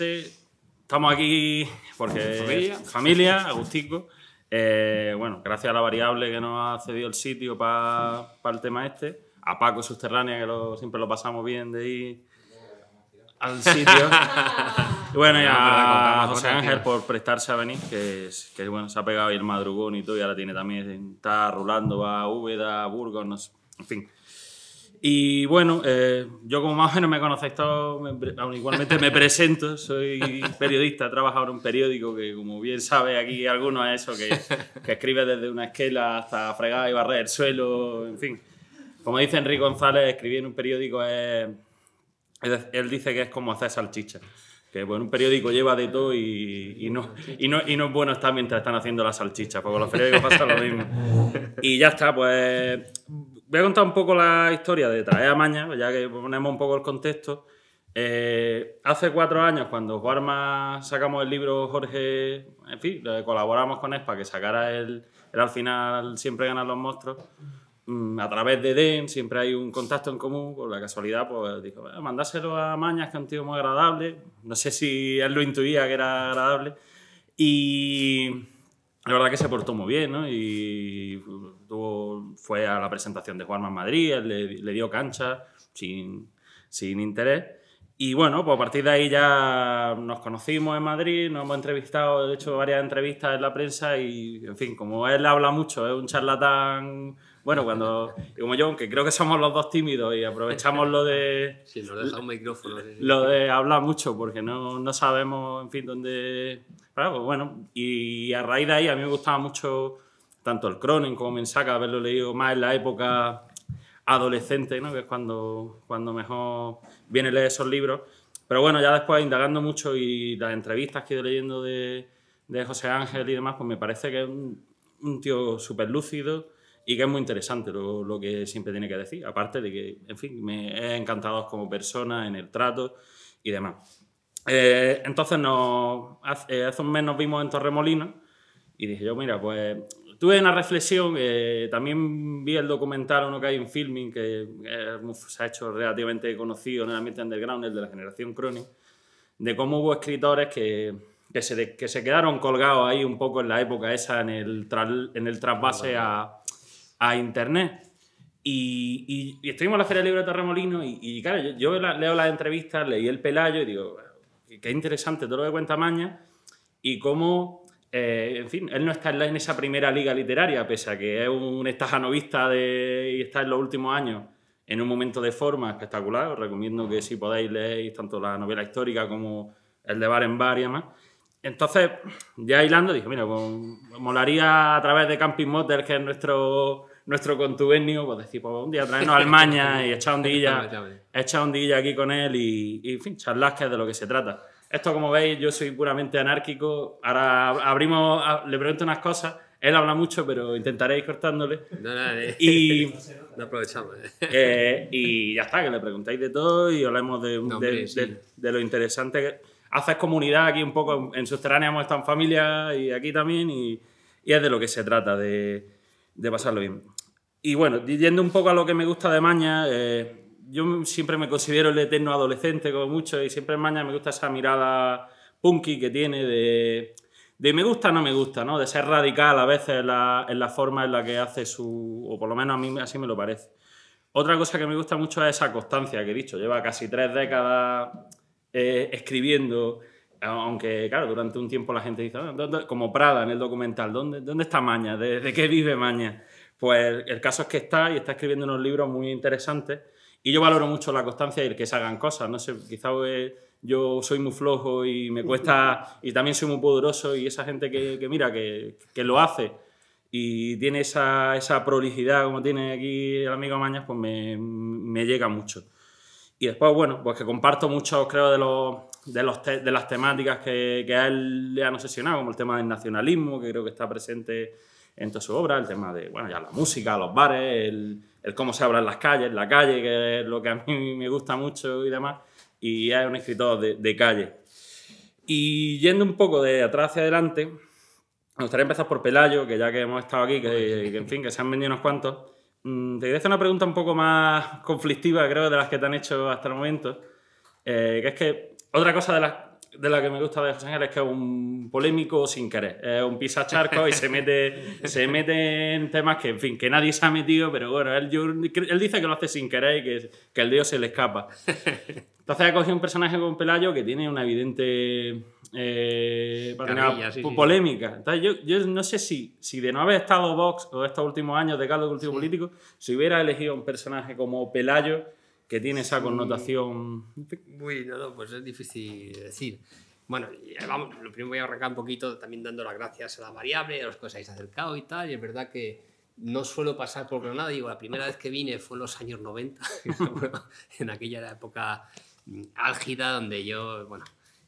estamos aquí porque Familia. familia Agustico. Eh, bueno, gracias a la variable que nos ha cedido el sitio para el tema este, a Paco Subterránea, que lo- siempre lo pasamos bien de ir al sitio. y bueno, y a José Ángel por prestarse a venir, que, es- que bueno, se ha pegado ahí el madrugón y todo, y ahora tiene también, está rulando a Úbeda, a Burgos, no sé, en fin. Y bueno, eh, yo como más o menos me conocéis todos, igualmente me presento, soy periodista, he trabajado en un periódico que como bien sabe aquí algunos es eso, que, que escribe desde una esquela hasta fregar y barrer el suelo, en fin. Como dice Enrique González, escribir en un periódico es... es- Él dice que es como hacer salchicha. Que bueno, un periódico lleva de todo y, y no, y, no, y no es bueno estar mientras están haciendo la salchicha, porque con los periódicos pasa lo mismo. Y ya está, pues voy a contar un poco la historia de Traer a Maña, ya que ponemos un poco el contexto. Eh, hace cuatro años, cuando Juarma sacamos el libro Jorge, en fin, le colaboramos con él para que sacara el, el al final Siempre ganan los monstruos. Mm, A través de Den siempre hay un contacto en común, por la casualidad, pues dijo, "Bueno, mandáselo a Mañas, que es un tío muy agradable. No sé si él lo intuía que era agradable. Y la verdad que se portó muy bien, ¿no? Y tuvo, fue a la presentación de Juanma en Madrid, le, le dio cancha sin, sin interés. Y bueno, pues a partir de ahí ya nos conocimos en Madrid, nos hemos entrevistado, he hecho varias entrevistas en la prensa y, en fin, como él habla mucho, es un charlatán, bueno, cuando, como yo, aunque creo que somos los dos tímidos y aprovechamos lo de, Si nos deja un micrófono. sí, sí. lo de hablar mucho porque no, no sabemos, en fin, dónde... Claro, pues bueno, y a raíz de ahí a mí me gustaba mucho tanto el Cronen como Mensaca, haberlo leído más en la época adolescente, ¿no? que es cuando, cuando mejor viene leer esos libros. Pero bueno, ya después indagando mucho y las entrevistas que he ido leyendo de, de José Ángel y demás, pues me parece que es un, tío súper lúcido y que es muy interesante lo, lo que siempre tiene que decir. Aparte de que, en fin, me he encantado como persona en el trato y demás. Eh, entonces, nos, hace, hace un mes nos vimos en Torremolinos y dije yo, mira, pues tuve una reflexión, eh, también vi el documental, uno que hay en Filming, que eh, se ha hecho relativamente conocido en el ambiente underground, el de la generación Cronin, de cómo hubo escritores que, que, se, que se quedaron colgados ahí un poco en la época esa, en el, tras- en el trasvase a, a Internet. Y, y- y estuvimos en la Feria Libre de Torremolinos y, y, claro, yo, yo la- leo las entrevistas, leí el Pelayo y digo, qué interesante todo lo que cuenta Maña y cómo, eh, en fin, él no está en, esa primera liga literaria, pese a que es un estajanovista de, y está en los últimos años en un momento de forma espectacular. Os recomiendo que si podéis leéis tanto la novela histórica como el de Bar en Bar y demás. Entonces, ya hilando, dije, mira, pues, molaría a través de Camping Motel, que es nuestro, nuestro contubernio, pues decir, pues un día traernos al Maña y echar un día echado un día aquí con él y, y, en fin, charlas que es de lo que se trata. Esto, como veis, yo soy puramente anárquico. Ahora abrimos, le pregunto unas cosas. Él habla mucho, pero intentaré ir cortándole. No, no, eh, Y, no aprovechamos. eh. eh, y ya está, que le preguntéis de todo y hablemos de, No, de- hombre, sí. de- de lo interesante que haces comunidad aquí un poco. En, Subterránea hemos estado en familia y aquí también, y, y es de lo que se trata, de, de pasarlo bien. Y bueno, yendo un poco a lo que me gusta de Maña, eh, yo siempre me considero el eterno adolescente, como mucho, y siempre en Maña me gusta esa mirada punky que tiene de, de me gusta no me gusta, ¿no? De ser radical a veces en la, en la forma en la que hace su... o por lo menos a mí así me lo parece. Otra cosa que me gusta mucho es esa constancia que he dicho. Lleva casi tres décadas eh, escribiendo, aunque, claro, durante un tiempo la gente dice, "Ah, ¿dónde-?", como Prada en el documental, ¿dónde, dónde está Maña? ¿De, de qué vive Maña? Pues el caso es que está y está escribiendo unos libros muy interesantes y yo valoro mucho la constancia y el que se hagan cosas. No sé, quizá eh, yo soy muy flojo y me cuesta, y también soy muy poderoso y esa gente que, que mira, que, que lo hace y tiene esa, esa prolijidad como tiene aquí el amigo Mañas, pues me, me llega mucho. Y después, bueno, pues que comparto mucho, creo, de, los, de, los te- de las temáticas que, que a él le han obsesionado, como el tema del nacionalismo, que creo que está presente en toda su obra, el tema de, bueno, ya la música, los bares, el, el cómo se habla las calles, la calle, que es lo que a mí me gusta mucho y demás, y es un escritor de, de calle. Y yendo un poco de atrás hacia adelante, me gustaría empezar por Pelayo, que ya que hemos estado aquí, que, que, en fin, que se han vendido unos cuantos. Mm, Te quería hacer una pregunta un poco más conflictiva, creo, de las que te han hecho hasta el momento. Eh, que es que otra cosa de las... de la que me gusta de José Ángel es que es un polémico sin querer. Es un pisacharco y se mete, se mete en temas que, en fin, que nadie se ha metido, pero bueno, él, yo- él dice que lo hace sin querer y que, que el dios se le escapa. Entonces ha cogido un personaje como Pelayo que tiene una evidente eh, Carrilla, sí, po- sí. polémica. Entonces yo, yo no sé si, si de no haber estado Vox o estos últimos años de caldo cultivo político, si hubiera elegido un personaje como Pelayo que tiene esa connotación... Uy, no, pues es difícil decir. Bueno, eh, vamos, lo primero voy a arrancar un poquito también dando las gracias a la variable, a los que os habéis acercado y tal, y es verdad que no suelo pasar por Granada, digo, la primera vez que vine fue en los años 90, bueno, en aquella época mm, álgida donde yo, bueno,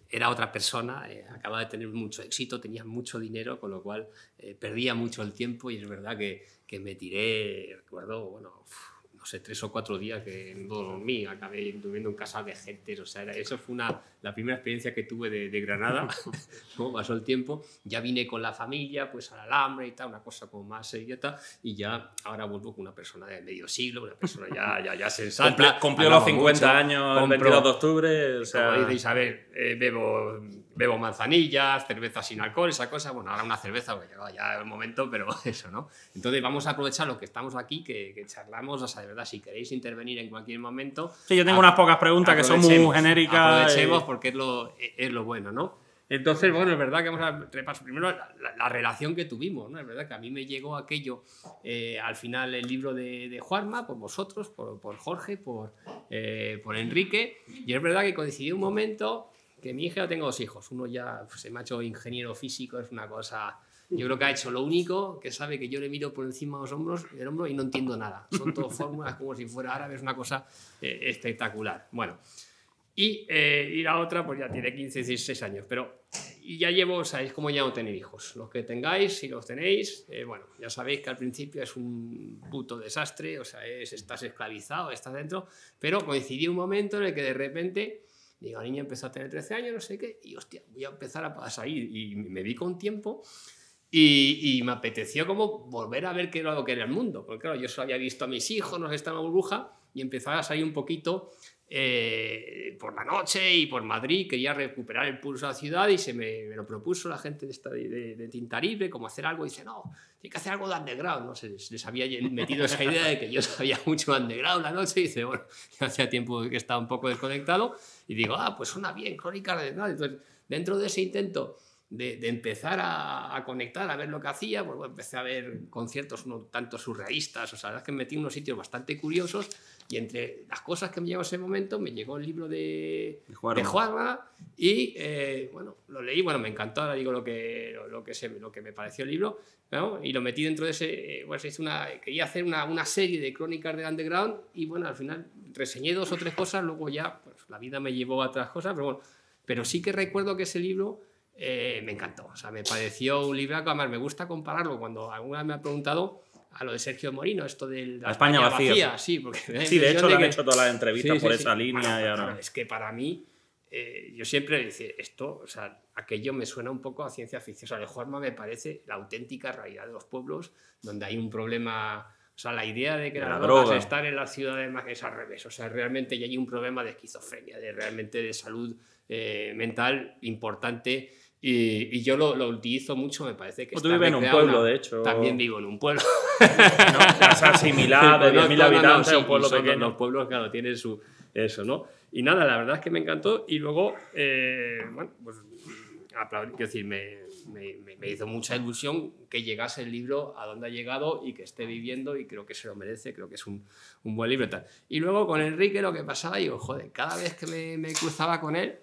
era otra persona, eh, acababa de tener mucho éxito, tenía mucho dinero, con lo cual eh, perdía mucho el tiempo y es verdad que, que me tiré, recuerdo, bueno, uf, sé, tres o cuatro días que no dormí, acabé durmiendo en casa de gente, o sea, era- eso fue una, la primera experiencia que tuve de, de Granada, ¿no? pasó el tiempo, ya vine con la familia, pues al alambre y tal, una cosa como más serieta, y ya ahora vuelvo con una persona de medio siglo, una persona ya, ya, ya sensata. Cumplió, cumplió los hablamos 50 mucho, años el compro- 22 de octubre. O sea, como dice Isabel, eh, bebo, bebo manzanillas, cerveza sin alcohol, esa cosa. Bueno, ahora una cerveza, porque llegaba ya el momento, pero eso, ¿no? Entonces vamos a aprovechar lo que estamos aquí, que, que charlamos, o sea, de verdad, si queréis intervenir en cualquier momento. sí, yo tengo unas pocas preguntas que son muy genéricas. Aprovechemos y- porque es lo, es lo bueno, ¿no? Entonces, bueno, es verdad que vamos a repasar primero la, la- la relación que tuvimos, ¿no? Es verdad que a mí me llegó aquello, eh, al final, el libro de, de Juanma, por vosotros, por, por Jorge, por, eh, por Enrique, y es verdad que coincidió un momento que mi hija, yo tengo dos hijos, uno ya pues, se me ha hecho ingeniero físico, es una cosa... Yo creo que ha hecho lo único que sabe que yo le miro por encima de los hombros, del hombro y no entiendo nada. Son todas fórmulas como si fuera árabe, es una cosa eh, espectacular. Bueno, y, eh, y la otra, pues ya tiene 15, 16 años. Pero y ya llevo, sabéis cómo ya no tener hijos. Los que tengáis, si los tenéis, eh, bueno, ya sabéis que al principio es un puto desastre, o sea, es, estás esclavizado, estás dentro. Pero coincidió un momento en el que de repente, digo, la niña empezó a tener 13 años, no sé qué, y hostia, voy a empezar a salir. Y me vi con tiempo. Y, me apeteció como volver a ver qué era lo que era el mundo. Porque claro, yo solo había visto a mis hijos, no sé, estaba burbuja, y empezaba a salir un poquito eh, por la noche y por Madrid. Quería recuperar el pulso de la ciudad y se me, lo propuso la gente de, esta, de, de, de Tinta Libre, como hacer algo. Y dice, no, tiene que hacer algo de underground. No sé, les, había metido esa idea de que yo sabía mucho de underground la noche. Y dice, bueno, ya hacía tiempo que estaba un poco desconectado. Y digo, ah, pues suena bien, crónicas de underground. Entonces, dentro de ese intento de, de, empezar a, a, conectar, a ver lo que hacía, pues bueno, empecé a ver conciertos un tanto surrealistas, o sea, la verdad es que me metí en unos sitios bastante curiosos y entre las cosas que me llegó ese momento me llegó el libro de, de Juarma, de Juarma y eh, bueno, lo leí, bueno, me encantó, ahora digo lo que, lo, lo que, se, lo que me pareció el libro ¿no? y lo metí dentro de ese, bueno, se hizo una, quería hacer una, una serie de crónicas de underground y bueno, al final reseñé dos o tres cosas, luego ya pues, la vida me llevó a otras cosas, pero bueno, pero sí que recuerdo que ese libro eh, me encantó. O sea, me pareció un libro que además me gusta compararlo cuando alguna vez me ha preguntado a lo de Sergio Morino, esto de la España, España vacía. vacía. Sí, porque sí, de hecho, le han hecho todas las entrevistas sí, por sí, esa sí. línea. Bueno, y ahora... es que para mí, eh, yo siempre decía esto, o sea, aquello me suena un poco a ciencia ficción. O sea, de Juanma me parece la auténtica realidad de los pueblos, donde hay un problema. O sea, la idea de que de las la drogas droga. están en las ciudades más que es al revés. O sea, realmente ya hay un problema de esquizofrenia, de realmente de salud eh, mental importante. Y, y, yo lo, lo, utilizo mucho, me parece que pues tú vives en un pueblo, una... de hecho. También vivo en un pueblo. ¿No? Casa similar de 10.000 habitantes, sí, un pueblo pequeño. Los pueblos, claro, tienen su... Eso, ¿no? Y nada, la verdad es que me encantó. Y luego, eh, bueno, pues aplaudí, quiero decir, me, me, me, hizo mucha ilusión que llegase el libro a donde ha llegado y que esté viviendo y creo que se lo merece, creo que es un, un buen libro y tal. Y luego con Enrique lo que pasaba, yo, joder, cada vez que me, me cruzaba con él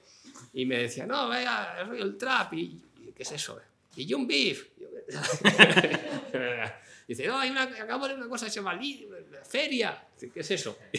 y me decía, no, vea, soy el trap, y, ¿qué es eso? Y un beef. Dice, no, hay una, acabo de una cosa que se llama feria. ¿Qué es eso?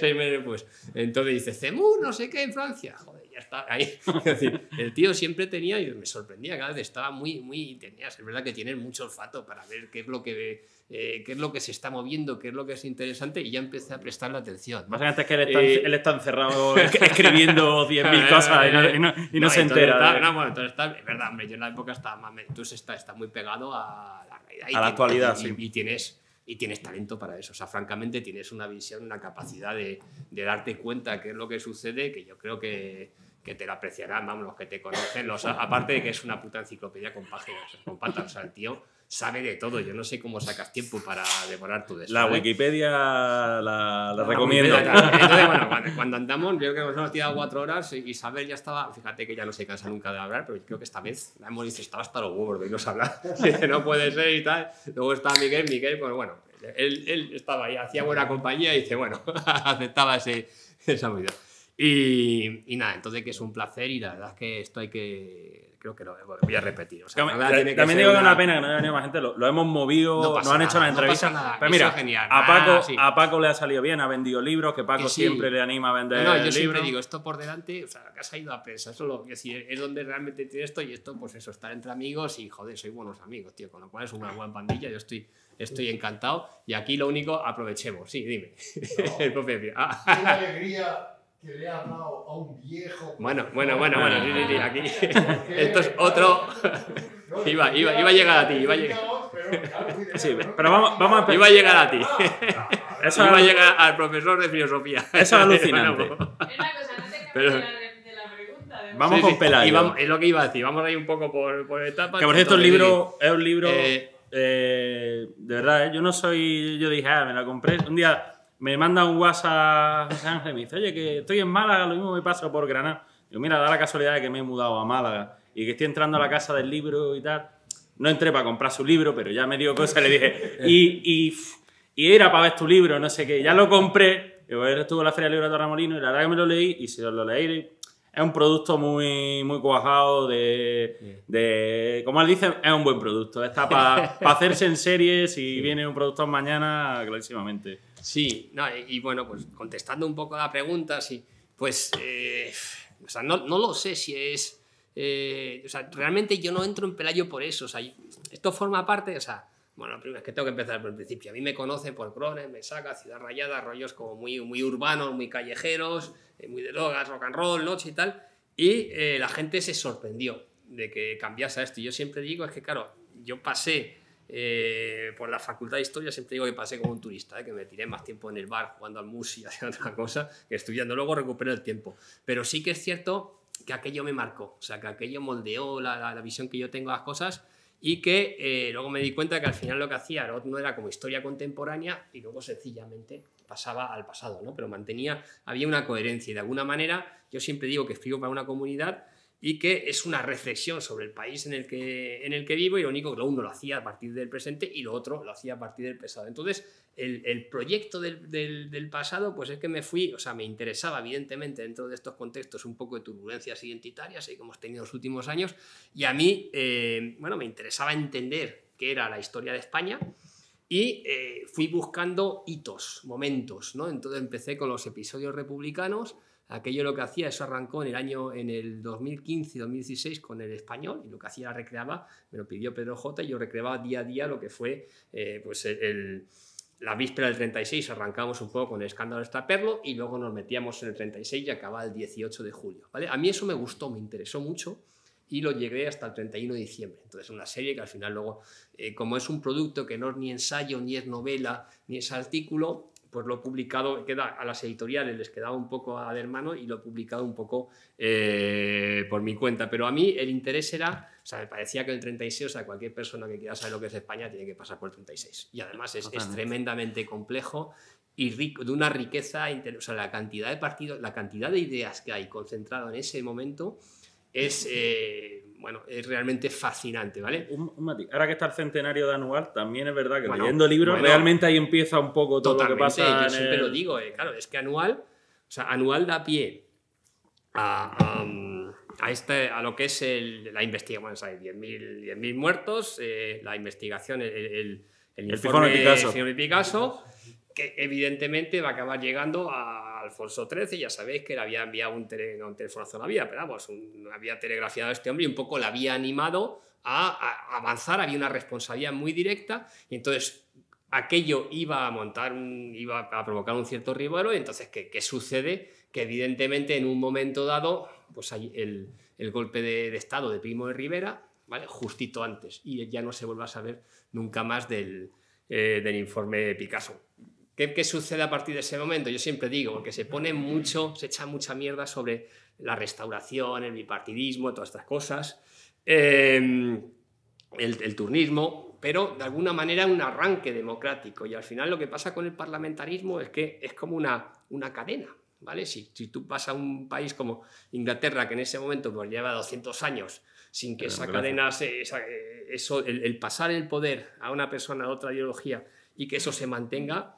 Después. Entonces dice, Cemur, no sé qué, en Francia. Joder, ya está ahí. El tío siempre tenía, y me sorprendía, cada vez estaba muy, muy, tenías, es verdad que tienes mucho olfato para ver qué es lo que, eh, qué es lo que se está moviendo, qué es lo que es interesante, y ya empecé a prestarle atención. ¿no? Básicamente es que él está, eh, él está encerrado escribiendo 10.000 cosas y no, y no, y no, se entera. Está, no, bueno, entonces está, es verdad, hombre, yo en la época estaba más, entonces está, está muy pegado a la realidad. A la actualidad, y, sí. Y tienes y tienes talento para eso. O sea, francamente tienes una visión, una capacidad de, de darte cuenta qué es lo que sucede, que yo creo que, que te lo apreciarán, vamos, los que te conocen, los, aparte de que es una puta enciclopedia con páginas, con patas, o sea, el tío sabe de todo. Yo no sé cómo sacas tiempo para devorar todo eso. La ¿eh? Wikipedia la, la recomiendo. Entonces, bueno, cuando, cuando andamos, creo que nos hemos tirado cuatro horas y Isabel ya estaba, fíjate que ya no se cansa nunca de hablar, pero creo que esta vez la hemos dicho, estaba hasta los huevos de irnos a hablar, no puede ser y tal. Luego estaba Miguel, Miguel, pues bueno, él, él estaba ahí, hacía buena compañía y dice, bueno, aceptaba ese, esa medida. Y, y nada, entonces que es un placer y la verdad es que esto hay que creo que lo voy a repetir. O sea, También, nada tiene que también digo que es una- pena que no haya venido más gente, lo, lo hemos movido, No nos han hecho nada, las no entrevistas. nada, Pero eso mira, es genial. a, Paco, Ah, sí. a Paco le ha salido bien, ha vendido libros, que Paco Que sí. siempre le anima a vender No, no, yo siempre libros. digo, esto por delante, o sea, que has ido a prensa, eso lo, es, decir, es donde realmente tiene esto y esto, pues eso, estar entre amigos y joder, soy buenos amigos, tío, con lo cual es una buena pandilla, yo estoy, estoy encantado y aquí lo único, aprovechemos, sí, dime, el propio. Ah, Qué alegría que le ha dado a un viejo. bueno, bueno, bueno, bueno, sí, sí, sí, aquí, esto es otro, No, iba- iba- iba a llegar a ti, iba a de Sí, pero vamos, vamos a empezar. iba a llegar a ti, Eso iba a llegar al profesor de filosofía. Eso es alucinante. Es una cosa, no te Pero- de, la, de la pregunta. de- Vamos con Pelayo. y vamos- es lo que iba a decir, vamos a ir un poco por, por etapas. Que por cierto, el libro es un libro. Eh, eh, de verdad, ¿eh? yo no soy. Yo dije, ah, me la compré. Un día me manda un WhatsApp José Ángel y me dice, oye, que estoy en Málaga, lo mismo me paso por Granada. Digo, mira, da la casualidad de que me he mudado a Málaga y que estoy entrando a la casa del libro y tal. No entré para comprar su libro, pero ya me dio cosa y le dije, y, y, y era para ver tu libro, no sé qué. Ya lo compré. Ayer estuvo en la Feria del Libro de y la verdad que me lo leí y si lo leéis es un producto muy, muy cuajado de, de- Como él dice, es un buen producto. Está para hacerse en series si viene un producto mañana, clarísimamente. Sí, no, y, y bueno, pues contestando un poco la pregunta, sí, pues, eh, o sea, no, lo sé si es, eh, o sea, realmente yo no entro en Pelayo por eso, o sea, esto forma parte, o sea, bueno, primero es que tengo que empezar por el principio, a mí me conocen por Cronen, me saca, Ciudad Rayada, rollos como muy, muy urbanos, muy callejeros, eh, muy de drogas, rock and roll, noche y tal, y la gente se sorprendió de que cambiase esto, y yo siempre digo, es que claro, yo pasé eh, por la facultad de historia siempre digo que pasé como un turista, ¿eh? que me tiré más tiempo en el bar jugando al mus y haciendo otra cosa que estudiando. Luego recuperé el tiempo. Pero sí que es cierto que aquello me marcó, o sea, que aquello moldeó la, la- la visión que yo tengo a las cosas y que eh, luego me di cuenta que al final lo que hacía no era como historia contemporánea y luego sencillamente pasaba al pasado, ¿no? Pero mantenía, había una coherencia y de alguna manera yo siempre digo que escribo para una comunidad y que es una reflexión sobre el país en el que, en el que vivo y lo único que lo uno lo hacía a partir del presente y lo otro lo hacía a partir del pasado. Entonces, el, el proyecto del, del- del pasado, pues es que me fui, o sea, me interesaba evidentemente dentro de estos contextos un poco de turbulencias identitarias, ahí como hemos tenido los últimos años, y a mí, eh, bueno, me interesaba entender qué era la historia de España y eh, fui buscando hitos, momentos, ¿no? Entonces empecé con los episodios republicanos, aquello lo que hacía, eso arrancó en el año, en el 2015 y 2016 con el español, y lo que hacía era recreaba, me lo pidió Pedro J, y yo recreaba día a día lo que fue, eh, pues el- la víspera del 36 arrancamos un poco con el escándalo de Extraperlo y luego nos metíamos en el 36 y acababa el 18 de julio, ¿vale? A mí eso me gustó, me interesó mucho, y lo llegué hasta el 31 de diciembre. Entonces, una serie que al final luego, eh, como es un producto que no es ni ensayo, ni es novela, ni es artículo, pues lo publicado, queda a las editoriales, les quedaba un poco a de hermano y lo he publicado un poco eh, por mi cuenta. Pero a mí el interés era, o sea, me parecía que el 36, o sea, cualquier persona que quiera saber lo que es España tiene que pasar por el 36. Y además es, es tremendamente complejo y rico, de una riqueza, o sea, la cantidad de partidos, la cantidad de ideas que hay concentrado en ese momento es, eh, bueno, es realmente fascinante, ¿vale? Un, un matiz. Ahora que está el centenario de Anual, también es verdad que Bueno, leyendo libros, bueno. realmente ahí empieza un poco todo lo que pasa. yo siempre el- lo digo, eh, claro, es que anual, o sea, anual da pie a, a, a este, a lo que es el- la investigación, bueno, hay 10.000 10.000 muertos, eh, la investigación, el, el, el informe de Picasso. Picasso, que evidentemente va a acabar llegando a Alfonso XIII, ya sabéis que le había enviado un, tele, no, un telefonazo, no había, pero había telegrafiado a este hombre y un poco le había animado a, avanzar, había una responsabilidad muy directa y entonces aquello iba a montar, iba a provocar un cierto revuelo y entonces, ¿qué, qué sucede? Que evidentemente en un momento dado, pues hay el, el golpe de, de Estado de Primo de Rivera, ¿vale? Justito antes y ya no se vuelve a saber nunca más del, eh, del informe Picasso. ¿Qué, ¿Qué sucede a partir de ese momento? Yo siempre digo, que se pone mucho, se echa mucha mierda sobre la restauración, el bipartidismo, todas estas cosas, eh, el, el turnismo, pero de alguna manera un arranque democrático. Y al final lo que pasa con el parlamentarismo es que es como una, una cadena. ¿Vale? Si, si tú vas a un país como Inglaterra, que en ese momento pues, lleva 200 años sin que Pero esa cadena, se- esa- eso, el, el pasar el poder a una persona de otra ideología y que eso se mantenga,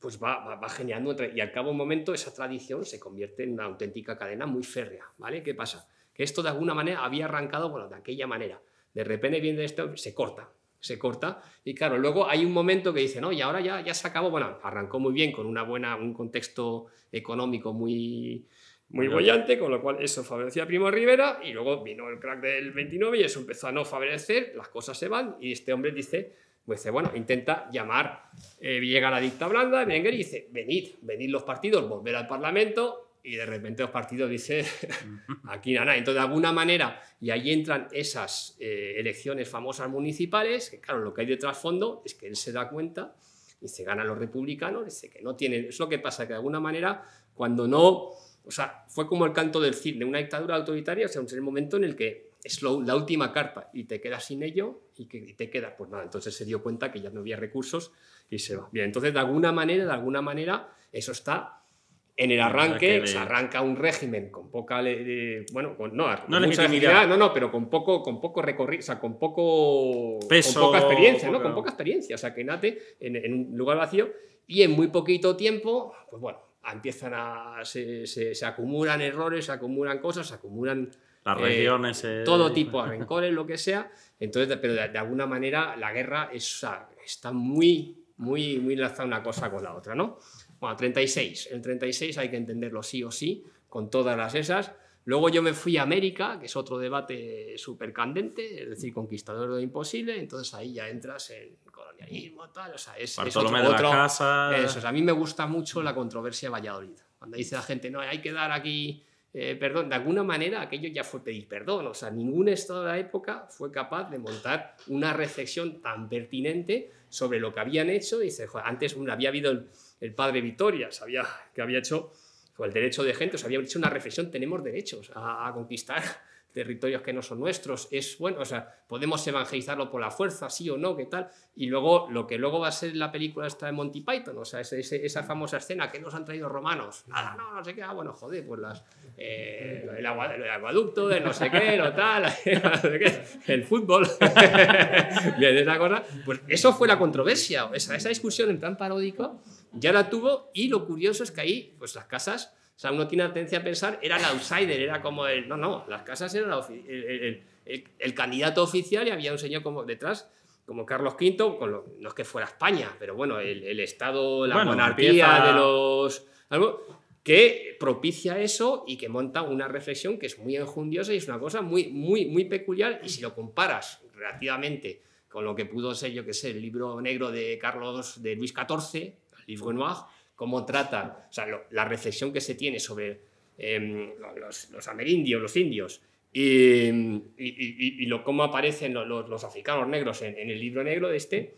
pues va, va, va generando, y al cabo de un momento esa tradición se convierte en una auténtica cadena muy férrea, ¿vale? ¿Qué pasa? Que esto de alguna manera había arrancado, bueno, de aquella manera. De repente viene esto, se corta, se corta, y claro, luego hay un momento que dice, no, y ahora ya, ya se acabó, bueno, arrancó muy bien con una buena, un contexto económico muy Muy bollante, con lo cual eso favorecía a Primo Rivera, y luego vino el crack del 29 y eso empezó a no favorecer, las cosas se van, y este hombre dice, pues dice, bueno, intenta llamar, eh, llega la dicta blanda, y dice, venid, venid los partidos, volver al Parlamento, y de repente los partidos dicen, aquí nada, entonces de alguna manera, y ahí entran esas eh, elecciones famosas municipales, que claro, lo que hay de trasfondo es que él se da cuenta, y se ganan los republicanos, dice que no tienen, es lo que pasa, que de alguna manera, cuando no, o sea, fue como el canto del cisne, una dictadura autoritaria, o sea, es el momento en el que es lo- la última carta y te quedas sin ello y que y te queda, pues nada, entonces se dio cuenta que ya no había recursos y se va. Bien, entonces de alguna manera, de alguna manera, eso está en el arranque, que se arranca un régimen con poca, de- bueno, con, no, con No mucha legitimidad, no, no, pero con poco, con poco recorrido, o sea, con poco, Peso, con poca experiencia, ¿no? poca- Con poca experiencia, o sea, que nate en, en un lugar vacío y en muy poquito tiempo, pues bueno, empiezan a, se, se- se acumulan errores, se acumulan cosas, se acumulan Las eh, regiones. eh, todo tipo de rencores, lo que sea. Entonces, pero de, de alguna manera la guerra es, está muy, muy, muy enlazada una cosa con la otra, ¿no? Bueno, 36. El 36 hay que entenderlo sí o sí, con todas las esas. Luego yo me fui a América, que es otro debate súper candente, es decir, conquistador de lo imposible. Entonces ahí ya entras en colonialismo, tal. O sea, es, es Bartolomé otro- de otro- las Casas. eso, o sea, a mí me gusta mucho la controversia de Valladolid. Cuando dice la gente, no, hay que dar aquí eh, perdón, de alguna manera aquello ya fue pedir perdón. O sea, ningún Estado de la época fue capaz de montar una reflexión tan pertinente sobre lo que habían hecho. Dice, "Joder, antes había habido el, el padre Vitoria, sabía que había hecho el derecho de gente, o había hecho una reflexión, tenemos derechos a conquistar territorios que no son nuestros, es bueno, o sea, podemos evangelizarlo por la fuerza, sí o no, qué tal, y luego lo que luego va a ser la película esta de Monty Python, o sea, ese- esa famosa escena que nos han traído romanos, nada, no, no sé qué, ah, bueno, joder, pues las, eh, el, agua- el acueducto, el no sé qué, lo tal, el fútbol, bien, esa cosa, pues eso fue la controversia, esa, esa discusión en plan paródico ya la tuvo, y lo curioso es que ahí, pues las casas sea, uno tiene tendencia a pensar, era el outsider, era como el. No, no, las casas eran el, el- el- el candidato oficial y había un señor como detrás, como Carlos V, con lo- no es que fuera España, pero bueno, el, el Estado, la Bueno, monarquía de los. Algo que propicia eso y que monta una reflexión que es muy enjundiosa y es una cosa muy, muy, muy peculiar. Y si lo comparas relativamente con lo que pudo ser, yo que sé, el libro negro de Carlos, de Luis XIV, el Livre Noir, cómo trata, o sea, la reflexión que se tiene sobre em, los, amerindios, los indios, y, y- lo, cómo aparecen los, africanos negros en, el libro negro de este,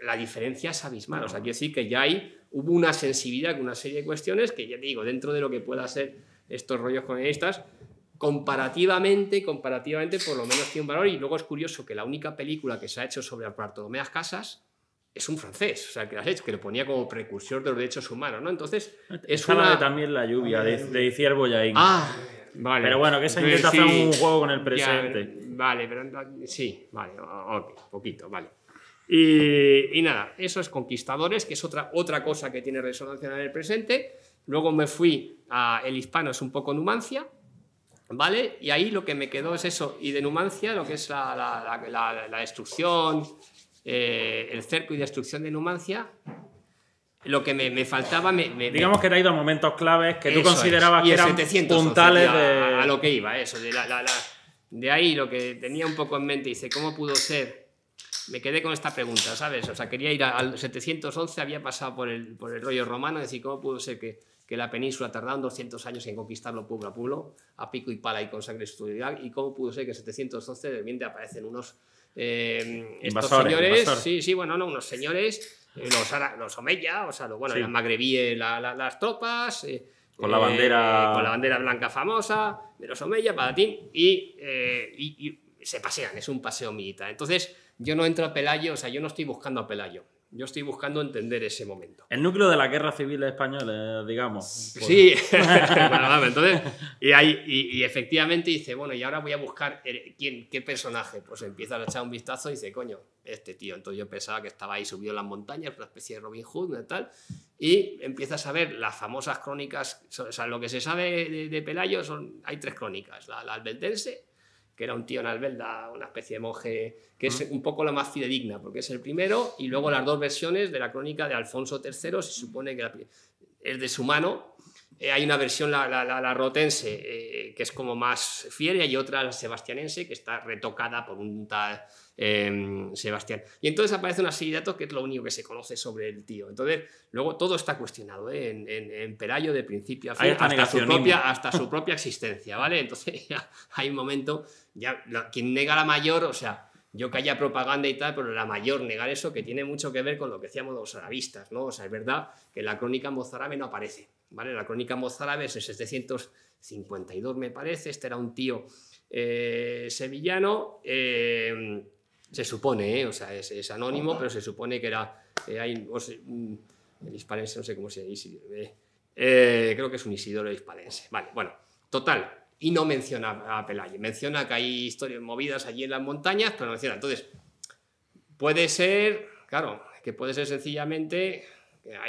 la diferencia es abismal. O sea, quiero decir que ya hay, hubo una sensibilidad con una serie de cuestiones que, ya digo, dentro de lo que pueda ser estos rollos colonialistas, comparativamente, comparativamente, por lo menos tiene un valor. Y luego es curioso que la única película que se ha hecho sobre Bartolomé Casas es un francés, o sea, que, hecho, que lo ponía como precursor de los derechos humanos, ¿no? Entonces, es Esa la una... de también la lluvia, de, de Iciar Boyaín. Ah, vale. Pero bueno, que esa Sí, intenta hacer sí. un juego con el Ya, presente. vale, pero sí, vale, ok, poquito, vale. Y, y nada, eso es Conquistadores, que es otra, otra cosa que tiene resonancia en el presente. Luego me fui a El Hispano, es un poco Numancia, ¿vale? Y ahí lo que me quedó es eso, y de Numancia, lo que es la, la- la- la- la destrucción, eh, el cerco y destrucción de Numancia, lo que me, me faltaba, me, me- Digamos que te ha ido a momentos claves que tú considerabas es. Y que eran 711, puntales de. a, a lo que iba, eso. De, la- la- la- de ahí lo que tenía un poco en mente, dice, ¿cómo pudo ser? Me quedé con esta pregunta, ¿sabes? O sea, quería ir al 711, había pasado por el, por el rollo romano, es decir, ¿cómo pudo ser que que la península tardaron 200 años en conquistarlo pueblo a pueblo, a pico y pala y con sangre estudial, y cómo pudo ser que en 712 de repente aparecen unos eh, estos Invasores, señores, invasores. sí, sí, bueno, no, unos señores, eh, los, los Omeya, o sea, los, bueno, Sí. las magrebíes, la- la- las tropas, eh, Con la bandera- con la bandera blanca famosa de los Omeya, Palatín, y, eh, y- y se pasean, es un paseo militar. Entonces, yo no entro a Pelayo, o sea, yo no estoy buscando a Pelayo, yo estoy buscando entender ese momento. El núcleo de la guerra civil española, digamos. Pues- Sí, bueno, vamos, entonces, y, ahí, y, y efectivamente dice, bueno, y ahora voy a buscar eh, quién, qué personaje. Pues empieza a echar un vistazo y dice, coño, este tío. Entonces yo pensaba que estaba ahí subido en las montañas, una especie de Robin Hood y tal. Y empiezas a ver las famosas crónicas, o sea, lo que se sabe de, de Pelayo son, hay tres crónicas. La, la albeldense, que era un tío en Albelda, una especie de monje, que es un poco la más fidedigna, porque es el primero, y luego las dos versiones de la crónica de Alfonso III, se supone que la es de su mano. Eh, hay una versión, la, la, la- la rotense, eh, que es como más fiel, y hay otra, la sebastianense, que está retocada por un tal eh, Sebastián. Y entonces aparece una serie de datos que es lo único que se conoce sobre el tío. Entonces, luego todo está cuestionado ¿eh? en, en, en Pelayo de principio a fin, hasta su, propia, hasta su propia existencia, ¿vale? Entonces ya hay un momento, ya quien nega la mayor, o sea, yo que haya propaganda y tal, pero la mayor negar eso que tiene mucho que ver con lo que decíamos los arabistas, ¿no? O sea, es verdad que la crónica mozárabe no aparece, ¿vale? La crónica mozárabe es el 752, me parece, este era un tío eh, sevillano, eh, se supone, ¿eh? o sea, es, es anónimo, pero se supone que era, hay, o sea, un- el hispalense, no sé cómo se dice, creo que es un Isidoro hispalense, vale, bueno, total, y no menciona a Pelayo, menciona que hay historias movidas allí en las montañas, pero no menciona, entonces, puede ser, claro, que puede ser sencillamente,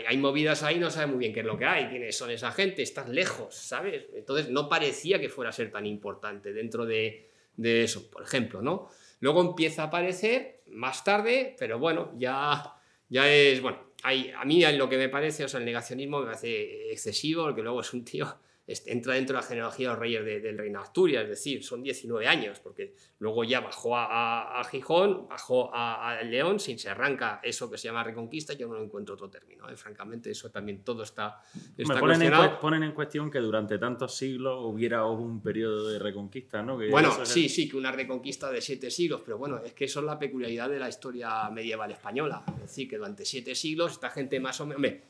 hay, movidas ahí, no sabe muy bien qué es lo que hay, quiénes son esa gente, estás lejos, ¿sabes? Entonces no parecía que fuera a ser tan importante dentro de, de eso, por ejemplo, ¿no? Luego empieza a aparecer más tarde, pero bueno, ya, ya es, bueno, hay, a mí lo que me parece, o sea, el negacionismo me parece excesivo, porque luego es un tío, entra dentro de la genealogía de los reyes de- del reino de Asturias, es decir, son 19 años, porque luego ya bajó a, a- a Gijón, bajó a, a León, si se arranca eso que se llama reconquista, yo no encuentro otro término, ¿eh? francamente, eso también todo está, está Me ponen, en, ponen en cuestión que durante tantos siglos hubiera un periodo de reconquista, ¿no? Que Bueno, eso es- sí, sí, que una reconquista de siete siglos, pero bueno, es que eso es la peculiaridad de la historia medieval española. Es decir, que durante siete siglos esta gente más o menos... Hombre,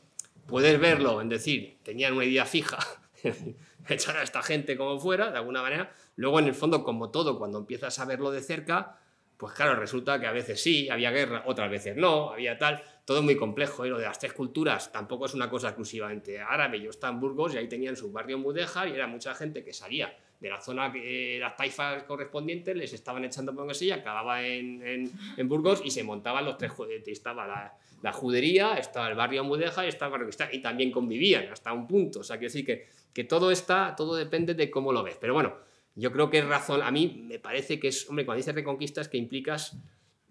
puedes verlo, en decir, tenían una idea fija, echar a esta gente como fuera, de alguna manera. Luego, en el fondo, como todo, cuando empiezas a verlo de cerca, pues claro, resulta que a veces sí, había guerra, otras veces no, había tal, todo muy complejo. Y lo de las tres culturas tampoco es una cosa exclusivamente árabe. Yo estaba en Burgos y ahí tenían su barrio Mudéjar y era mucha gente que salía de la zona que eh, las taifas correspondientes les estaban echando por y acababa en, en, en Burgos y se montaban los tres. Estaba la, la judería, estaba el barrio Mudéjar y estaba el barrio y también convivían hasta un punto. O sea, quiero decir que, que todo está, todo depende de cómo lo ves. Pero bueno, yo creo que es razón. A mí me parece que es, hombre, cuando dices reconquista es que implicas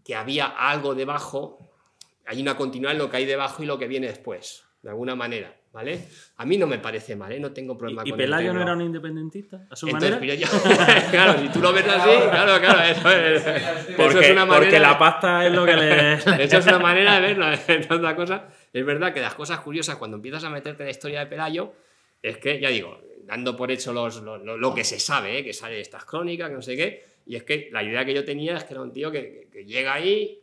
que había algo debajo, hay una continuidad en lo que hay debajo y lo que viene después, de alguna manera, ¿vale? A mí no me parece mal, ¿eh? No tengo problema ¿Y, y con Pelayo no era un independentista? ¿A su Entonces, manera? pero yo- claro, si tú lo ves así, claro, claro, eso es, eso Porque, es una porque manera... la pasta es lo que le... Eso es una manera de verlo. Es otra cosa. Es verdad que las cosas curiosas, cuando empiezas a meterte en la historia de Pelayo, es que, ya digo, dando por hecho los, lo, que se sabe, ¿eh? que sale de estas crónicas, que no sé qué, y es que la idea que yo tenía es que era un tío que, llega ahí,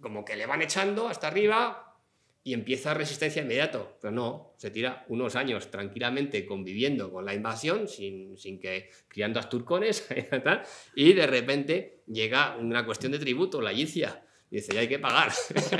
como que le van echando hasta arriba y empieza resistencia inmediato. Pero no, se tira unos años tranquilamente conviviendo con la invasión, sin, sin que criando asturcones, y de repente llega una cuestión de tributo, la yicia. Y dice, ya hay que pagar.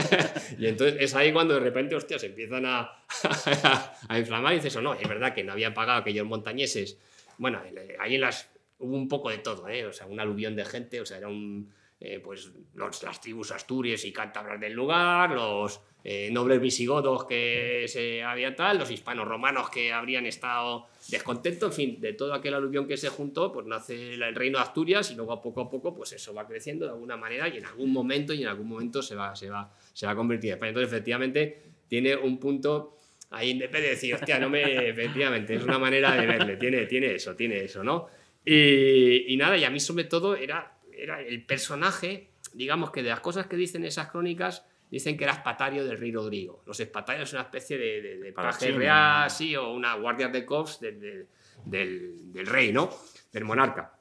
y entonces es ahí cuando de repente, hostia, se empiezan a, a, inflamar y dices, o no, es verdad que no habían pagado aquellos montañeses. Bueno, el- ahí en las hubo un poco de todo, ¿eh? O sea, un aluvión de gente, o sea, era un, eh, pues los- las tribus asturias y cántabras del lugar, los eh, nobles visigodos que se había tal, los hispanos romanos que habrían estado descontentos, en fin, de todo aquel aluvión que se juntó, pues nace el reino de Asturias y luego poco a poco, pues eso va creciendo de alguna manera y en algún momento y en algún momento se va, se va, se va a convertir en España. Entonces, efectivamente, tiene un punto ahí de decir, hostia, no me. Efectivamente, es una manera de verle, tiene, tiene eso, tiene eso, ¿no? Y, y nada, y a mí sobre todo era, era el personaje, digamos que de las cosas que dicen esas crónicas, dicen que era espatario del rey Rodrigo. Los espatarios es una especie de, de, de paje real, sí, o una guardia de cops del, del- del- del rey, ¿no? Del monarca.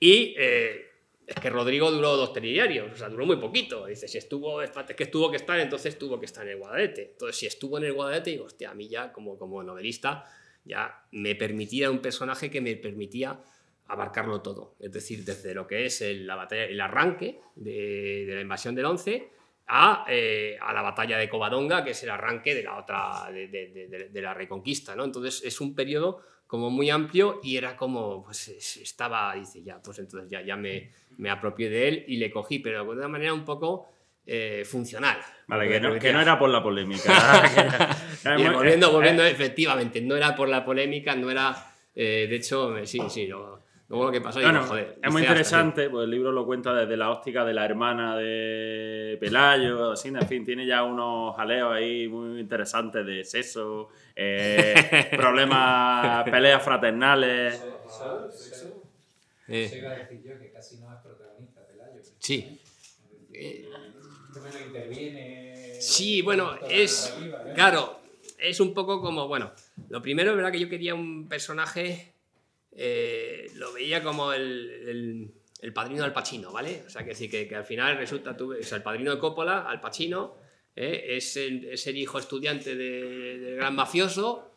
Y eh, es que Rodrigo duró dos telediarios, o sea, duró muy poquito. Dice, si estuvo, es que estuvo que estar, entonces tuvo que estar en el Guadalete. Entonces, si estuvo en el Guadalete, digo, hostia, a mí ya, como, como novelista, ya me permitía un personaje que me permitía abarcarlo todo. Es decir, desde lo que es el, la batalla, el arranque de, de la invasión del 11 a, eh, a la batalla de Covadonga, que es el arranque de la otra, de, la reconquista, ¿no? Entonces es un periodo como muy amplio y era como, pues es- estaba, dice, ya, pues entonces ya, ya me, me apropié de él y le cogí, pero de una manera un poco eh, funcional. Vale, que no, que no era por la polémica. y volviendo, volviendo, efectivamente, no era por la polémica, no era. eh, de hecho, sí, sí, lo- luego lo que pasó, digo, Bueno, joder. es muy interesante, pues el libro lo cuenta desde la óptica de la hermana de Pelayo, así, en fin, tiene ya unos jaleos ahí muy interesantes de sexo, eh, problemas, peleas fraternales. Eso, eso, Eh, eso iba a decir yo, que casi no es protagonista, Pelayo. sí. Eh, interviene. Sí, bueno, es. ¿eh? Claro, es un poco como. Bueno, lo primero es verdad que yo quería un personaje. Eh, lo veía como el, el- el padrino del Pacino, ¿vale? O sea, que decir, que, que al final resulta tú. O sea, el padrino de Coppola, al Pacino, eh, es, el, es el hijo estudiante de- del gran mafioso.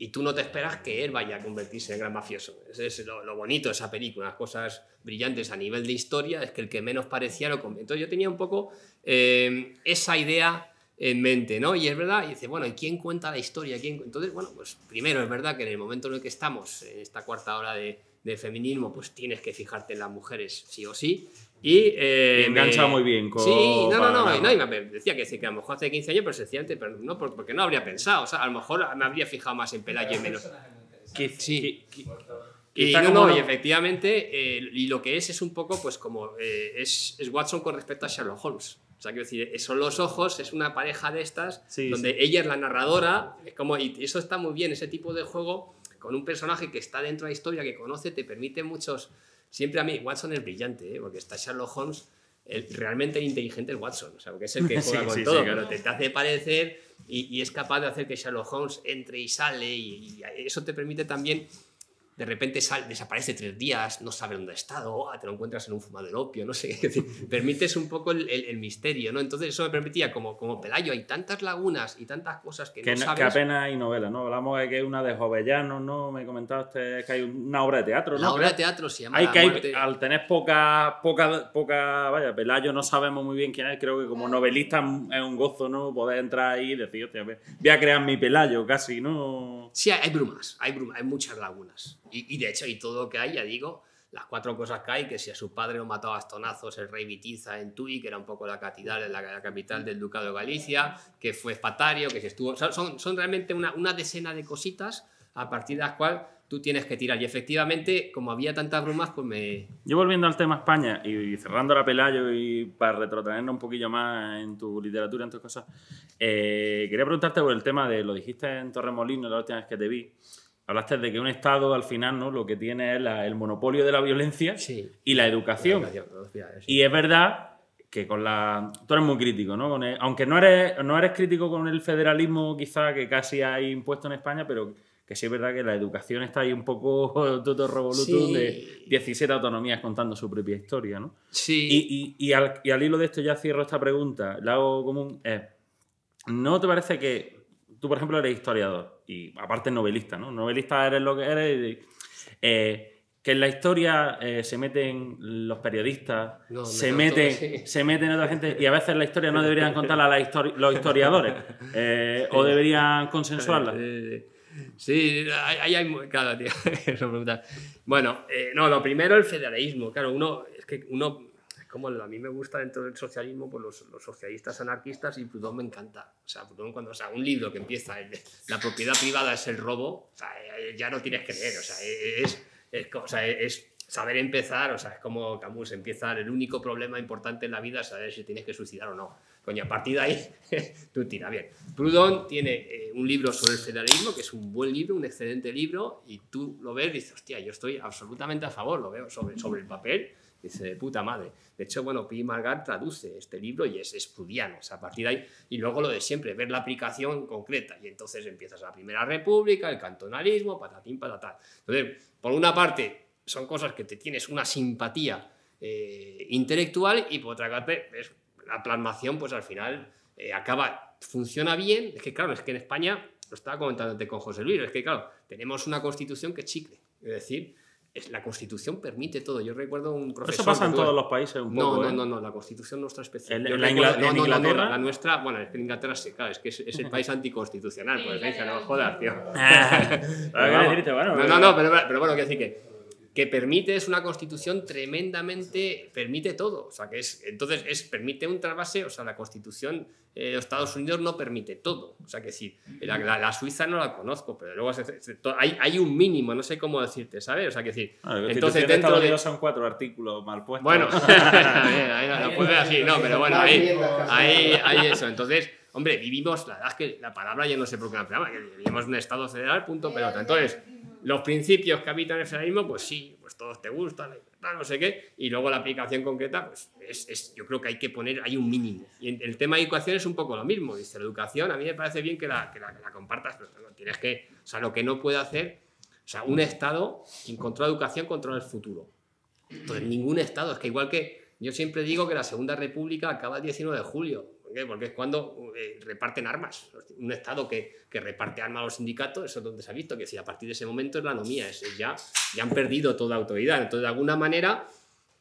Y tú no te esperas que él vaya a convertirse en gran mafioso. Ese es lo, lo bonito de esa película, las cosas brillantes a nivel de historia, es que el que menos parecía lo convirtió. Entonces yo tenía un poco eh, esa idea en mente, ¿no? Y es verdad, y dice, bueno, ¿y quién cuenta la historia? ¿Quién? Entonces, bueno, pues primero es verdad que en el momento en el que estamos, en esta cuarta hora de, de feminismo, pues tienes que fijarte en las mujeres, sí o sí. Y, eh, Y engancha muy bien con- Sí, no, no, no, no, y me decía que, que a lo mejor hace 15 años, pero sencillamente, pero no, por- porque no habría pensado, o sea, a lo mejor me habría fijado más en Pelayo y menos. Qui- Sí. Y, no, no, no- y efectivamente, eh, y lo que es es un poco, pues como eh, es, es Watson con respecto a Sherlock Holmes. O sea, quiero decir, son los ojos, es una pareja de estas, Sí, donde ella es la narradora, es como, y eso está muy bien, ese tipo de juego, con un personaje que está dentro de la historia, que conoce, te permite muchos... Siempre a mí, Watson es brillante, ¿eh? porque está Sherlock Holmes, el realmente inteligente es Watson, o sea, porque es el que Sí, juega con sí, todo, sí, pero claro. te, te hace parecer y, y es capaz de hacer que Sherlock Holmes entre y sale, y, y eso te permite también de repente sal- desaparece tres días, no sabe dónde ha estado, ah, te lo encuentras en un fumador de opio, no sé, decir, permites un poco el, el- el misterio, ¿no? Entonces eso me permitía, como, como Pelayo, hay tantas lagunas y tantas cosas que, Que, no no- sabes. que apenas hay novela, ¿no? Hablamos de que hay una de Jovellanos, ¿no? Me comentaste que hay una obra de teatro, ¿no? La obra de teatro se llama Hay La que hay- muerte- al tener poca, poca, poca, vaya, Pelayo no sabemos muy bien quién es, creo que como novelista es un gozo, ¿no? Poder entrar ahí y decir, hostia, voy a crear mi Pelayo casi, ¿no? Sí, hay brumas, hay, brumas, hay muchas lagunas. Y, y de hecho, y todo lo que hay, ya digo, las cuatro cosas que hay, que si a su padre lo mató a bastonazos el rey Vitiza en Tui, que era un poco la capital, la, la capital del ducado de Galicia, que fue espatario, que se estuvo... son- Son, realmente una, una decena de cositas a partir de las cuales tú tienes que tirar. Y efectivamente, como había tantas brumas, pues me... Yo volviendo al tema España y cerrando la Pelayo y para retrotraernos un poquillo más en tu literatura, en tus cosas, eh, quería preguntarte por el tema de, lo dijiste en Torremolino la última vez que te vi, hablaste de que un Estado al final no lo que tiene es la- el monopolio de la violencia Sí. y la educación. Y es verdad que con la... Tú eres muy crítico, ¿no? Con el- aunque no eres, no eres crítico con el federalismo quizá que casi hay impuesto en España, pero que sí es verdad que la educación está ahí un poco todo revolutum Sí. de 17 autonomías contando su propia historia, ¿no? Sí. Y, y- y al, y al hilo de esto ya cierro esta pregunta, la hago común. es, ¿No te parece que tú, por ejemplo, eres historiador y aparte novelista, ¿no? Novelista eres lo que eres. eh, que en la historia eh, se meten los periodistas, No, se, meten, sí. se meten otra gente y a veces la historia no deberían contarla a histori- los historiadores eh, o deberían consensuarla. Sí, ahí hay, claro, tío, eso pregunta. Bueno, no, lo primero el federalismo, claro, uno, es que uno, como a mí me gusta dentro del socialismo, pues los, los socialistas anarquistas y Proudhon me encanta. O sea, Proudhon cuando, o sea, un libro que empieza, el de, la propiedad privada es el robo, o sea, eh, ya no tienes que leer, o sea, es, es, co- o sea, es saber empezar, o sea, es como Camus, empieza, el único problema importante en la vida es saber si tienes que suicidar o no. Coño, a partir de ahí, tú tira. Bien, Proudhon tiene eh, un libro sobre el federalismo, que es un buen libro, un excelente libro, y tú lo ves y dices, hostia, yo estoy absolutamente a favor, lo veo sobre, sobre el papel, Dice, de puta madre. De hecho, bueno, Pi Margar traduce este libro y es estudiano, o sea, a partir de ahí. Y luego lo de siempre, ver la aplicación concreta. Y entonces empiezas la Primera República, el cantonalismo, patatín, patatán. Entonces, por una parte, son cosas que te tienes una simpatía eh, intelectual y por otra parte, es, la plasmación, pues al final eh, acaba, funciona bien. Es que, claro, es que en España, lo estaba comentando antes con José Luis, es que, claro, tenemos una constitución que chicle. Es decir, es, la constitución permite todo. Yo recuerdo un profesor. Eso pasa en todos los países un no, poco. no, ¿eh? no, no, la constitución nuestra es especial. ¿En- la recuerdo- Ingla- no, en no, no, no, Inglaterra? la, la nuestra, bueno, es que en Inglaterra sí, claro, es que es, es el país anticonstitucional, pues dice, no jodas, tío. Pero ¿qué vamos. decirte? Bueno, no, no, no, pero, pero bueno, quiero decir que, que permite, es una constitución tremendamente, permite todo. O sea, que es, entonces es, permite un trasvase, o sea, la constitución eh, de Estados Unidos no permite todo. O sea, que sí, la, la- la Suiza no la conozco, pero luego se- se- to- hay, hay un mínimo, no sé cómo decirte, ¿sabes? O sea, que sí. Ah, Entonces, de dentro Estados de. Unidos son cuatro artículos mal puestos. Bueno, ahí, lo puedes ver así, no, pero bueno, ahí, ahí, ahí eso. Entonces, hombre, vivimos, la verdad es que la palabra ya no sé por qué la empleamos, que vivimos en un Estado federal, punto pelota. Entonces, los principios que habitan el federalismo, pues sí, pues todos te gustan, no sé qué, y luego la aplicación concreta, pues es, es- yo creo que hay que poner, hay un mínimo. Y el tema de educación es un poco lo mismo, dice, la educación, a mí me parece bien que la, que la, que la compartas, pero no, tienes que, o sea, lo que no puede hacer, o sea, un Estado, quien controla educación, controla el futuro. Entonces, ningún Estado. Es que igual que yo siempre digo que la Segunda República acaba el 19 de julio. ¿Por qué? Porque es cuando eh, reparten armas. Un Estado que, que reparte armas a los sindicatos, eso es donde se ha visto, que si a partir de ese momento es la anomía, es, es ya, ya han perdido toda autoridad. Entonces, de alguna manera,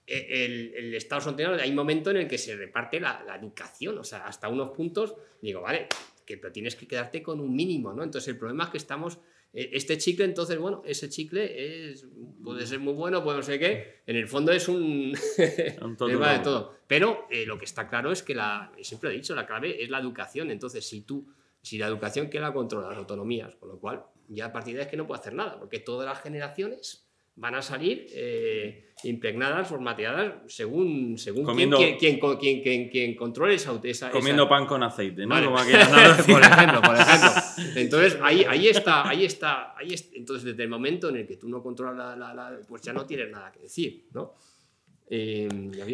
eh, el, el Estado soberano, hay un momento en el que se reparte la, la educación, o sea, hasta unos puntos, digo, vale, que, pero tienes que quedarte con un mínimo, ¿no? Entonces, el problema es que estamos este chicle, entonces, bueno, ese chicle es, puede ser muy bueno, puede no sé qué. En el fondo es un. Va de todo. todo. Pero eh, lo que está claro es que la. Siempre he dicho, la clave es la educación. Entonces, si tú. Si la educación que la controla las autonomías, con lo cual ya a partir de ahí es que no puede hacer nada, porque todas las generaciones van a salir eh, impregnadas, formateadas, según, según quien- Comiendo- quien, quien, quien, quien- controle esa, esa- esa- Comiendo pan con aceite, ¿no? Vale. Como aquí por ejemplo, por ejemplo. Entonces, ahí, ahí está, ahí está, ahí es- entonces desde el momento en el que tú no controlas la, la- la- pues ya no tienes nada que decir, ¿no? Eh,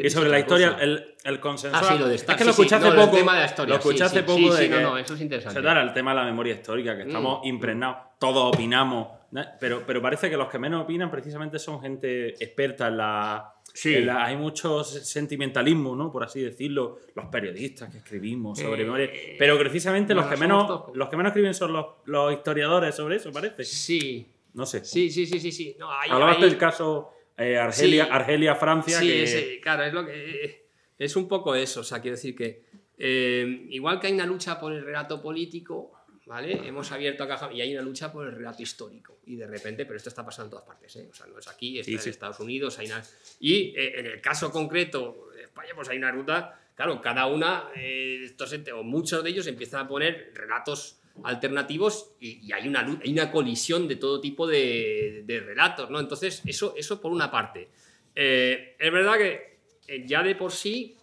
Y sobre la historia, el, el consenso. Ah, sí, lo de estar. Es que lo sí, sí, escuché hace el poco. tema de la historia, Lo escuché sí, hace sí, poco sí, de sí, no, no, eso es interesante. Se dará el tema de la memoria histórica, que estamos Mm. impregnados, todos opinamos, ¿no? pero, pero parece que los que menos opinan precisamente son gente experta en la... Sí. en la- hay mucho sentimentalismo, ¿no? Por así decirlo, los periodistas que escribimos sobre Eh, memoria. Pero precisamente los, que menos, los que menos escriben son los, los historiadores sobre eso, parece. Sí, No sé. sí, sí, sí, sí, sí. No, Hablabas del caso eh, Argelia, Sí. Argelia, Francia, Sí, que... ese- claro, es lo que es un poco eso. O sea, quiero decir que eh, igual que hay una lucha por el relato político, ¿vale? Hemos abierto a caja y hay una lucha por el relato histórico. Y de repente, pero esto está pasando en todas partes, ¿eh? O sea, no es aquí, está Sí, en sí. Estados Unidos, hay una... Y eh, en el caso concreto de España, pues hay una ruta, claro, cada una, eh, estos o muchos de ellos empiezan a poner relatos alternativos y, y hay, una, hay una colisión de todo tipo de, de relatos, ¿no? Entonces, eso, eso por una parte. Eh, es verdad que eh, ya de por sí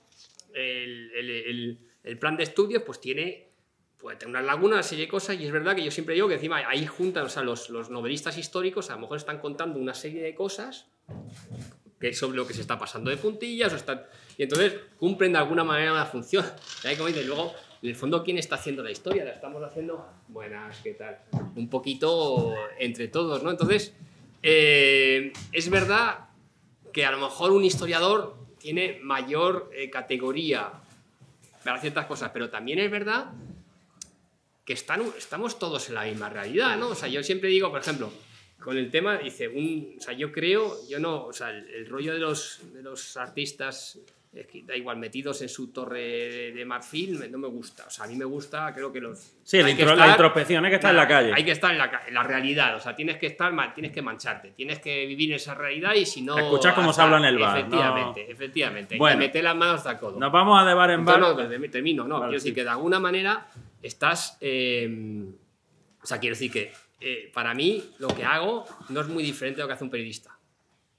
el, plan de estudios pues tiene, puede tener unas lagunas, una serie de cosas y es verdad que yo siempre digo que encima ahí juntan, o sea, los, los novelistas históricos a lo mejor están contando una serie de cosas que sobre lo que se está pasando de puntillas o están, y entonces cumplen de alguna manera una función. Ahí como dices, luego, en el fondo, ¿quién está haciendo la historia? ¿La estamos haciendo? Buenas, ¿qué tal? Un poquito entre todos, ¿no? Entonces, eh, es verdad que a lo mejor un historiador tiene mayor eh, categoría para ciertas cosas, pero también es verdad que están, estamos todos en la misma realidad, ¿no? O sea, yo siempre digo, por ejemplo, con el tema, dice, un, o sea, yo creo, yo no, o sea, el, el rollo de los, de los artistas, es que da igual, metidos en su torre de, marfil, no me gusta. O sea, a mí me gusta, creo que los... Sí, la, intro- la estar- introspección hay que estar en la calle. hay que estar en la, en la realidad, o sea, tienes que estar, tienes que mancharte, tienes que vivir esa realidad y si no... Escuchar cómo se habla en el bar, Efectivamente, efectivamente. Bueno. Hay que meter las manos hasta el codo. Nos vamos a de bar en bar. Entonces, no, que termi- termino, no. Vale, quiero decir sí. que de alguna manera estás. eh, o sea, quiero decir que eh, para mí lo que hago no es muy diferente de lo que hace un periodista.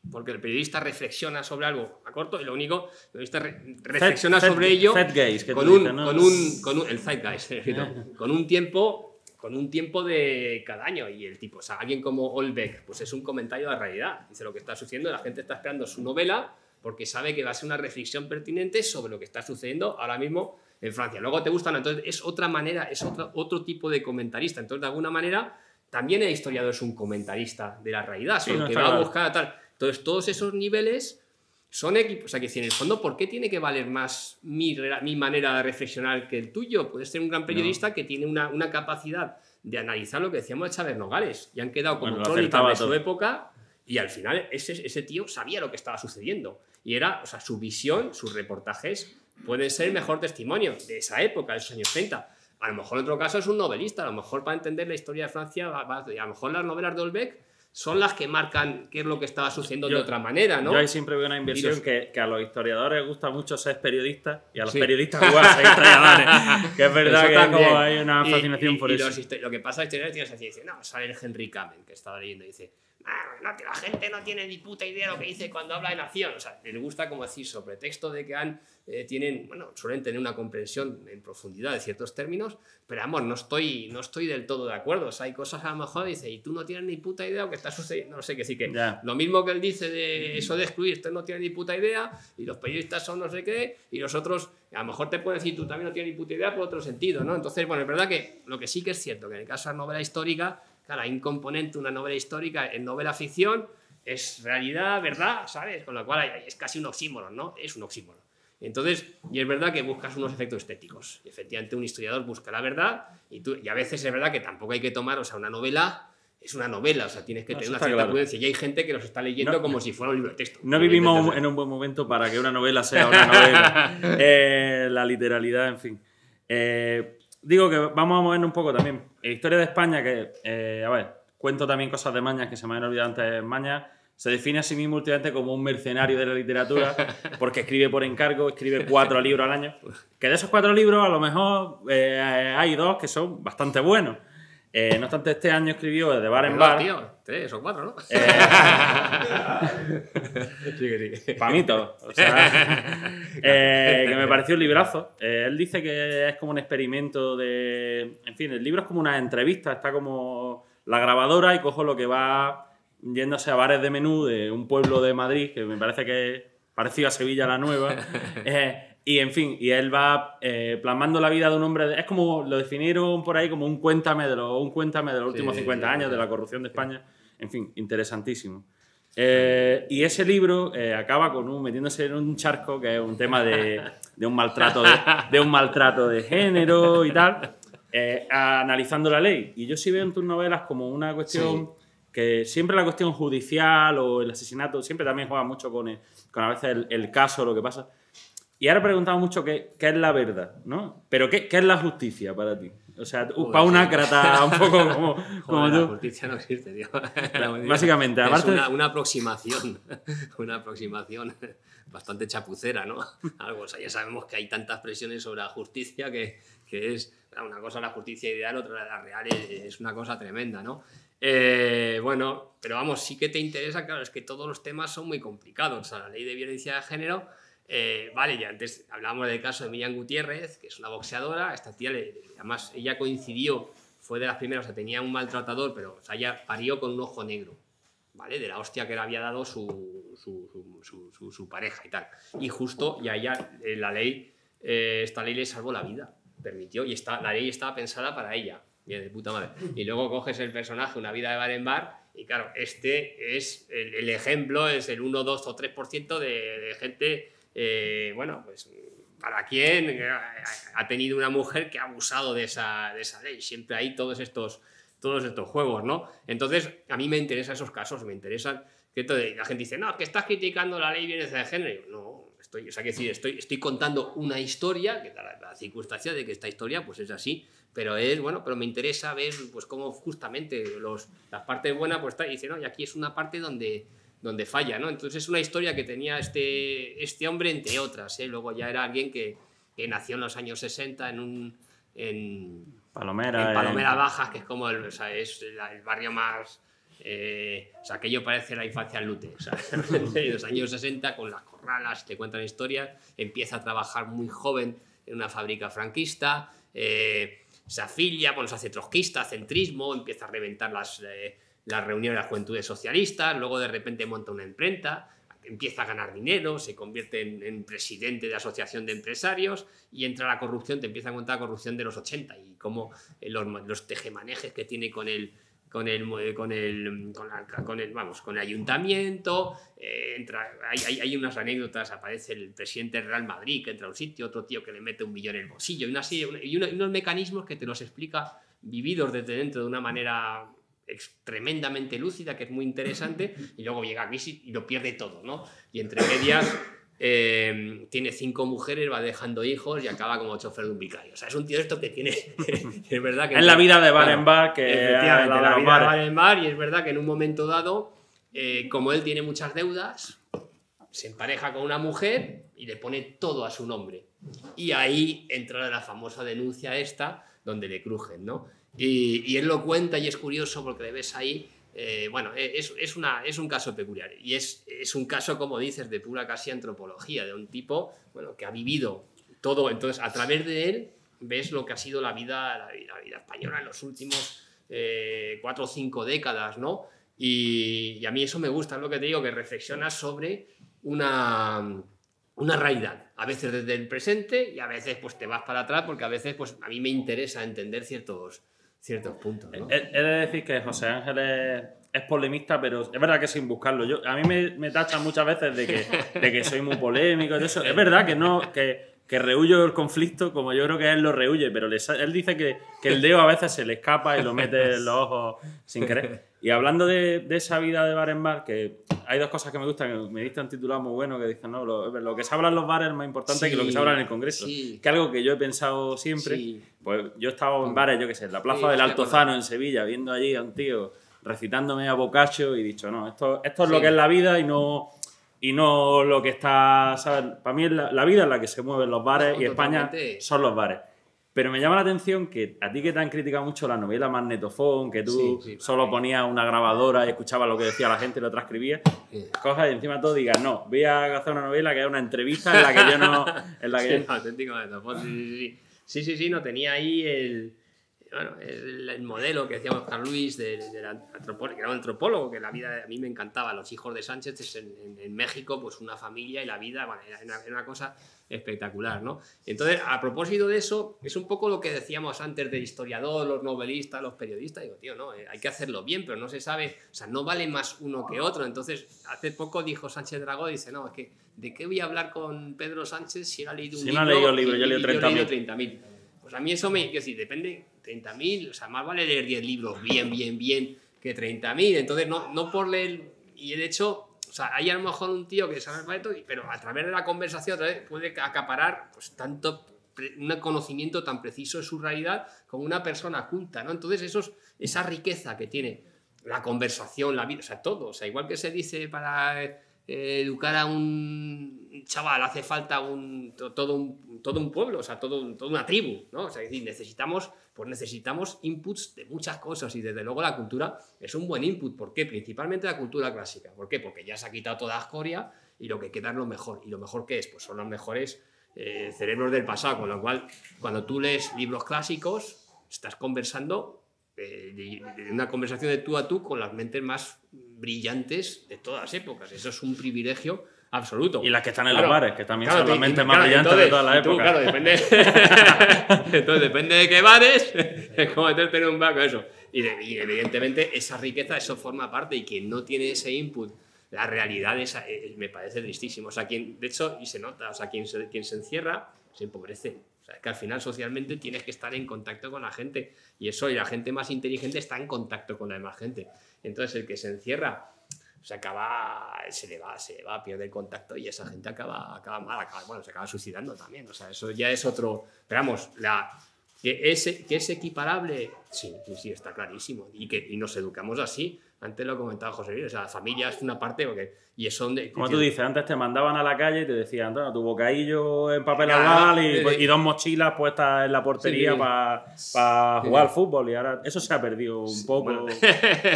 Porque el periodista reflexiona sobre algo a corto y lo único, el periodista re- reflexiona Zed- sobre ello Zeitgeist, que con un, dices, ¿no? con un, con un- el zeitgeist, con un tiempo con un tiempo de cada año y el tipo, o sea, alguien como Olbeck, pues es un comentario de la realidad, dice lo que está sucediendo, la gente está esperando su novela porque sabe que va a ser una reflexión pertinente sobre lo que está sucediendo ahora mismo en Francia. Luego te gustan, entonces es otra manera, es otro, otro tipo de comentarista. Entonces, de alguna manera, también el historiador es un comentarista de la realidad, Sí, no, que va a claro. buscar tal. Entonces, todos esos niveles son equipos. O sea, que si en el fondo, ¿por qué tiene que valer más mi, mi manera de reflexionar que el tuyo? Puedes ser un gran periodista que tiene una, una capacidad de analizar lo que decíamos de Chávez Nogales. Y han quedado como Bueno, de su todo. época. Y al final, ese, ese tío sabía lo que estaba sucediendo. Y era, o sea, su visión, sus reportajes pueden ser el mejor testimonio de esa época, de esos años 30. A lo mejor en otro caso es un novelista, a lo mejor para entender la historia de Francia, a lo mejor las novelas de Olbeck son las que marcan qué es lo que estaba sucediendo Yo- de otra manera, ¿no? Yo ahí siempre veo una inversión los- que, que a los historiadores les gusta mucho ser periodistas y a los Sí. periodistas igual ser historiadores. que es verdad que como hay una fascinación y- por y eso. los lo que pasa es que los tienes así, dice, no, sale el Henry Kamen, que estaba leyendo, y dice, "Ah, no, que la gente no tiene ni puta idea de lo que dice cuando habla de nación. O sea, les gusta como decir, sobre texto de que han, eh, tienen, bueno, suelen tener una comprensión en profundidad de ciertos términos, pero vamos, no estoy, no estoy del todo de acuerdo. O sea, hay cosas a lo mejor, dice, y tú no tienes ni puta idea de lo que está sucediendo. No sé qué, sí que Ya. lo mismo que él dice de eso de excluir, usted no tiene ni puta idea, y los periodistas son no sé qué, y los otros, a lo mejor te pueden decir, tú también no tienes ni puta idea por otro sentido, ¿no? Entonces, bueno, es verdad que lo que sí que es cierto, que en el caso de la novela histórica, claro, hay un componente, una novela histórica en novela ficción, es realidad, verdad, ¿sabes? Con lo cual es casi un oxímoron, ¿no? Es un oxímoron. Entonces, y es verdad que buscas unos efectos estéticos. Efectivamente, un historiador busca la verdad, y, tú, y a veces es verdad que tampoco hay que tomar, o sea, una novela es una novela, o sea, tienes que No, tener una cierta claro. prudencia. Y hay gente que los está leyendo No. como si fuera un libro de texto. No vivimos en un buen momento para que una novela sea una novela. Eh, la literalidad, en fin. Eh, digo que vamos a movernos un poco también. En Historia de España, que, eh, a ver, cuento también cosas de Mañas que se me habían olvidado antes. Mañas se define a sí mismo últimamente como un mercenario de la literatura porque escribe por encargo, escribe cuatro libros al año. Que de esos cuatro libros, a lo mejor eh, hay dos que son bastante buenos. Eh, no obstante, este año escribió de bar en bar. tío, tres o cuatro, ¿no? Eh, Para mí todo. O sea, eh, que me pareció un librazo. Eh, él dice que es como un experimento de... En fin, el libro es como una entrevista, está como la grabadora y cojo lo que va yéndose a bares de menú de un pueblo de Madrid, que me parece que es parecido a Sevilla la Nueva. Eh, y en fin, y él va eh, plasmando la vida de un hombre. de- es como lo definieron por ahí como un cuéntame de, los un cuéntame de los últimos Sí, 50 sí, años, sí. de la corrupción de España. En fin, interesantísimo. Eh, y ese libro eh, acaba con un metiéndose en un charco que es un tema de, de un maltrato de, de un maltrato de género y tal, eh, analizando la ley. Y yo sí veo en tus novelas como una cuestión que siempre la cuestión judicial o el asesinato siempre también juega mucho con, el- con a veces el, el caso, lo que pasa. Y ahora preguntamos mucho qué, qué es la verdad, ¿no? Pero ¿qué, qué es la justicia para ti? O sea, Joder, para un sí. ácrata un poco como, como Joder, la tú. justicia no existe, tío. Básicamente, es aparte- una, una aproximación, una aproximación bastante chapucera, ¿no? Algo, o sea, ya sabemos que hay tantas presiones sobre la justicia que, que es una cosa la justicia ideal, otra la real, es, es una cosa tremenda, ¿no? Eh, bueno, pero vamos, sí que te interesa, claro, es que todos los temas son muy complicados. O sea, la ley de violencia de género, eh, vale, ya antes hablábamos del caso de Miriam Gutiérrez, que es una boxeadora, esta tía, le- además, ella coincidió, fue de las primeras, o sea, tenía un maltratador, pero o sea, ella parió con un ojo negro. ¿vale? De la hostia que le había dado su, su, pareja y tal. Y justo, y a ella, eh, la ley, eh, esta ley le salvó la vida, permitió, y está, la ley estaba pensada para ella. Bien, de puta madre. Y luego coges el personaje, una vida de bar en bar, y claro, este es el, el ejemplo, es el 1, 2 o 3% de, de gente, eh, bueno, pues para quien eh, ha tenido una mujer que ha abusado de esa, de esa ley. Siempre hay todos estos, todos estos juegos, ¿no? Entonces, a mí me interesan esos casos, me interesan que la gente dice, no, que estás criticando la ley de violencia de género. No, estoy, o sea, que decir, estoy, estoy contando una historia, que la, la circunstancia de que esta historia pues es así, pero es, bueno, pero me interesa ver pues cómo justamente los, las partes buenas, pues está, y dice, no, y aquí es una parte donde donde falla, ¿no? Entonces es una historia que tenía este, este hombre, entre otras, ¿eh? Luego ya era alguien que, que nació en los años 60 en un... En, Palomera. en Palomera eh, Bajas, que es como el, o sea, es el barrio más. eh, o sea, aquello parece la infancia en Lute. O sea, en los años 60, con las corralas, te cuentan historias. Empieza a trabajar muy joven en una fábrica franquista. eh, se afilia, bueno, se hace trotskista, centrismo, empieza a reventar las, eh, las reuniones de las juventudes socialistas. Luego, de repente, monta una imprenta. empieza a ganar dinero, se convierte en, en presidente de asociación de empresarios y entra la corrupción, te empieza a contar la corrupción de los 80 y cómo eh, los, los tejemanejes que tiene con el, con el, con el, con la- el, vamos, con el ayuntamiento, eh, entra, hay, hay, unas anécdotas, aparece el presidente del Real Madrid que entra a un sitio, otro tío que le mete un millón en el bolsillo, y, una y unos mecanismos que te los explica vividos desde dentro de una manera tremendamente lúcida, que es muy interesante, y luego llega a crisis y lo pierde todo, ¿no? Y entre medias... eh, tiene cinco mujeres, va dejando hijos y acaba como chofer de un vicario. O sea, es un tío esto que tiene. es verdad que. Es la vida de bar Claro. en bar que la vida de bar en bar, y es verdad que en un momento dado, eh, como él tiene muchas deudas, se empareja con una mujer y le pone todo a su nombre. Y ahí entra la famosa denuncia esta, donde le crujen, ¿no? Y, y él lo cuenta y es curioso porque le ves ahí, eh, bueno, es, es, una, es un caso peculiar. Y es, es un caso, como dices, de pura casi antropología, de un tipo, bueno, que ha vivido todo. Entonces, a través de él ves lo que ha sido la vida, la, la vida española en los últimos eh, cuatro o cinco décadas, ¿no? Y, y a mí eso me gusta, es lo que te digo, que reflexionas sobre una, una realidad, a veces desde el presente y a veces pues te vas para atrás porque a veces pues a mí me interesa entender ciertos, ciertos puntos. He, de decir que José Ángel es, es polemista, pero es verdad que sin buscarlo. Yo, a mí me, me tachan muchas veces de que, de que soy muy polémico. y eso. Es verdad que no que, que rehuyo el conflicto como yo creo que él lo rehuye, pero le sa- él dice que, que el dedo a veces se le escapa y lo mete en los ojos sin querer. Y hablando de, de esa vida de bar en bar, que hay dos cosas que me gustan, que me diste un titulado muy bueno que dicen, no, lo, lo que se habla en los bares es más importante que lo que se habla en el Congreso. Sí. Que algo que yo he pensado siempre. Sí. Pues yo estaba en bares, yo qué sé, en la plaza Sí, del Altozano en Sevilla, viendo allí a un tío recitándome a Boccaccio y dicho, no, esto, esto es lo Sí. que es la vida y no, y no lo que está, ¿sabes? Para mí la, la vida es la que se mueve en los bares No, y España totalmente. son los bares. Pero me llama la atención que a ti que te han criticado mucho la novela Magnetofón, que tú Sí, sí, solo ponías una grabadora y escuchabas lo que decía la gente y lo transcribías, Sí. cojas y encima todo digas, no, voy a hacer una novela que es una entrevista en la que yo no... En la que auténtico sí, sí, sí. Sí, sí, sí, no tenía ahí el, bueno, el, el modelo que decía Oscar Luis del del antropólogo, que era un antropólogo, que la vida a mí me encantaba. Los hijos de Sánchez en, en- en México, pues una familia y la vida, bueno, era una, era una cosa espectacular, ¿no? Entonces, a propósito de eso, es un poco lo que decíamos antes del historiador, los novelistas, los periodistas. Digo, tío, no, eh, hay que hacerlo bien, pero no se sabe, o sea, no vale más uno que otro. Entonces, hace poco dijo Sánchez Dragó, dice, no, es que, ¿de qué voy a hablar con Pedro Sánchez si él ha leído un Si libro? no ha leído el libro, yo he leído y 30.000. 30.000. Pues a mí eso me, quiero decir, depende, 30.000, o sea, más vale leer 10 libros bien, bien, bien que 30.000. Entonces, no, no por leer, y el hecho, o sea, hay a lo mejor un tío que sabe alfabeto, pero a través de la conversación puede acaparar pues tanto un conocimiento tan preciso de su realidad como una persona culta, ¿no? Entonces, esos, esa riqueza que tiene la conversación, la vida, o sea, todo, o sea, igual que se dice para eh, educar a un chaval hace falta un, to- todo, un, todo un pueblo, o sea, todo, toda una tribu, ¿no? O sea, es decir, necesitamos, pues necesitamos inputs de muchas cosas y desde luego la cultura es un buen input. ¿Por qué? Principalmente la cultura clásica. ¿Por qué? Porque ya se ha quitado toda escoria y lo que queda es lo mejor. ¿Y lo mejor qué es? Pues son los mejores eh, cerebros del pasado, con lo cual, cuando tú lees libros clásicos, estás conversando eh, de una conversación de tú a tú con las mentes más brillantes de todas las épocas. Eso es un privilegio absoluto. Y las que están en Claro, los bares, que también claro, son las mentes más claro, brillantes de entonces, toda la y tú, época. claro, depende, entonces depende de qué bares, es como meterte en un bar con eso. Y, de- y evidentemente esa riqueza, eso forma parte y quien no tiene ese input, la realidad esa, eh, me parece tristísimo. O sea, quien, de hecho, y se nota, o sea, quien se, quien se encierra se empobrece. O sea, es que al final socialmente tienes que estar en contacto con la gente y eso, y la gente más inteligente está en contacto con la demás gente. Entonces el que se encierra se acaba, se le va, se le va, pierde el contacto y esa gente acaba, acaba mal, acaba, bueno, se acaba suicidando también. O sea, eso ya es otro. Pero vamos, la, que, es, que es equiparable, sí, sí, está clarísimo. Y que y nos educamos así. Antes lo comentaba José Luis, o sea, la familia es una parte, porque, y eso donde. Como tú dices, antes te mandaban a la calle y te decían, Antonio, tu bocadillo en papel Claro, albal y, eh, pues, y dos mochilas puestas en la portería Sí. para Sí. jugar al fútbol. Y ahora eso se ha perdido un poco, bueno.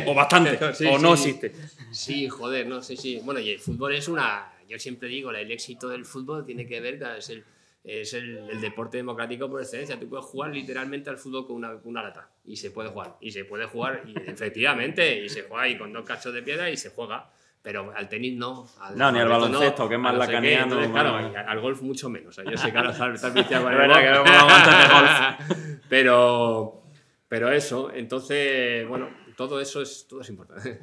o bastante, Sí, o no sí. existe. Sí, joder, no sé si. Bueno, y el fútbol es una. Yo siempre digo, el éxito del fútbol tiene que ver, es el, es el, el deporte democrático por excelencia. Tú puedes jugar literalmente al fútbol con una, con una lata y se puede jugar. Y se puede jugar, y efectivamente, y se juega y con dos cachos de piedra y se juega. pero al tenis no. No, ni al baloncesto, que es más a no claro, y al golf mucho menos. O sea, yo sé que ahora estás estás viciado con el verdad que golf. vemos amantes de pero, pero eso, entonces, bueno, todo eso es, todo es importante.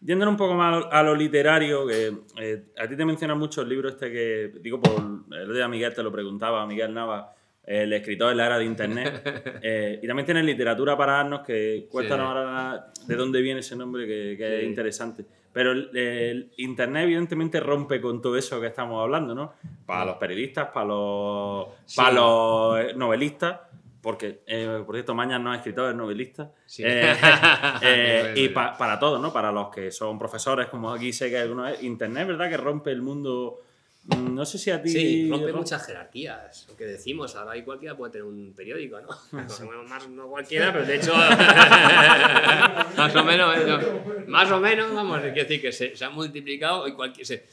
Yéndonos un poco más a lo- literario, que eh, a ti te menciona mucho el libro este que, digo, por el otro día Miguel te lo preguntaba, Miguel Nava, el escritor de la era de Internet. Eh, y también tienes literatura para darnos, que cuéntanos Sí. ahora de dónde viene ese nombre, que, que es Sí. interesante. Pero el, el Internet evidentemente rompe con todo eso que estamos hablando, ¿no? Para los periodistas, para los, Sí. para los eh, novelistas, porque, eh, por cierto, Mañas no es escritor, es novelista. Sí. Eh, eh, y pa- para todos, ¿no? Para los que son profesores, como aquí sé que hay algunos. Internet, ¿verdad? Que rompe el mundo. Mm, No sé si a ti. Sí, rompe rom- muchas jerarquías. Lo que decimos, ahora hay cualquiera puede tener un periódico, ¿no? Más, no cualquiera, pero de hecho. más o menos, eso. más o menos, vamos, quiero decir que se, se ha multiplicado y cualquier. se-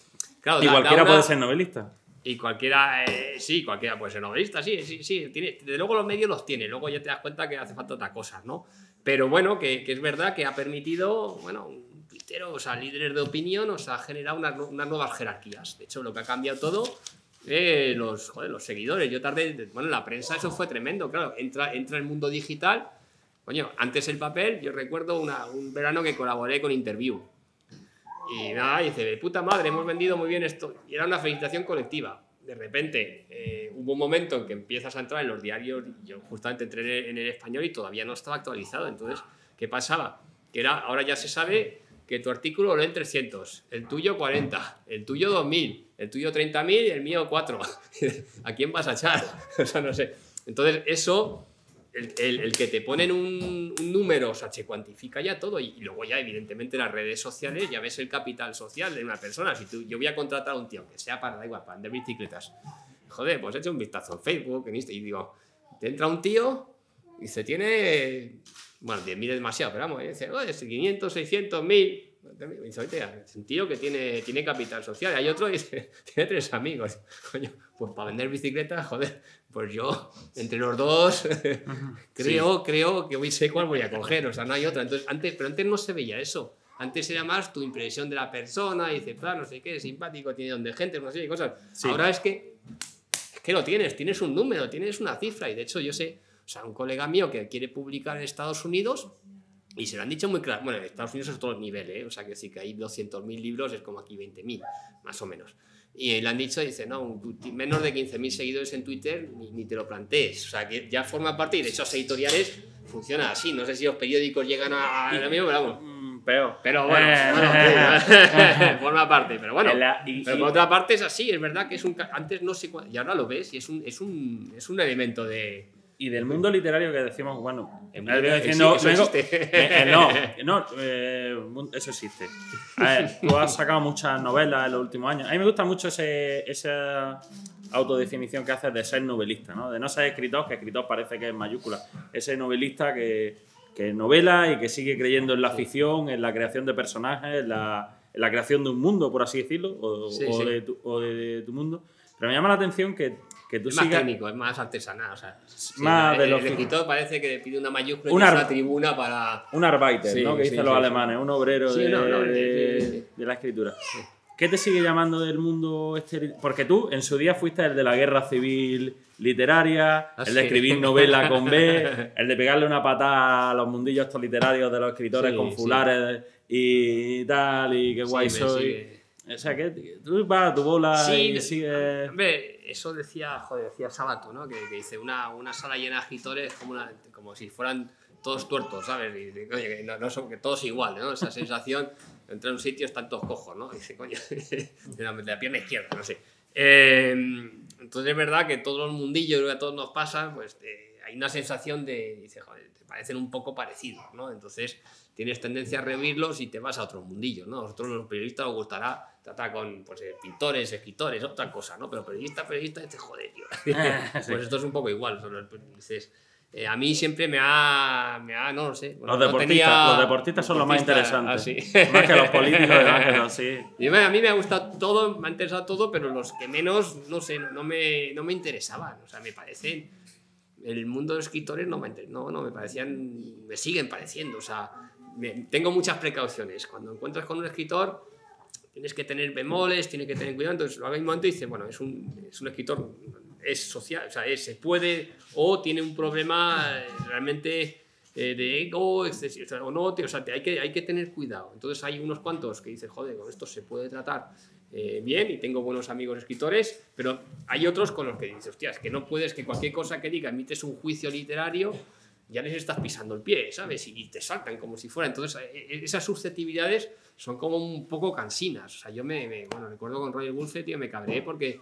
claro, Y cualquiera una- puede ser novelista. Y cualquiera, eh, sí, cualquiera puede ser novelista, sí, sí, sí. Tiene, desde luego los medios los tiene, luego ya te das cuenta que hace falta otras cosas, ¿no? Pero bueno, que, que es verdad que ha permitido, bueno, un o sea, líderes de opinión, os ha generado unas, unas nuevas jerarquías. De hecho, lo que ha cambiado todo, eh, los, joder, los seguidores. Yo tardé, bueno, en la prensa eso fue tremendo, claro, entra, entra el mundo digital. Coño, antes el papel, yo recuerdo una- un verano que colaboré con Interview. Y nada, dice, de puta madre, hemos vendido muy bien esto. Y era una felicitación colectiva. De repente, eh, hubo un momento en que empiezas a entrar en los diarios. y Yo justamente entré en el español y todavía no estaba actualizado. Entonces, ¿qué pasaba? Que era, ahora ya se sabe que tu artículo lo leen 300, el tuyo 40, el tuyo 2000, el tuyo 30.000 y el mío 4. ¿A quién vas a echar? o sea, no sé. Entonces, eso el, el- el que te ponen un, un número, o sea, se cuantifica ya todo y, y luego ya evidentemente las redes sociales ya ves el capital social de una persona. Si tú, yo voy a contratar a un tío que sea para, da igual, para vender bicicletas, joder, pues echa un vistazo en Facebook, en Insta, y digo, te entra un tío y se tiene, bueno, 10.000 es demasiado, pero vamos, y dice, oye, 500, 600, 1.000. Y dice, "Oye, es un tío que tiene, tiene capital social. Hay otro dice, tiene tres amigos. Coño, pues para vender bicicletas, joder, pues yo, entre los dos, creo, creo que hoy sé cuál voy a coger, o sea, no hay otra. Entonces, antes, pero antes no se veía eso. Antes era más tu impresión de la persona, y dice, "Ah, no sé qué, simpático, tiene donde gente, no sé qué cosas. Sí. Ahora es que, es que lo tienes, tienes un número, tienes una cifra, y de hecho yo sé, o sea, un colega mío que quiere publicar en Estados Unidos, y se lo han dicho muy claro. Bueno, en Estados Unidos es todo el nivel, ¿eh? O sea, que decir que hay 200.000 libros, es como aquí 20.000, más o menos. Y le han dicho, dice, no, menos de 15.000 seguidores en Twitter, ni, ni te lo plantees. O sea, que ya forma parte, y de hecho, los editoriales funciona así. No sé si los periódicos llegan a, a lo mismo, pero vamos. Mm, peor. Pero bueno, Eh, forma parte. Pero bueno, En la- y- pero y- por otra parte es así, es verdad que es un. Antes no sé y ahora lo ves, y es un, es un, es un elemento de. Y del mundo literario que decimos, bueno, vengo sí, diciendo- eso vengo- existe. eh, no, no, eh, eso existe. A ver, tú has sacado muchas novelas en los últimos años. A mí me gusta mucho ese, esa autodefinición que haces de ser novelista, ¿no? De no ser escritor, que escritor parece que es mayúscula. Ese novelista que, que novela y que sigue creyendo en la ficción, en la creación de personajes, en la, en la creación de un mundo, por así decirlo, o, Sí, o sí. De, tu, o de tu mundo. Pero me llama la atención que, que tú Es más sigas... técnico, es más artesanal. O sea, sí, Más el, de el los- escritor parece que le pide una mayúscula Una- una tribuna para. Un Arbeiter, Sí, ¿no? Que sí, dicen sí, los sí. alemanes, un obrero Sí, de, no, no, de- sí, sí, sí. de la escritura. ¿Qué te sigue llamando del mundo este? Porque tú en su día fuiste el de la guerra civil literaria, Ah, el de sí. escribir novela con B, el de pegarle una patada a los mundillos estos literarios de los escritores Sí, con sí. fulares y tal, y qué guay Sí, soy. Sigue. O sea, que tú vas a tu bola Sí, y sigues... Hombre, eso decía, joder, decía Sabato, ¿no? Que, que dice una, una sala llena de escritores como, una, como si fueran todos tuertos, ¿sabes? Y dice, oye, que no, no son que todos iguales, ¿no? Esa sensación, entrar en un sitio están todos cojos, ¿no? Y dice, coño, de la, de la pierna izquierda, no sé. Eh, entonces es verdad que todos los mundillos, que a todos nos pasa, pues eh, hay una sensación de, dice, joder, te parecen un poco parecidos, ¿no? Entonces tienes tendencia a revivirlos y te vas a otro mundillo, ¿no? A nosotros los periodistas nos gustará tratar con pues, eh, pintores, escritores, otra cosa, ¿no? Pero periodista, periodista, este joder, tío. Pues esto es un poco igual. solo, dices, eh, a mí siempre me ha, me ha no lo sé. bueno, Los no deportistas, tenía- los deportistas son los más deportistas, interesantes. ah, sí. Más que los políticos, los- sí. Y a mí me ha gustado todo, me ha interesado todo, pero los que menos, no sé, no me, no me interesaban. O sea, me parecen. El mundo de escritores no me, inter- no, no, me parecían. Me siguen pareciendo. O sea, me- tengo muchas precauciones. Cuando encuentras con un escritor, tienes que tener bemoles, tienes que tener cuidado. Entonces, lo haga un momento y dice, bueno, es un, es un escritor, es social, o sea, es- se puede, o tiene un problema eh, realmente eh, de ego, excesivo, o no, o sea, hay, que, hay que tener cuidado. Entonces, hay unos cuantos que dicen, joder, con esto se puede tratar eh, bien y tengo buenos amigos escritores, pero hay otros con los que dices, hostia, es que no puedes que cualquier cosa que diga emites un juicio literario, ya les estás pisando el pie, ¿sabes? Y te saltan como si fuera. Entonces, eh, eh, esas susceptibilidades son como un poco cansinas. O sea, yo me, me- bueno, recuerdo con Roger Wolfe, tío, me cabreé porque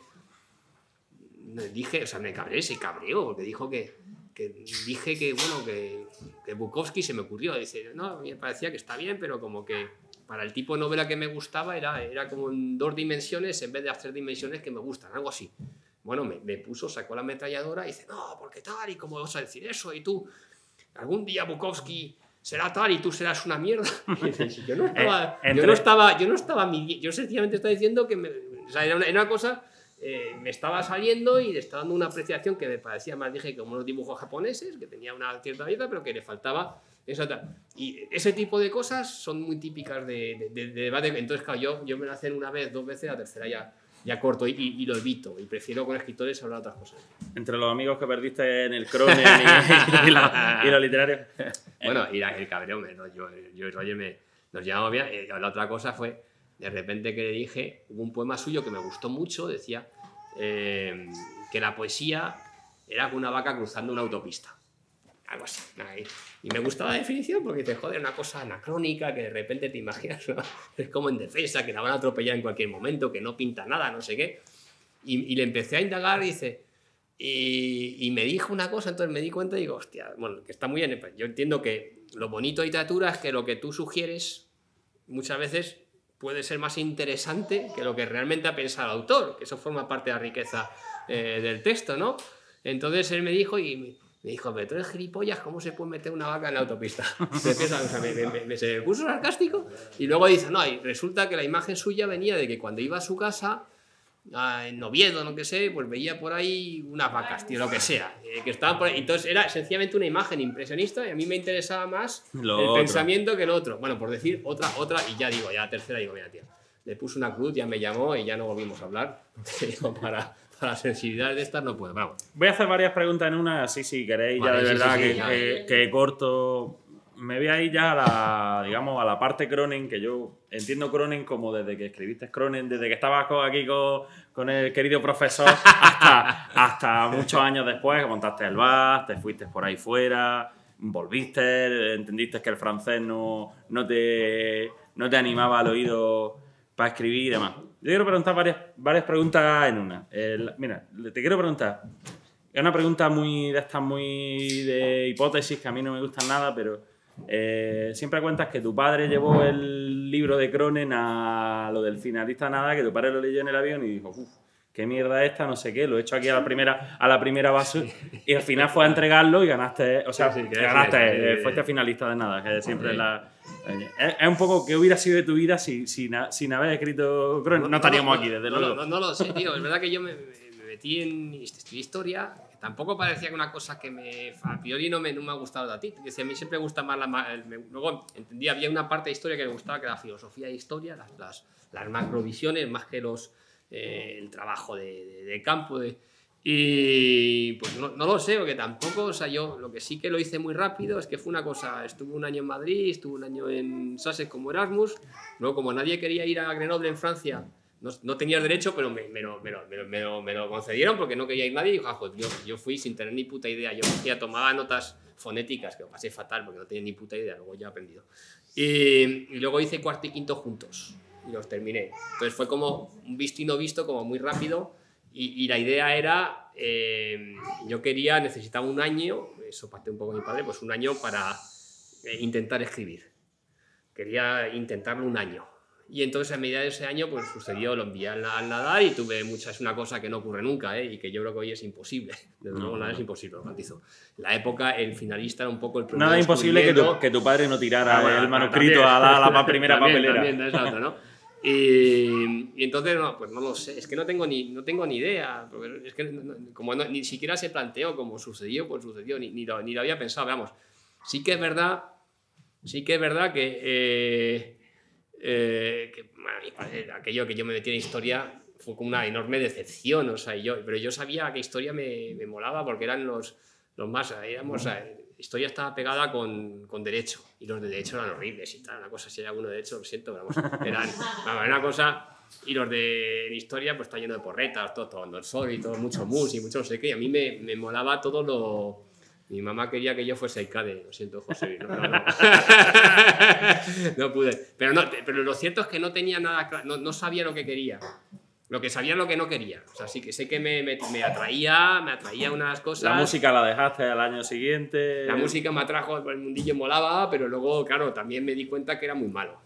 dije, o sea, me cabré, se cabreó, porque dijo que, que dije que, bueno, que, que Bukowski se me ocurrió. Dice, no, me parecía que está bien, pero como que para el tipo de novela que me gustaba era, era como en dos dimensiones en vez de las tres dimensiones que me gustan, algo así. Bueno, me, me puso, sacó la ametralladora y dice, no, porque tal, y cómo vas a decir eso, y tú, algún día Bukowski será tal y tú serás una mierda. Yo no estaba, Eh, yo no estaba, yo no estaba, yo sencillamente estaba diciendo que me, o sea, era una, era una cosa, eh, me estaba saliendo y le estaba dando una apreciación que me parecía más, dije, como unos dibujos japoneses, que tenía una cierta belleza, pero que le faltaba esa tal. Y ese tipo de cosas son muy típicas de, de- de- de debate. Entonces, claro, yo, yo me lo hacen una vez, dos veces, la tercera ya, ya corto y, y- y lo evito. Y prefiero con escritores hablar de otras cosas. Entre los amigos que perdiste en el Cronen y, y la- y lo literario. Bueno, y la- el cabreo, me, no, yo, yo y Roger me, nos llevamos bien. Y la otra cosa fue, de repente que le dije, hubo un poema suyo que me gustó mucho, decía eh, que la poesía era como una vaca cruzando una autopista. Algo así. ahí. Y me gustaba la definición porque dice, joder, una cosa anacrónica que de repente te imaginas, ¿no? es como en defensa, que la van a atropellar en cualquier momento, que no pinta nada, no sé qué. Y, y le empecé a indagar y dice, y, y me dijo una cosa, entonces me di cuenta y digo, hostia, bueno, que está muy bien. Yo entiendo que lo bonito de literatura es que lo que tú sugieres muchas veces puede ser más interesante que lo que realmente ha pensado el autor, que eso forma parte de la riqueza eh, del texto, ¿no? Entonces él me dijo y me, dijo, pero tú eres gilipollas, ¿cómo se puede meter una vaca en la autopista? Me empieza- o sea, me, me- me- se puso sarcástico y luego dice, no, y resulta que la imagen suya venía de que cuando iba a su casa ah, en Oviedo, no que sé, pues veía por ahí unas vacas, tío, lo que sea. eh, que estaban por ahí. Entonces era sencillamente una imagen impresionista y a mí me interesaba más Lo el otro. pensamiento que el otro. Bueno, por decir otra, otra, y ya digo, ya la tercera, digo, mira, tío, le puse una cruz, ya me llamó y ya no volvimos a hablar. Digo, para, para sensibilidades de estas no puedo. Vamos. Voy a hacer varias preguntas en una, así si queréis, ya de sí, verdad sí, sí, que, ya. que- que corto. Me voy a ir ya a la, digamos, a la parte Cronen, que yo entiendo Cronen como desde que escribiste Cronen, desde que estabas aquí con, con el querido profesor, hasta, hasta muchos años después, que montaste el bar, te fuiste por ahí fuera, volviste, entendiste que el francés no, no, te, no te animaba al oído para escribir y demás. Yo quiero preguntar varias, varias preguntas en una. El- mira, te quiero preguntar, es una pregunta muy de estas muy de hipótesis que a mí no me gustan nada, pero eh, siempre cuentas que tu padre llevó el libro de Cronen a lo del finalista nada, que tu padre lo leyó en el avión y dijo, uff, qué mierda esta, no sé qué, lo he hecho aquí a la primera, a la primera base y al final fue a entregarlo y ganaste, o sea, Sí, sí, que ganaste, sí, eh, fuiste finalista de nada, que siempre es la... Es, es un poco que hubiera sido de tu vida si, sin, ha- sin haber escrito Cronen. No, estaríamos aquí, desde no, luego. No, no, no lo sé, tío. Es verdad que yo me, me- me metí en estudié historia, que tampoco parecía que una cosa que me, a priori no me, no me ha gustado de a ti. Decía, a mí siempre me gusta más la... el- me- luego entendía, había una parte de historia que me gustaba, que era la filosofía de historia, las, las, las macrovisiones, más que los, eh, el trabajo de, de- de campo. de- y pues no, no lo sé, porque tampoco, o sea, yo lo que sí que lo hice muy rápido es que fue una cosa, estuve un año en Madrid, estuve un año en Sussex como Erasmus, luego como nadie quería ir a Grenoble en Francia, no, no tenía el derecho, pero me, me lo, me, lo, me, lo, concedieron porque no quería ir nadie y dijo, ah, pues yo, yo fui sin tener ni puta idea, yo cogía, tomaba notas fonéticas, que lo pasé fatal porque no tenía ni puta idea, luego ya he aprendido. Y, y luego hice cuarto y quinto juntos y los terminé. Entonces fue como un visto y no visto, como muy rápido. Y, y la idea era, eh, yo quería, necesitaba un año, eso parte un poco de mi padre, pues un año para eh, intentar escribir. Quería intentarlo un año. Y entonces a medida de ese año, pues sucedió, lo envié al, al nadar y tuve mucha, es una cosa que no ocurre nunca, ¿eh? y que yo creo que hoy es imposible. Desde luego nada es imposible, lo garantizo. La época, el finalista era un poco el Nada imposible que tu, que tu padre no tirara Ah, bueno, el manuscrito también. a la, la primera También, papelera. también, ¿no? Y, y entonces, no, pues no lo sé, es que no tengo ni, no tengo ni idea, es que no- como no- ni siquiera se planteó cómo sucedió, pues sucedió, ni, ni, lo, ni lo había pensado, veamos. Sí que es verdad, sí que es verdad que eh, eh, que, aquello que yo me metí en historia fue como una enorme decepción, o sea, yo, pero yo sabía que historia me, me molaba porque eran los, los más, éramos, eh, historia estaba pegada con, con derecho, y los de derecho eran horribles y tal, una cosa, si hay alguno de derecho, lo siento, pero vamos, eran, vamos, una cosa, y los de historia pues está lleno de porretas, todo tomando el sol y todo, mucho mus y mucho no sé qué, y a mí me, me molaba todo lo... Mi mamá quería que yo fuese Icade, lo siento, José. No, no, no. No pude. Pero, no, pero lo cierto es que no tenía nada claro, no, no sabía lo que quería. Lo que sabía lo que no quería. O sea, sí que sé que me, me, me atraía, me atraía unas cosas. La música la dejaste al año siguiente. La música me atrajo, el mundillo molaba, pero luego, claro, también me di cuenta que era muy malo.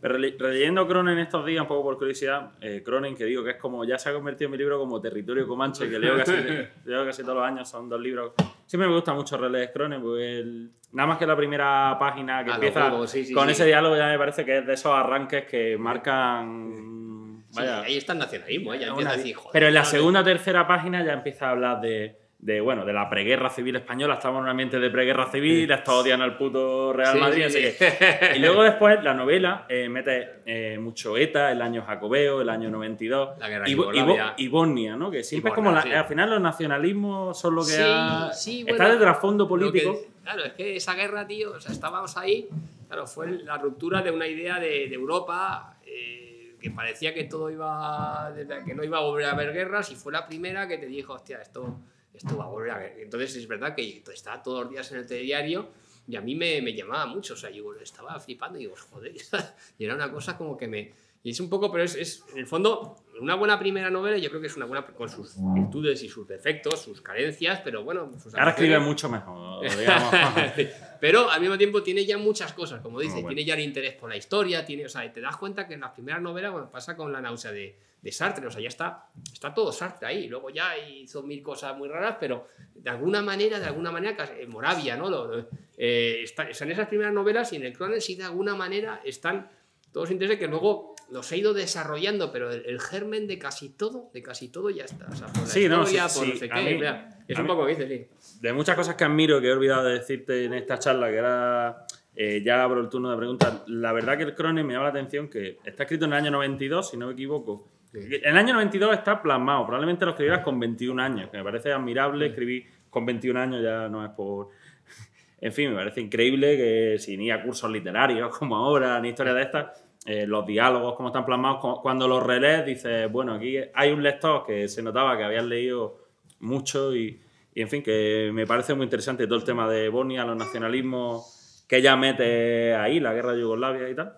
Pero rele- releyendo Cronen estos días, un poco por curiosidad, eh, Cronen, que digo que es como, ya se ha convertido en mi libro como Territorio Comanche, que leo casi, leo casi todos los años, son dos libros. Siempre me gusta mucho releer Cronen, porque el- nada más que la primera página que empieza juego, sí, sí, con sí. ese diálogo ya me parece que es de esos arranques que marcan... Sí, Vaya, ahí está el nacionalismo, ¿eh? ya empieza a decir, joder. pero en la segunda o tercera página ya empieza a hablar de, de, bueno, de la preguerra civil española. Estamos en un ambiente de preguerra civil, estos odian al puto Real Sí, Madrid. sí, así sí. que- Y luego después la novela eh, mete eh, mucho ETA, el año jacobeo, el año 92. La guerra y, y, y Bosnia, ¿no? Que siempre es como, la- sí. al final los nacionalismos son lo que Sí, ha- sí, Está bueno, de trasfondo político. que- claro, es que esa guerra, tío, o sea, estábamos ahí, claro, fue la ruptura de una idea de, de Europa eh, que parecía que todo iba, que no iba a volver a haber guerras y fue la primera que te dijo, hostia, esto, esto va a volver a haber. Entonces es verdad que estaba todos los días en el telediario y a mí me, me llamaba mucho, o sea, yo estaba flipando y digo, joder, y era una cosa como que me... Y es un poco, pero es, es, en el fondo una buena primera novela, yo creo que es una buena con sus virtudes y sus defectos, sus carencias, pero bueno, sus Ahora escribe mucho mejor, digamos. pero al mismo tiempo tiene ya muchas cosas, como dice, Ah, bueno. tiene ya el interés por la historia, tiene, o sea, te das cuenta que en las primeras novelas, bueno, pasa con la náusea de, de Sartre, o sea, ya está, está todo Sartre ahí, luego ya hizo mil cosas muy raras, pero de alguna manera, de alguna manera, Moravia, ¿no? Lo- lo- eh, está- están esas primeras novelas y en el Cronen sí de alguna manera están todos los intereses que luego los he ido desarrollando, pero el, el germen de casi todo, de casi todo ya está. O sea, por la Sí, no, historia, sí, por no sí, sé qué, mí- es un mí- poco que sí. de muchas cosas que admiro que he olvidado de decirte en esta charla, que era. eh, ya abro el turno de preguntas. La verdad que el Cronen me llama la atención que está escrito en el año 92, si no me equivoco. En el año 92 está plasmado. Probablemente lo escribieras con 21 años, que me parece admirable escribir con 21 años, ya no es por. En fin, me parece increíble que sin ir a cursos literarios como ahora, ni historias de estas, eh, los diálogos como están plasmados, cu- cuando los relees dices, bueno, aquí hay un lector que se notaba que habías leído mucho y, y, en fin, que me parece muy interesante todo el tema de Bosnia, los nacionalismos que ella mete ahí, la guerra de Yugoslavia y tal.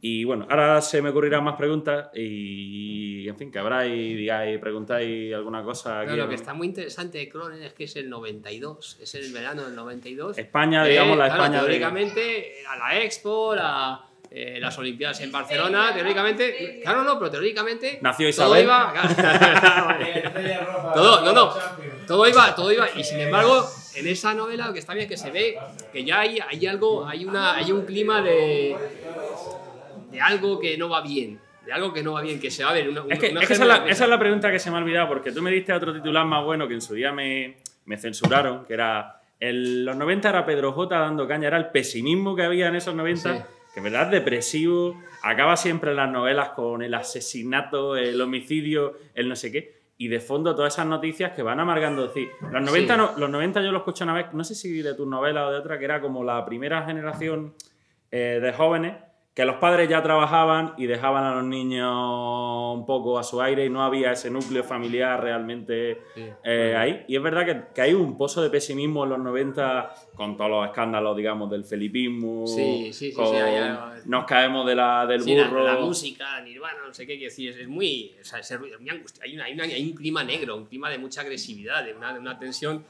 Y bueno, ahora se me ocurrirán más preguntas y, en fin, que habráis, digáis, preguntáis alguna cosa. aquí lo que está muy interesante de Cronen es que es el 92, es el verano del 92. España, digamos, la Eh, claro, España de- Teóricamente, era la Expo, la, eh, las Olimpiadas en Barcelona, teóricamente. Claro, no, pero teóricamente. Nació todo Isabel. iba. todo, no, no. Todo iba, todo iba. Y sin embargo, en esa novela lo que está bien es que se ve que ya hay, hay algo, hay, una, hay un clima de. de algo que no va bien. De algo que no va bien, que se va a ver. Una, Es que, una es que esa, es la, germen- esa es la pregunta que se me ha olvidado, porque tú me diste otro titular más bueno que en su día me, me censuraron, que era. En los 90 era Pedro J dando caña, era el pesimismo que había en esos 90, Sí. Que en verdad es depresivo, acaba siempre en las novelas con el asesinato, el homicidio, el no sé qué, y de fondo todas esas noticias que van amargando. Es decir, los 90, Sí. no- los 90 yo lo escuché una vez, no sé si de tus novelas o de otra, que era como la primera generación eh, de jóvenes que los padres ya trabajaban y dejaban a los niños un poco a su aire y no había ese núcleo familiar realmente Sí. eh, ahí. Y es verdad que, que hay un pozo de pesimismo en los 90 con todos los escándalos, digamos, del felipismo. Sí, sí, sí, con sí, hay- hay- Nos caemos de la, del Sí, la, burro. la música, Nirvana, no sé qué, decir, es, es muy, o sea, es muy angustia. Hay, una- hay, una- hay un clima negro, un clima de mucha agresividad, de una, de una tensión.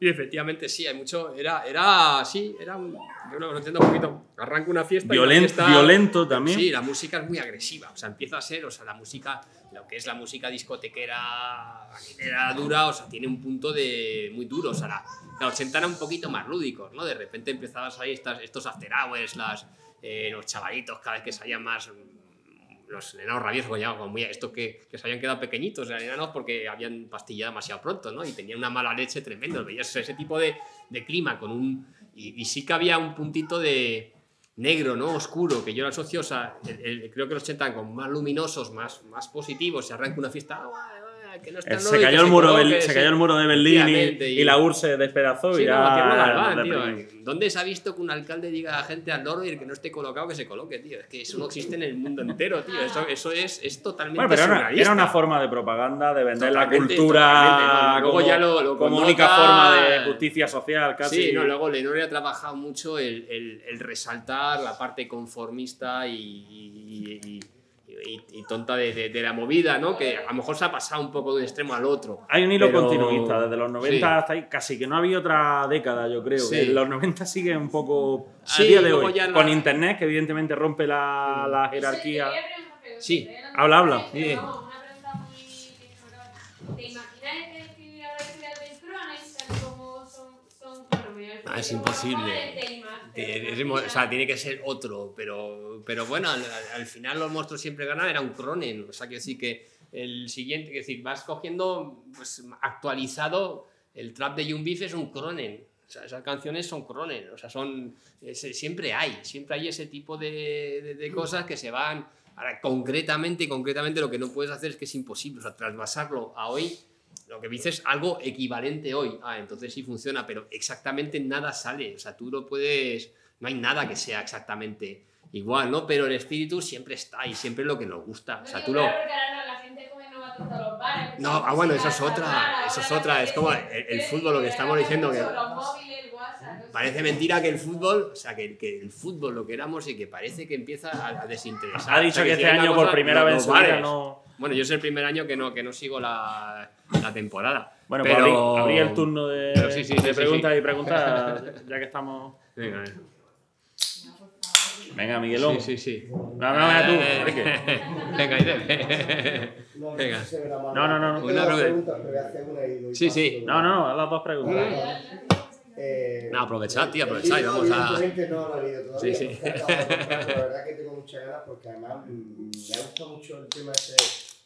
Y efectivamente sí, hay mucho, era, era, sí, era un, yo lo, lo entiendo un poquito, arranca una fiesta y la Violen- fiesta- violento también. Sí, la música es muy agresiva, o sea, empieza a ser, o sea, la música, lo que es la música discotequera, era dura, o sea, tiene un punto de muy duro, o sea, la, la 80 era un poquito más lúdicos, ¿no? De repente empezabas ahí estas, estos after hours, las, eh, los chavalitos cada vez que salían más, mm, los enanos rabiosos, llamaban, como muy- estos que, que se habían quedado pequeñitos, eran enanos porque habían pastillado demasiado pronto, ¿no? Y tenían una mala leche tremenda, veías ese tipo de, de clima con un... Y, sí que había un puntito de, negro, ¿no? Oscuro, que yo lo asocio, creo que los 80 como más luminosos, más, más positivos, se arranca una fiesta, "Ah, guay, guay, que no está Eh, Se cayó, el muro, coloque", Bel- se cayó el muro de Berlín y, la URSS se despedazó Sí, y ya Galván, tío. ¿Dónde se ha visto que un alcalde diga a la gente al loro y el que no esté colocado que se coloque, tío? Es que eso no existe en el mundo entero, tío. Eso, eso es, es totalmente Bueno, pero era una, surrealista. era una forma de propaganda, de vender la cultura luego como, ya lo- lo como connota- única forma de justicia social, casi. Sí, no, luego Lenore ha trabajado mucho el, el- el resaltar la parte conformista y, y- y- y- y tonta de, de- de la movida, ¿no? Que a lo mejor se ha pasado un poco de un extremo al otro. Hay un hilo Pero- continuista, desde los 90 Sí. hasta ahí, casi que no había otra década, yo creo. Sí. En los 90 sigue un poco a Sí, día de hoy, la- con internet, que evidentemente rompe la, la jerarquía. Sí. Habla, habla. Pregunta muy... ¿Te imaginas que escribir ahora historias del Cronen, tal como son... son bueno, me voy a Ah, es imposible. Es o sea, tiene que ser otro, pero, pero bueno, al, al- al final los monstruos siempre ganan, era un Cronen. O sea, quiero decir que el siguiente, quiero decir, vas cogiendo pues, actualizado, el trap de Young Beef es un Cronen. O sea, esas canciones son Cronen, o sea, son. ese- siempre hay, siempre hay ese tipo de, de- de cosas que se van. Ahora, concretamente, concretamente, lo que no puedes hacer es que es imposible, o sea, trasvasarlo a hoy lo que dices algo equivalente hoy. Ah, entonces sí funciona, pero exactamente nada sale. O sea, tú lo puedes. No hay nada que sea exactamente igual, ¿no? Pero el espíritu siempre está y siempre es lo que nos gusta. O sea, tú lo. No, la gente come no va a todos los bares. No, ah, bueno, eso es otra, eso es otra, es como el- el fútbol, lo que estamos diciendo, que- Los móviles, el WhatsApp, no sé. Parece mentira que el fútbol, o sea, que, que el fútbol lo queramos y que parece que empieza a, a desinteresar. Ha O dicho sea, que si este año por primera vez bares. no. Bueno, yo es el primer año que no, que no sigo la, la temporada. Bueno, pero... pues abrí, abrí el turno de, Pero sí, sí, de sí, preguntas sí. y preguntas, ya que estamos. Venga, Venga, Miguelón. sí, sí, sí. No, no, venga tú, Eh, Enrique. Venga, Ide. No, Venga. sé si se ve la mano. No, no, no, no. Una tengo pregunta. preguntas, pero voy a hacer una y doy Sí, sí. No, no, haz las dos preguntas. Eh, No, aprovechad, tío, aprovechad y vamos a- no lo he leído todavía. Sí, sí. La verdad que tengo muchas ganas porque además mm, me ha gustado mucho el tema ese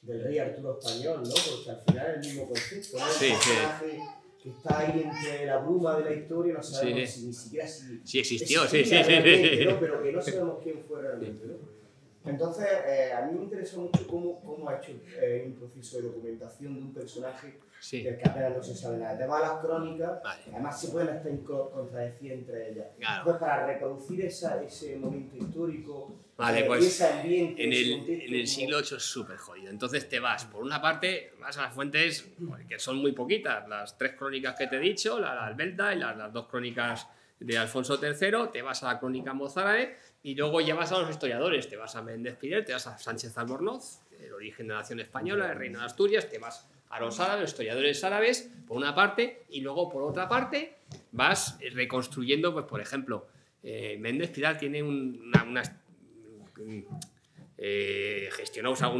del rey Arturo español, ¿no? Porque al final es el mismo concepto, ¿no? Sí, sí. personaje que está ahí entre la bruma de la historia, no sabemos Sí. si, ni siquiera si Sí existió, sí, sí, sí. ¿no? Pero que no sabemos quién fue realmente, ¿no? Entonces, eh, a mí me interesó mucho cómo, cómo ha hecho eh, un proceso de documentación de un personaje Sí, del que apenas no se sabe nada. El tema de las crónicas, Vale. además se pueden hasta contradecir entre ellas. Claro. Pues para reproducir esa, ese momento histórico, Vale, eh, pues, en el, en el siglo VIII es súper jodido. Entonces te vas, por una parte, vas a las fuentes, pues, que son muy poquitas, las tres crónicas que te he dicho, la, la Albelda y las, las dos crónicas de Alfonso III, te vas a la crónica mozárabe y luego ya vas a los historiadores, te vas a Méndez Pidel, te vas a Sánchez Albornoz, el origen de la nación española, el reino de Asturias, te vas a los árabes, los historiadores árabes, por una parte, y luego por otra parte vas reconstruyendo, pues por ejemplo, eh, Méndez Pidal tiene un- una, una- un- eh,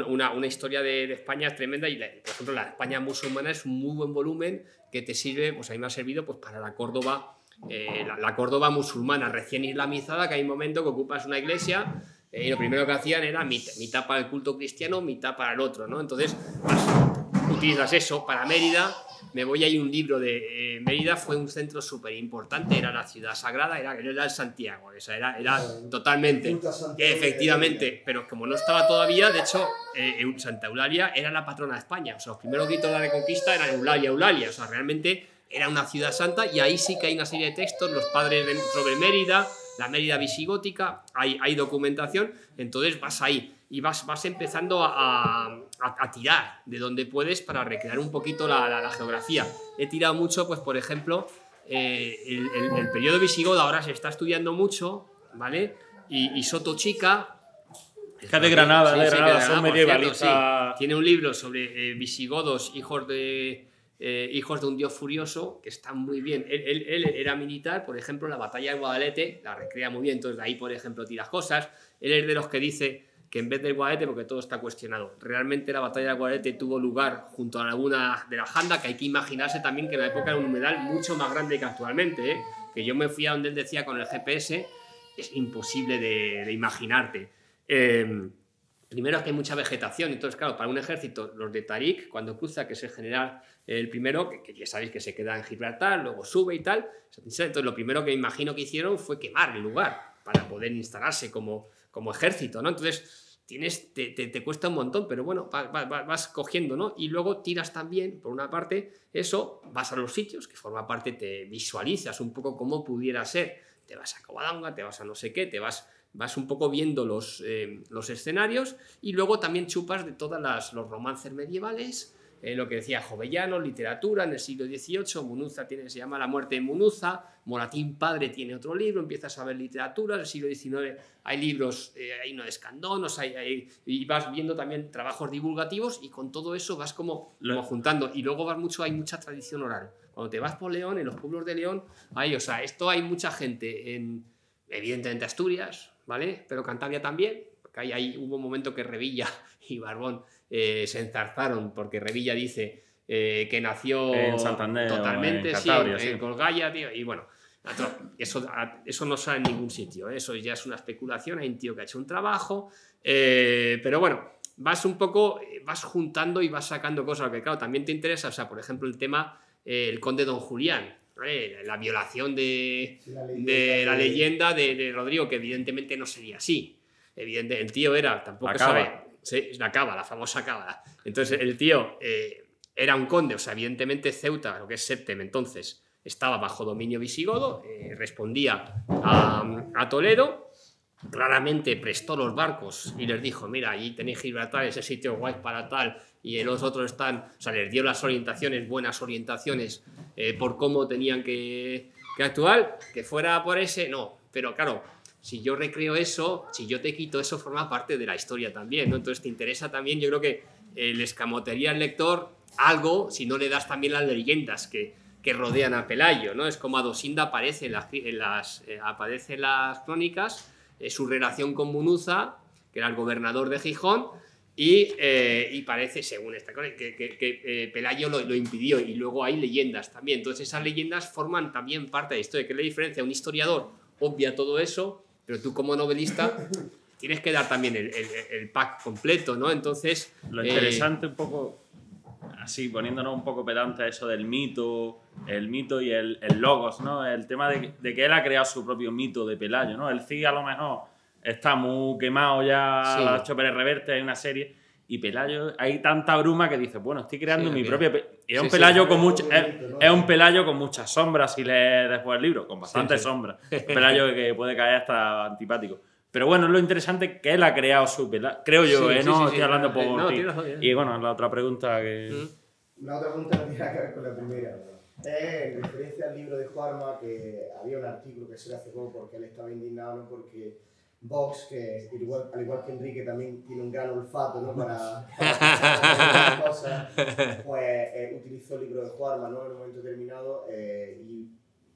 una, historia de, España tremenda y, por ejemplo, la España musulmana es un muy buen volumen que te sirve, pues a mí me ha servido pues, para la Córdoba, eh, la, Córdoba musulmana recién islamizada, que hay un momento que ocupas una iglesia eh, y lo primero que hacían era mit- mitad para el culto cristiano, mitad para el otro, ¿no? Entonces, vas- utilizas eso para Mérida. Me voy ahí un libro de eh, Mérida, fue un centro súper importante, era la ciudad sagrada, era, era el Santiago, o sea, era, era totalmente. De Efectivamente, pero como no estaba todavía, de hecho, eh, Santa Eulalia era la patrona de España. O sea, los primeros gritos de la Reconquista eran Eulalia, Eulalia. O sea, realmente era una ciudad santa y ahí sí que hay una serie de textos, los padres de, sobre Mérida, la Mérida visigótica, hay, hay documentación, entonces vas ahí y vas, vas empezando a, a- a tirar de donde puedes para recrear un poquito la, la- la geografía. He tirado mucho, pues por ejemplo, eh, el, el- el periodo visigodo ahora se está estudiando mucho, ¿vale? Y, y Soto Chica, Es de Granada, Sí, de Granada, son medievalistas. sí. Tiene un libro sobre eh, visigodos, hijos de, eh, hijos de un dios furioso, que está muy bien. Él, él- él era militar, por ejemplo, la batalla de Guadalete la recrea muy bien, entonces de ahí, por ejemplo, tiras cosas. Él es de los que dice que en vez del Guadalete, porque todo está cuestionado, realmente la batalla de Guadalete tuvo lugar junto a la de la Janda, que hay que imaginarse también que en la época era un humedal mucho más grande que actualmente, ¿eh? que yo me fui a donde él decía con el GPS, es imposible de, imaginarte. Eh, Primero es que hay mucha vegetación, entonces claro, para un ejército, los de Tarik, cuando cruza, que es el general el primero, que, que ya sabéis que se queda en Gibraltar, luego sube y tal, entonces lo primero que imagino que hicieron fue quemar el lugar. para poder instalarse como, como ejército, ¿no? Entonces, tienes, te, te- te cuesta un montón, pero bueno, va- va- va- vas cogiendo, ¿no? Y luego tiras también, por una parte, eso, vas a los sitios, que forma parte, te visualizas un poco cómo pudiera ser, te vas a Covadonga, te vas a no sé qué, te vas, vas un poco viendo los, eh, los escenarios y luego también chupas de todos los romances medievales, eh, lo que decía Jovellano, literatura en el siglo XVIII, Munuza tiene, se llama La muerte de Munuza, Moratín padre tiene otro libro, empiezas a ver literatura, en el siglo XIX hay libros, eh, hay uno de Escandonos, hay, hay- y vas viendo también trabajos divulgativos y con todo eso vas como, Lo- como juntando y luego vas mucho, hay mucha tradición oral. Cuando te vas por León, en los pueblos de León, hay, o sea, esto hay mucha gente en, evidentemente Asturias, ¿vale? Pero Cantabria también, porque ahí, ahí hubo un momento que Revilla y Barbón eh, se enzarzaron porque Revilla dice eh, que nació En Santander totalmente, en sí, en, sí. en Colgaya, tío, y bueno, otro- eso, eso no sale en ningún sitio, ¿eh? eso ya es una especulación, hay un tío que ha hecho un trabajo, eh, pero bueno, vas un poco, vas juntando y vas sacando cosas, que claro, también te interesa, o sea, por ejemplo, el tema, eh, el conde Don Julián, la violación de, la de la leyenda de, de Rodrigo, que evidentemente no sería así. Evidente, el tío era, tampoco La sabe. Sí, la cábala, la famosa cábala. Entonces el tío eh, era un conde, o sea, evidentemente Ceuta, lo que es Septem entonces, estaba bajo dominio visigodo, eh, respondía a, a Toledo, claramente prestó los barcos y les dijo, mira, allí tenéis Gibraltar, ese sitio guay para tal, y los otros están, o sea, les dio las orientaciones, buenas orientaciones eh, por cómo tenían que, que actuar, que fuera por ese, no, pero claro, si yo recreo eso, si yo te quito eso, forma parte de la historia también, ¿no? Entonces te interesa también, yo creo que eh, le escamotearía al lector algo si no le das también las leyendas que, que rodean a Pelayo, ¿no? Es como Adosinda aparece en las, en las, eh, aparece en las crónicas, eh, su relación con Munuza, que era el gobernador de Gijón, y, eh, y parece, según esta crónica, que, que- que, Pelayo lo, lo impidió, y luego hay leyendas también. Entonces esas leyendas forman también parte de la historia. ¿Qué es la diferencia? Un historiador obvia todo eso, pero tú como novelista tienes que dar también el, el- el pack completo, ¿no? Entonces... Lo eh, interesante un poco, así poniéndonos un poco pedante a eso del mito, el mito y el, el logos, ¿no? El tema de, de que él ha creado su propio mito de Pelayo, ¿no? El Cid a lo mejor está muy quemado ya, Sí. ha hecho Pérez Reverte, hay una serie, y Pelayo, hay tanta bruma que dice, bueno, estoy creando Sí, mi propia... Y es Sí, un sí. Pelayo con Muy mucha, es, es un Pelayo con muchas sombras si lees después el libro, con bastantes sí. sombras. Un Pelayo que puede caer hasta antipático. Pero bueno, es lo interesante que él ha creado su Pelayo. Creo yo, Sí, ¿eh? sí, no sí, estoy sí. hablando por No, ti. Y bueno, la otra pregunta que... Mm. La otra pregunta no tiene que ver con la primera. Es en referencia al libro de Juarma, que había un artículo que se le hace poco porque él estaba indignado, ¿no? porque Vox, que igual, al igual que Enrique también tiene un gran olfato ¿no? para, para cosas, pues eh, utilizó el libro de Juarma ¿no? en un momento determinado eh, y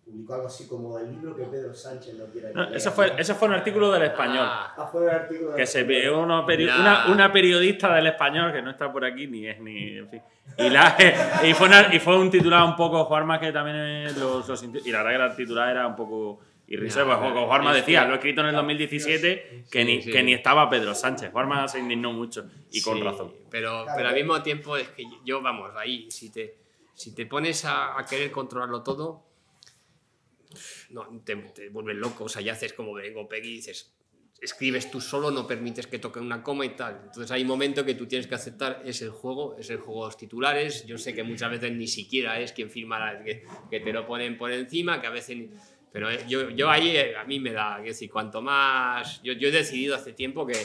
publicó algo así como el libro que Pedro Sánchez no quiere No, leer, ese, fue, ¿no? ese fue un artículo del español. Ah, Ah, fue el artículo que del se Español. ve uno peri- una, una periodista del español que no está por aquí ni es ni en fin y, la, y, fue, una- y fue un titular un poco Juanma que también los, los y la verdad que el titular era un poco Ya, porque ya. Juanma decía que- lo he escrito en el 2017 que, Sí, ni, sí. que ni estaba Pedro Sánchez Juanma se indignó mucho y con sí, razón Pero, pero al mismo tiempo es que yo, vamos, ahí, si te, si te pones a, a querer controlarlo todo, no, te, te vuelves loco. O sea, ya haces como Berengo Peggy y dices, escribes tú solo, no permites que toquen una coma y tal. Entonces hay un momento que tú tienes que aceptar, es el juego, es el juego de los titulares. Yo sé que muchas veces ni siquiera es quien firma, la- que, que te lo ponen por encima, que a veces... Pero eh, yo, yo ahí, eh, a mí me da, quiero decir, cuanto más... Yo, yo he decidido hace tiempo que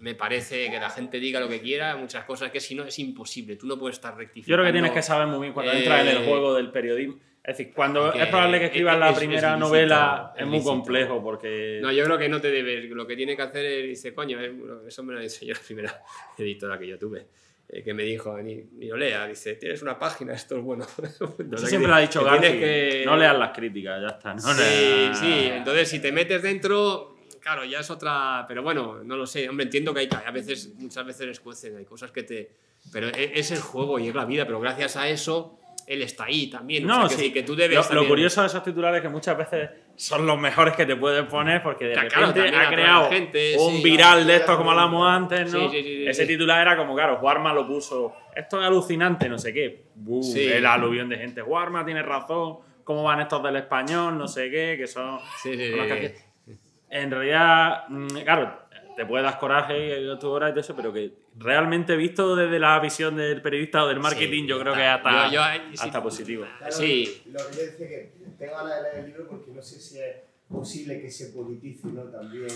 me parece que la gente diga lo que quiera, muchas cosas que si no es imposible, tú no puedes estar rectificando. yo creo que tienes que saber muy bien cuando Eh, entras en el juego del periodismo es decir cuando que es probable que escribas es- la es- primera es lícito, novela es es muy lícito. complejo porque No, yo creo que no te debes, lo que tiene que hacer es, dice, coño, es- eso me lo enseñó la primera editora que yo tuve, eh, que me dijo, ni, ni lo lea, dice, tienes una página, esto es bueno. Eso Entonces, siempre lo ha dicho que García. que- No leas las críticas, ya está. No Sí, leas- sí, entonces si te metes dentro, claro, ya es otra. Pero bueno, no lo sé. Hombre, entiendo que hay a veces, muchas veces escuecen, hay cosas que te. Pero e- es el juego y es la vida, pero gracias a eso, él está ahí también. O No, sea, que sí. que tú debes. Lo, lo curioso de esos titulares es que muchas veces son los mejores que te pueden poner porque de repente claro, también ha creado gente, un sí. viral de estos como hablamos antes, ¿no? Sí, sí, sí, sí, Ese titular era como, claro, Juarma lo puso, esto es alucinante, no sé qué. Sí. El aluvión de gente. Juarma tiene razón, cómo van estos del español, no sé qué, que son... Sí, sí, sí. en realidad, mm, claro, te puede dar coraje y tu hora y todo eso, pero que realmente visto desde la visión del periodista o del marketing, Sí, yo creo está. que es hasta, Yo- yo sí- hasta positivo. Claro, Sí. Lo que yo decía que tengo ganas de leer el libro porque no sé si es posible que se politice, ¿no? También,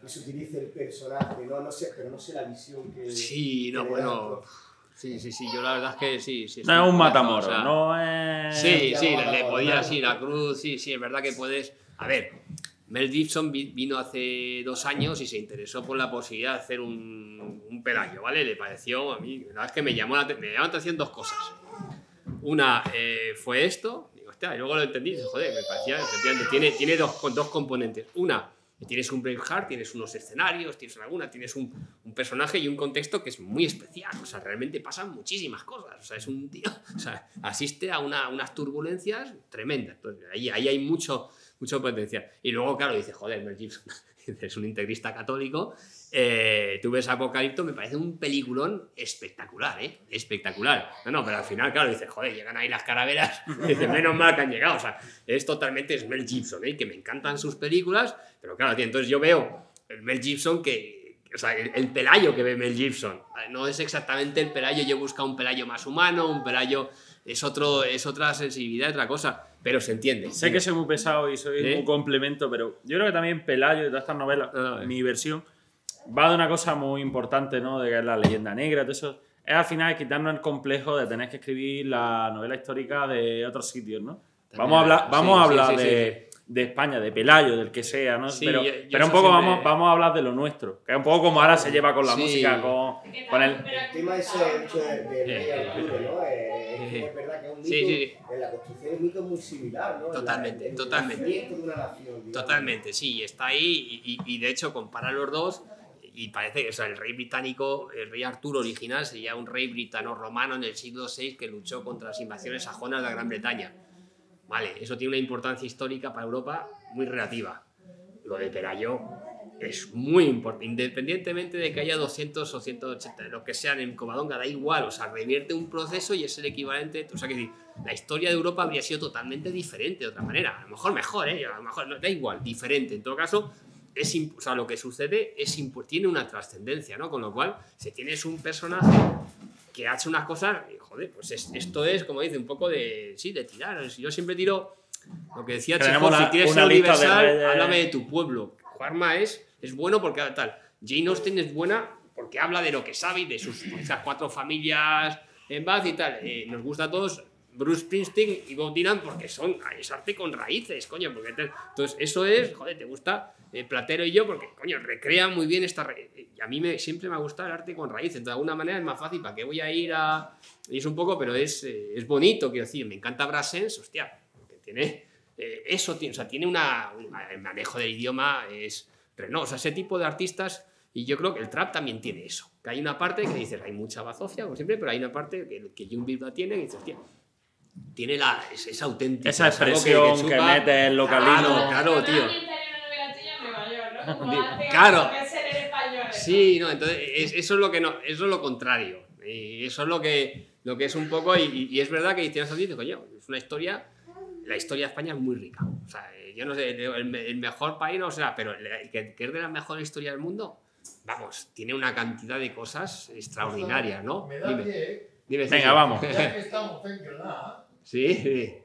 que se utilice el personaje, ¿no? No sé, pero no sé la visión que... Sí, no, que bueno. Sí, sí, sí, yo la verdad es que sí. sí No es un matamoros, o sea, no es... Sí, sí, le, le podía, claro. sí, la cruz, sí, sí, es verdad que puedes. A ver, Mel Gibson vi- vino hace dos años y se interesó por la posibilidad de hacer un, un ¿vale? Le pareció, a mí, la verdad es que me llamó la, me llamó la atención dos cosas. Una eh, fue esto, digo, hostia, y luego lo entendí, dije, joder, me parecía, efectivamente, tiene, tiene dos, dos componentes. Una, tienes un Braveheart, tienes unos escenarios, tienes una laguna, tienes un, un personaje y un contexto que es muy especial. O sea, realmente pasan muchísimas cosas. O sea, es un tío, o sea, asiste a una- unas turbulencias tremendas. Entonces, ahí, ahí hay mucho, mucho potencial. Y luego, claro, dice, joder, Mel Gibson, es un integrista católico. Eh, tú ves Apocalipto, me parece un peliculón espectacular, ¿eh? Espectacular. No, no, pero al final, claro, dices, joder, llegan ahí las carabelas, dices, menos mal que han llegado. O sea, es totalmente Mel Gibson, ¿eh? Que me encantan sus películas, pero claro, tío, entonces yo veo el Mel Gibson que. O sea, el, el pelayo que ve Mel Gibson. No es exactamente el pelayo, yo busco un pelayo más humano, un pelayo. Es, otro, es otra sensibilidad, otra cosa, pero se entiende. Sé que soy muy pesado y soy ¿Sí? un complemento, pero yo creo que también Pelayo de todas estas novelas, Ah, eh. mi versión, va de una cosa muy importante, ¿no? De que es la leyenda negra, todo eso. Es al final quitarnos el complejo de tener que escribir la novela histórica de otros sitios, ¿no? También, vamos a hablar, sí, vamos a sí, hablar sí, de, de España, de Pelayo, del que sea, ¿no? Sí, pero yo- yo pero un poco siempre- vamos, vamos a hablar de lo nuestro, que es un poco como ahora se lleva con la Sí. música, con, con el... tema ese hecho de, de Rey Arturo, ¿no? Eh, es, verdad que es un mito, Sí, sí. en la construcción mito es muy similar, ¿no? La- Totalmente, el totalmente. de una nación. Totalmente, sí, está ahí y, y- y de hecho compara los dos y parece que o sea, el rey británico, el rey Arturo original sería un rey britano-romano en el siglo VI que luchó contra las invasiones sajonas de la Gran Bretaña. Vale, eso tiene una importancia histórica para Europa muy relativa. Lo de Pelayo es muy importante, independientemente de que haya 200 o 180, lo que sean en Covadonga, da igual, o sea, revierte un proceso y es el equivalente, o sea, que la historia de Europa habría sido totalmente diferente de otra manera, a lo mejor mejor, ¿eh? a lo mejor no, da igual, diferente, en todo caso, es, o sea, lo que sucede es, tiene una trascendencia, ¿no? Con lo cual, si tienes un personaje que ha hecho unas cosas, joder, pues es- esto es, como dice, un poco de, sí, de tirar, Si yo siempre tiro, lo que decía Chekhov, si quieres ser de universal, háblame de tu pueblo. Juarma es, es bueno porque tal. Jane Austen es buena porque habla de lo que sabe y de sus esas cuatro familias en Bath y tal. Eh, nos gusta a todos Bruce Springsteen y Bob Dylan porque son es arte con raíces, coño. Porque te- entonces, eso es, joder, te gusta eh, Platero y yo porque, coño, recrea muy bien esta. Y a mí me, siempre me ha gustado el arte con raíces. De alguna manera es más fácil. ¿Para qué voy a ir a.? Y es un poco, pero es, eh, es bonito, quiero decir. Me encanta Brassens, hostia, porque tiene. eh, eso tiene, o sea, tiene una, El manejo del idioma es. Pero o sea, ese tipo de artistas. Y yo creo que el trap también tiene eso. Que hay una parte que dices, hay mucha bazofia, como siempre, pero hay una parte que, que Jung la tiene y dices, hostia, tiene la, es, es auténtico. Esa es algo expresión que chupa. mete el localismo. Claro, claro, tío. Claro. que es. Sí, no, entonces es- eso es lo que no, eso es lo contrario. Y eso es lo que, lo que es un poco, y, y- es verdad que Cristiano Santos dice, coño, es una historia, la historia de España es muy rica. O sea, eh, yo no sé, el, el mejor país no será, pero el que, que es de las mejores historias del mundo, vamos, tiene una cantidad de cosas extraordinarias, ¿no? Me da Dime, pie, dime, sí, Venga, sí. vamos. ya que estamos en Granada, Sí, sí.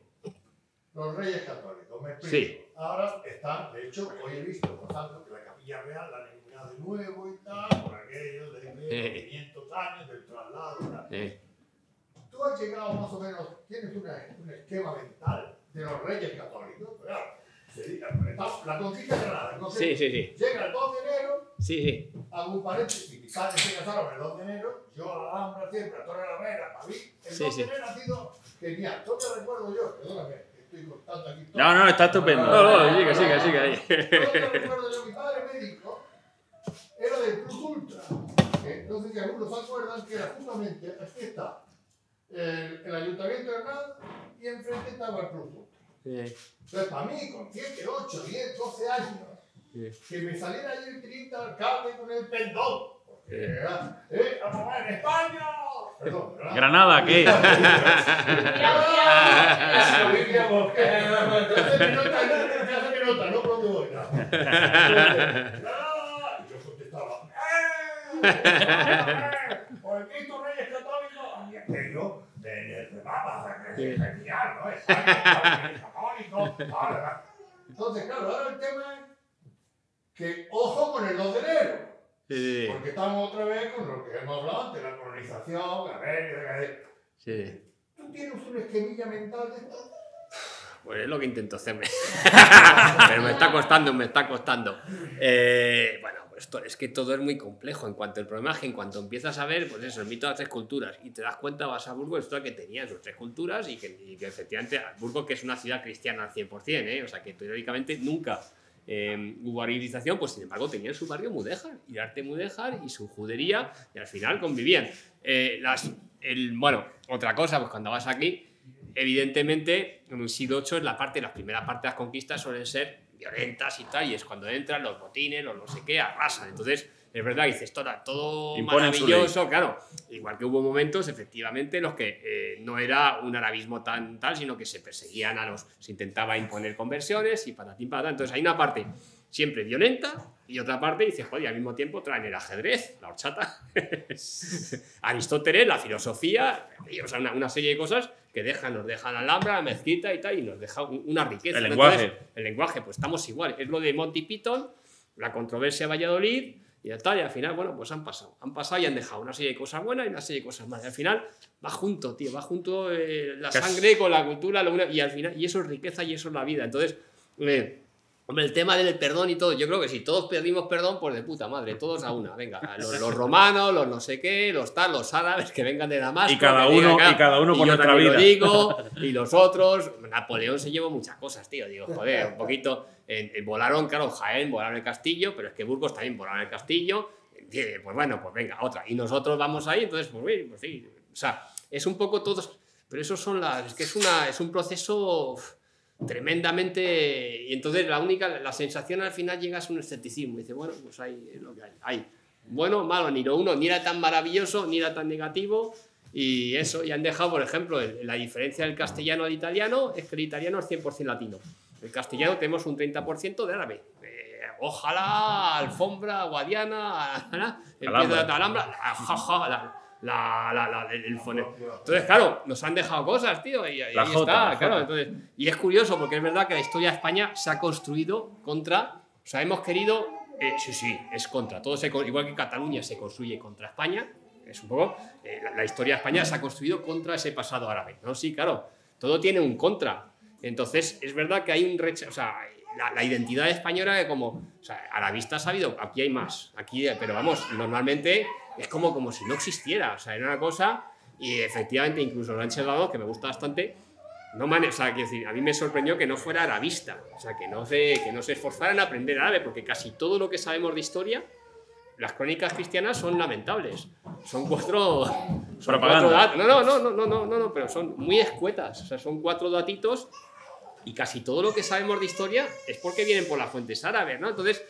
los reyes católicos, me explico. Sí. Ahora están, de hecho, hoy he visto, por tanto, que la Capilla Real la han eliminado de nuevo y tal, por aquello de Eh. 500 años del traslado. Eh, Tú has llegado más o menos, tienes una- un esquema mental de los reyes católicos, claro, estamos- la conquista de Granada, el sí, sí, sí. llega el 2 de enero, Sí, sí. hago un paréntesis, mis padres se casaron el 2 de enero, yo a la Alhambra siempre, a Torre la Reina, para mí, el Sí, 2 sí. de enero ha sido genial. ¿Dónde recuerdo yo? Perdóname, estoy cortando aquí todo. No, no, está estupendo. No, no, sigue, sigue, sigue ahí. ¿Dónde recuerdo yo? Mi padre médico era del Plus Ultra. Eh, No sé si algunos se acuerdan que era justamente, aquí está, el, el Ayuntamiento de Granada y enfrente estaba el Plus Ultra. Entonces, para mí, con 7, 8, 10, 12 años, Sí. que me saliera ahí el trinita alcalde con el pendón. Eh, eh, vamos a España. Perdón, Granada, ¿qué? Yo contestaba. Por Cristo Reyes aquello de que ¿no? Entonces, claro, ahora el tema es que ojo con el. Sí, Porque estamos otra vez con lo que hemos hablado antes, la colonización, la red, sí. ¿Tú tienes una esquemilla mental de esto? Pues es lo que intento hacerme. Pero me está costando, me está costando. Eh, bueno, pues esto, es que todo es muy complejo. En cuanto al que en cuanto empiezas a ver, pues eso, el mito de las tres culturas, y te das cuenta, vas a Burgos, esto que tenía sus tres culturas y que, y que efectivamente Burgos que es una ciudad cristiana al 100%, ¿eh? o sea que teóricamente nunca eh, hubo arianización, pues sin embargo tenían su barrio mudéjar, y arte mudéjar y su judería, y al final convivían. Eh, el, bueno, otra cosa, pues cuando vas aquí, evidentemente, en un siglo VIII, la parte, las primeras partes de las conquistas suelen ser violentas y tal, y es cuando entran los botines, los no sé qué, arrasan. Entonces, es verdad, dices, todo, todo Imponen maravilloso, claro. Igual que hubo momentos, efectivamente, en los que eh, no era un arabismo tan tal, sino que se perseguían a los, se intentaba imponer conversiones y patatín patatán. Entonces, hay una parte siempre violenta y otra parte dices, joder, y al mismo tiempo traen el ajedrez, la horchata, Aristóteles, la filosofía, y, o sea, una, una serie de cosas que dejan, nos dejan Alhambra, la mezquita y tal, y nos deja un- una riqueza. El lenguaje. Entonces, el lenguaje, pues estamos igual. Es lo de Monty Python, la controversia de Valladolid, y ya está, y al final, bueno, pues han pasado. Han pasado y han dejado una serie de cosas buenas y una serie de cosas malas. Y al final va junto, tío, va junto eh, la sangre con la cultura, lo una- y al final, y eso es riqueza y eso es la vida. Entonces, eh, Hombre, el tema del perdón y todo, yo creo que si todos pedimos perdón, pues de puta madre, todos a una, venga, los, los romanos, los no sé qué, los tal, los árabes que vengan de Damasco. Y cada uno- y cada uno por nuestra también lo vida. digo, y los otros, Napoleón se llevó muchas cosas, tío, digo, joder, un poquito, volaron, claro, Jaén, volaron el castillo, pero es que Burgos también volaron el castillo, eh, pues bueno, pues venga, otra, y nosotros vamos ahí, entonces, pues, pues sí, o sea, es un poco todos, pero eso son las, es que es, una, es un proceso uf, tremendamente. Y entonces la única, la sensación al final llega a un escepticismo. Dice, bueno, pues ahí es lo que hay. hay. Bueno, malo, ni lo uno, ni era tan maravilloso, ni era tan negativo. Y eso, y han dejado, por ejemplo, la diferencia del castellano al italiano es que el italiano es 100% latino. El castellano tenemos un 30% de árabe. Eh, ojalá, alfombra, guadiana, empieza la alhambra, la, ja, ja, la, la, la, el fone- Entonces, claro, nos han dejado cosas, tío, y, y ahí jota, está, la claro. Entonces, y es curioso porque es verdad que la historia de España se ha construido contra, o sea, hemos querido, eh, sí, sí, es contra, todo se, igual que Cataluña se construye contra España, es un poco, eh, la, la historia de España se ha construido contra ese pasado árabe, ¿no? Sí, claro, todo tiene un contra. Entonces, es verdad que hay un rechazo, o sea, la, la, identidad española que como, o sea, a la vista ha sabido, aquí hay más, aquí, pero vamos, normalmente es como, como si no existiera, o sea, era una cosa y efectivamente incluso Sánchez Dado, que me gusta bastante, no man, o sea, decir, a mí me sorprendió que no fuera arabista, o sea, que no, se, que no se esforzaran a aprender árabe, porque casi todo lo que sabemos de historia, las crónicas cristianas son lamentables, son cuatro... Son cuatro no, no, no, no, no, no, no, pero son muy escuetas, o sea, son cuatro datitos y casi todo lo que sabemos de historia es porque vienen por las fuentes árabes, ¿no? Entonces,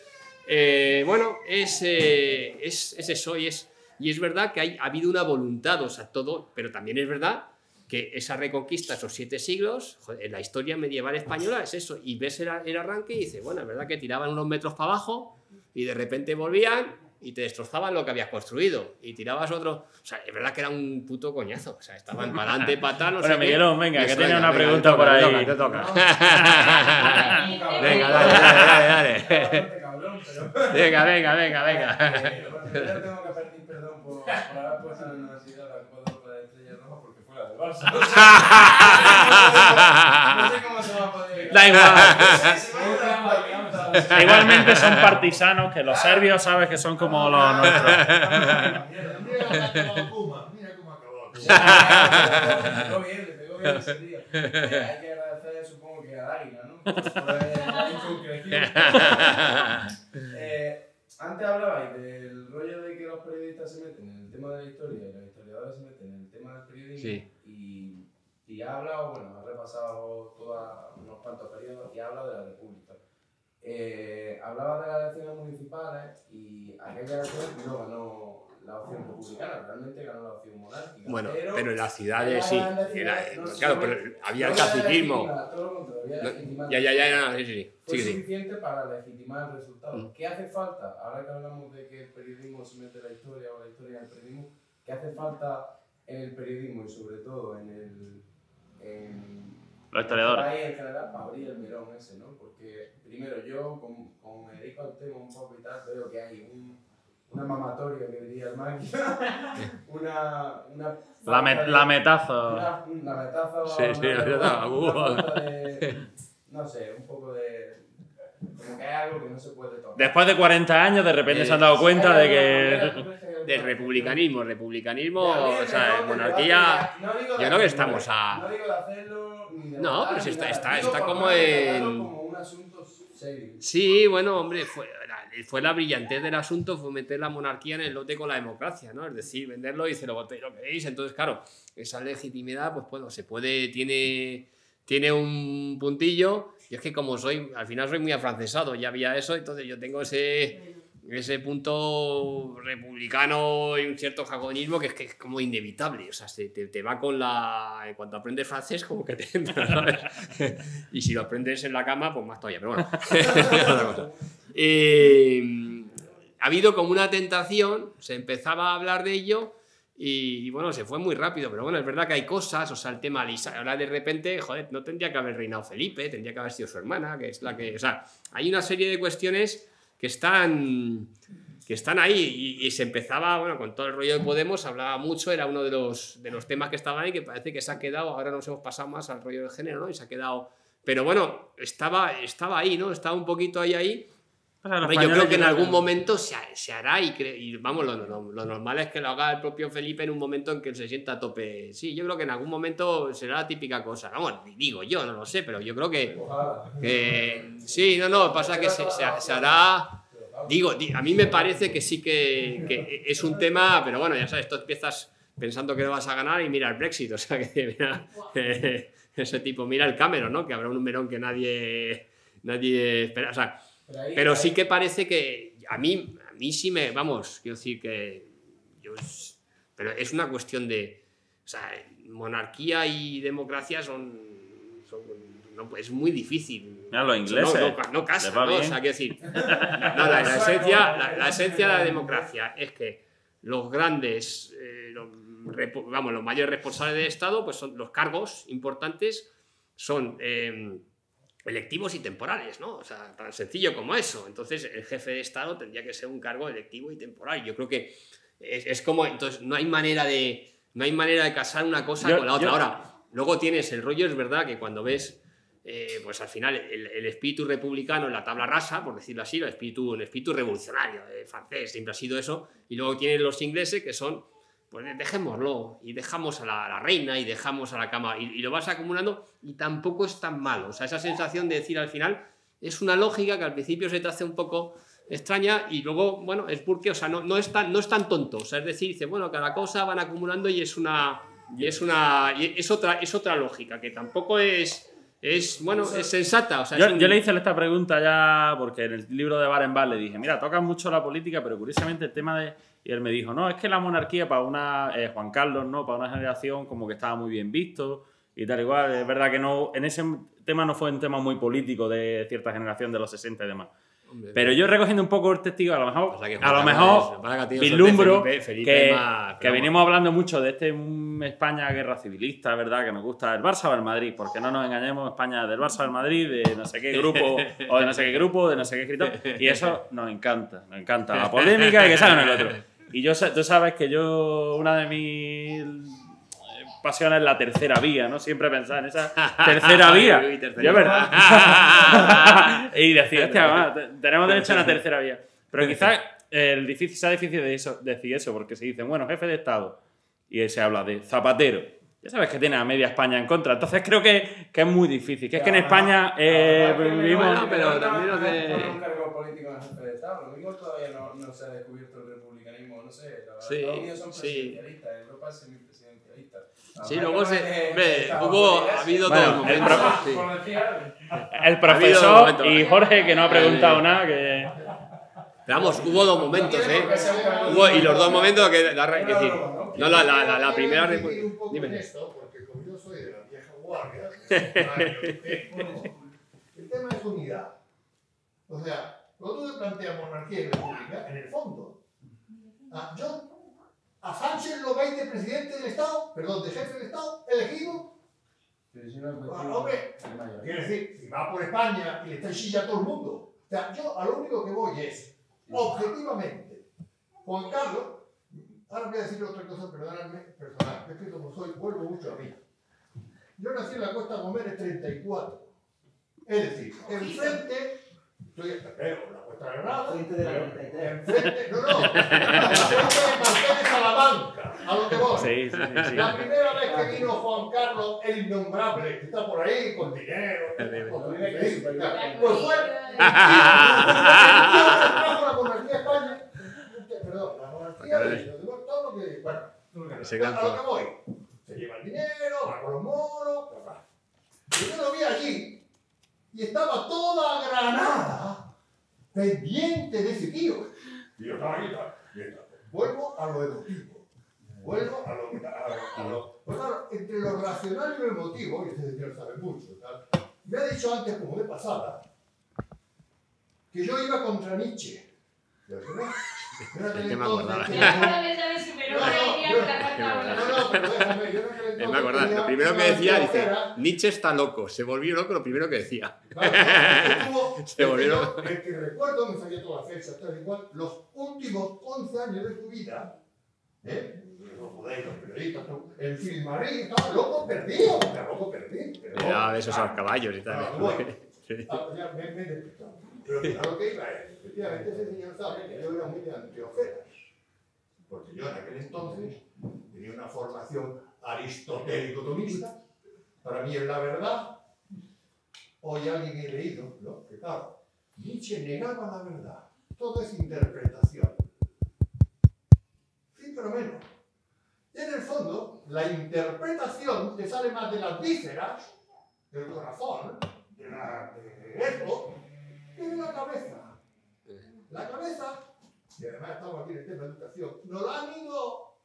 eh, bueno, es, eh, es, es eso y es, y es verdad que hay, ha habido una voluntad, o sea, todo, pero también es verdad que esa reconquista, esos siete siglos, en la historia medieval española es eso, y ves el, el arranque y dices, bueno, es verdad que tiraban unos metros para abajo y de repente volvían y te destrozaban lo que habías construido y tirabas otro, o sea, es verdad que era un puto coñazo, o sea, estaban para adelante, para atrás, no Bueno, sé qué. Miguelón, venga, Y que tiene una venga, pregunta te por ahí. Te toca, te toca. venga, dale, dale, dale. Venga, venga, venga, venga. Eh, yo tengo que pedir perdón por, haber puesto en la universidad la cuadra de Estrella Roja porque fue la del Barça. No sé cómo se va a poder... Da igual. Igualmente son partisanos, que los serbios sabes que son como los nuestros. Mierda, Mira cómo ha acabado Puma, mira cómo ha acabado. Le pegó bien, le pegó bien ese día. Hay que agradecer, supongo que águila, ¿no? Eh, antes hablabais del rollo de que los periodistas se meten en el tema de la historia y los historiadores se meten en el tema del periodismo. Sí. Y, y ha hablado, bueno, ha repasado todos unos cuantos periodos y ha hablado de la República. Eh, hablaba de las elecciones municipales y aquella elección no ganó, la opción republicana, realmente ganó la opción monárquica. Bueno, pero, pero en las ciudades sí. Era- Era- no, claro, pero había el no era caciquismo. No. Ya, ya, ya, sí, sí. Fue Sí, sí. suficiente para legitimar el resultado. Mm. ¿Qué hace falta? Ahora que hablamos de que el periodismo se mete en la historia o la historia en el periodismo, ¿qué hace falta en el periodismo y sobre todo en el. En, Los historiadores. país en general para abrir el melón ese, ¿no? Porque primero yo, con, con me dedico al tema un poco y tal, veo que hay un, una mamatoria que diría el máquina, una, una La, me- falta de- la metazo. una, una metáfora, Sí, sí, una- la una de- no sé, un poco de como que hay algo que no se puede tocar. Después de 40 años, de repente se han dado cuenta de que. Del republicanismo, republicanismo, o sea, monarquía. yo creo que estamos a- No digo de hacerlo No, votar, pero si está- está- está como en- como un asunto serio. Sí, bueno, hombre, fue la, fue la brillantez del asunto, fue meter la monarquía en el lote con la decir ¿no? Es decir, venderlo y decir, lo lo que veis. Entonces, claro, esa legitimidad, pues bueno, se puede, tiene, tiene un puntillo. Y es que como soy, al final soy muy afrancesado, ya había eso, entonces yo tengo ese, ese punto republicano y un cierto jacobinismo que es que es como inevitable. O sea, se- te, te va con la. En cuanto aprendes francés, como que te entra, ¿sabes? y si lo aprendes en la cama, pues más todavía, pero bueno. Eh, ha habido como una tentación, se empezaba a hablar de ello. Y, y bueno, se fue muy rápido, pero bueno, es verdad que hay cosas, o sea, el tema Lisa, ahora de repente, joder, no tendría que haber reinado Felipe, tendría que haber sido su hermana, que es la que, o sea, hay una serie de cuestiones que están que están ahí y, se empezaba, bueno, con todo el rollo de Podemos, hablaba mucho, era uno de los, de los temas que estaban ahí, que parece que se ha quedado, ahora nos hemos pasado más al rollo del género, ¿no? Y se ha quedado, pero bueno, estaba, estaba ahí, ¿no? Estaba un poquito ahí, ahí, Hombre, yo creo que en algún momento se, se hará y, y vamos, lo, lo- lo normal es que lo haga el propio Felipe en un momento en que él se sienta a tope. Sí, yo creo que en algún momento será la típica cosa. Vamos, digo yo, no lo sé, pero yo creo que, que- sí, no, no, pasa que se, se- se hará. Digo, di- a mí me parece que sí que, que es un tema, pero bueno, ya sabes, tú empiezas pensando que no vas a ganar y mira el Brexit, o sea que mira, eh, ese tipo, mira el Cameron, ¿no? Que habrá un melón que nadie, nadie espera, o sea, ahí- pero ahí- sí que parece que a mí, a mí sí me, vamos, quiero decir que yo es- pero es una cuestión de, o sea, monarquía y democracia son, son- no, es muy difícil. Mira, los No, ingleses. no, no casan, les va ¿no? O sea, quiero decir, no, la, la esencia, la, la esencia de la democracia es que los grandes, eh, los, vamos, los mayores responsables del Estado, pues son los cargos importantes, son eh, electivos y temporales, ¿no? O sea, tan sencillo como eso. Entonces, el jefe de Estado tendría que ser un cargo electivo y temporal. Yo creo que es, es como, entonces, no hay manera de, no hay manera de casar una cosa Yo- con la otra. yo- Ahora, luego tienes el rollo, es verdad que cuando ves eh, pues al final el, el espíritu republicano en la tabla rasa, por decirlo así, el espíritu, el espíritu revolucionario eh, francés, siempre ha sido eso, y luego tienes los ingleses que son, pues dejémoslo, y dejamos a la, a la reina, y dejamos a la cama, y, y lo vas acumulando, y tampoco es tan malo, o sea, esa sensación de decir al final, es una lógica que al principio se te hace un poco extraña y luego, bueno, es porque, o sea, no, no, es, tan, no es tan tonto, o sea, es decir, dice, bueno, cada cosa van acumulando y es una, y es una, y es otra, es otra lógica, que tampoco es, es, bueno, es sensata, o sea, Yo, es un- yo le hice esta pregunta ya porque en el libro de Barenbach le dije, mira, tocas mucho la política, pero curiosamente el tema de... Y él me dijo, no, es que la monarquía para una... eh, Juan Carlos, ¿no? Para una generación como que estaba muy bien visto y tal igual. Es verdad que no en ese tema no fue un tema muy político de cierta generación de los 60 y demás. Hombre, Pero yo recogiendo un poco el testigo, a lo mejor, a lo mejor que vislumbro que, que venimos hablando mucho de este España guerra civilista, ¿verdad? Que nos gusta el Barça o el Madrid, porque no nos engañemos, España del Barça o del Madrid, de no sé qué grupo, o de no sé qué grupo, de no sé qué escritor, y eso nos encanta, nos encanta la polémica y que salga en el otro. Y yo, tú sabes que yo, una de mis eh, pasiones es la tercera vía, ¿no? Siempre pensar en esa tercera vía. Yo, es verdad. y decir, hostia, tenemos derecho a una tercera vía. Pero quizás el difícil, sea difícil de eso, decir eso, porque se dicen, bueno, jefe de Estado, y se habla de Zapatero. Ya sabes que tiene a media España en contra. Entonces creo que, que es muy difícil. Que es que en España eh, vivimos. Bueno, pero también no os de- un cargo político en el jefe de Estado. Lo mismo todavía no, no se ha descubierto el republicanismo, no sé. la- Sí, Estados Unidos son sí. presidencialistas, Europa es semipresidencialista. Sí, luego se. Estados hubo, ha habido Bueno, todo el pro- sí. El Ha habido profesor y Jorge, que no ha preguntado nada, que. Pero vamos, hubo dos momentos, ¿eh? Hubo- y los dos momentos que da, es decir, no, la, la, la, la primera Dime. esto, porque como yo soy de la vieja guardia, el tema es unidad. O sea, cuando tú te planteas monarquía y república, en el fondo, a, yo, a Sánchez lo veis de presidente del Estado, perdón, de jefe del Estado, elegido, Pero si no es Ah, hombre. quiere decir, si va por España y le está en silla a todo el mundo. O sea, yo a lo único que voy es, objetivamente, Juan Carlos, ahora voy a decir otra cosa, perdonadme, personal, es que como soy, vuelvo mucho a mí. Yo nací en la Costa Gómez 34. Es decir, enfrente, estoy en la Costa Granada, Frente de la 93. enfrente, no, no, enfrente de Marqués de Salamanca, a lo que voy. Sí, sí, sí. La primera vez que vino Juan Carlos, el innombrable, que está por ahí con dinero, pues fue. trajo la monarquía a España. Perdón, la monarquía demás, todo lo que. Bueno, que- a lo que voy. Se lleva el dinero, va con los moros. Y yo lo vi allí y estaba toda Granada pendiente de ese tío. Y yo estaba aquí, Vuelvo a lo emotivo. Vuelvo a lo. A lo, a lo- pues claro, entre lo racional y lo emotivo, y este señor sabe mucho, tal, me ha dicho antes, como de pasada, que yo iba contra Nietzsche. Era El tema acordaba. no me acordaba, lo primero que decía, dice. Nietzsche está loco, se volvió loco lo primero que decía. Se volvió el que yo- El que recuerdo, me sabía toda la fecha, tal y cual, los últimos 11 años de su vida, ¿eh? Los podéis, los periodistas, el Filmarín estaba loco perdido, estaba loco perdido. daba besos a los caballos y Ah, tal. bueno. Sí. Ah, me, he. Pero lo que iba es, efectivamente, ese señor sabe que yo era muy de anteojeras. Porque yo en aquel entonces tenía una formación aristotélico-tomista. Para mí es la verdad. Hoy alguien he leído, ¿no? Que claro, Nietzsche negaba la verdad. Todo es interpretación. Sí, pero menos. Y en el fondo, la interpretación te sale más de las vísceras, del corazón, de, la, de esto, de la cabeza. La cabeza, y además estamos aquí en el tema de educación, nos la han ido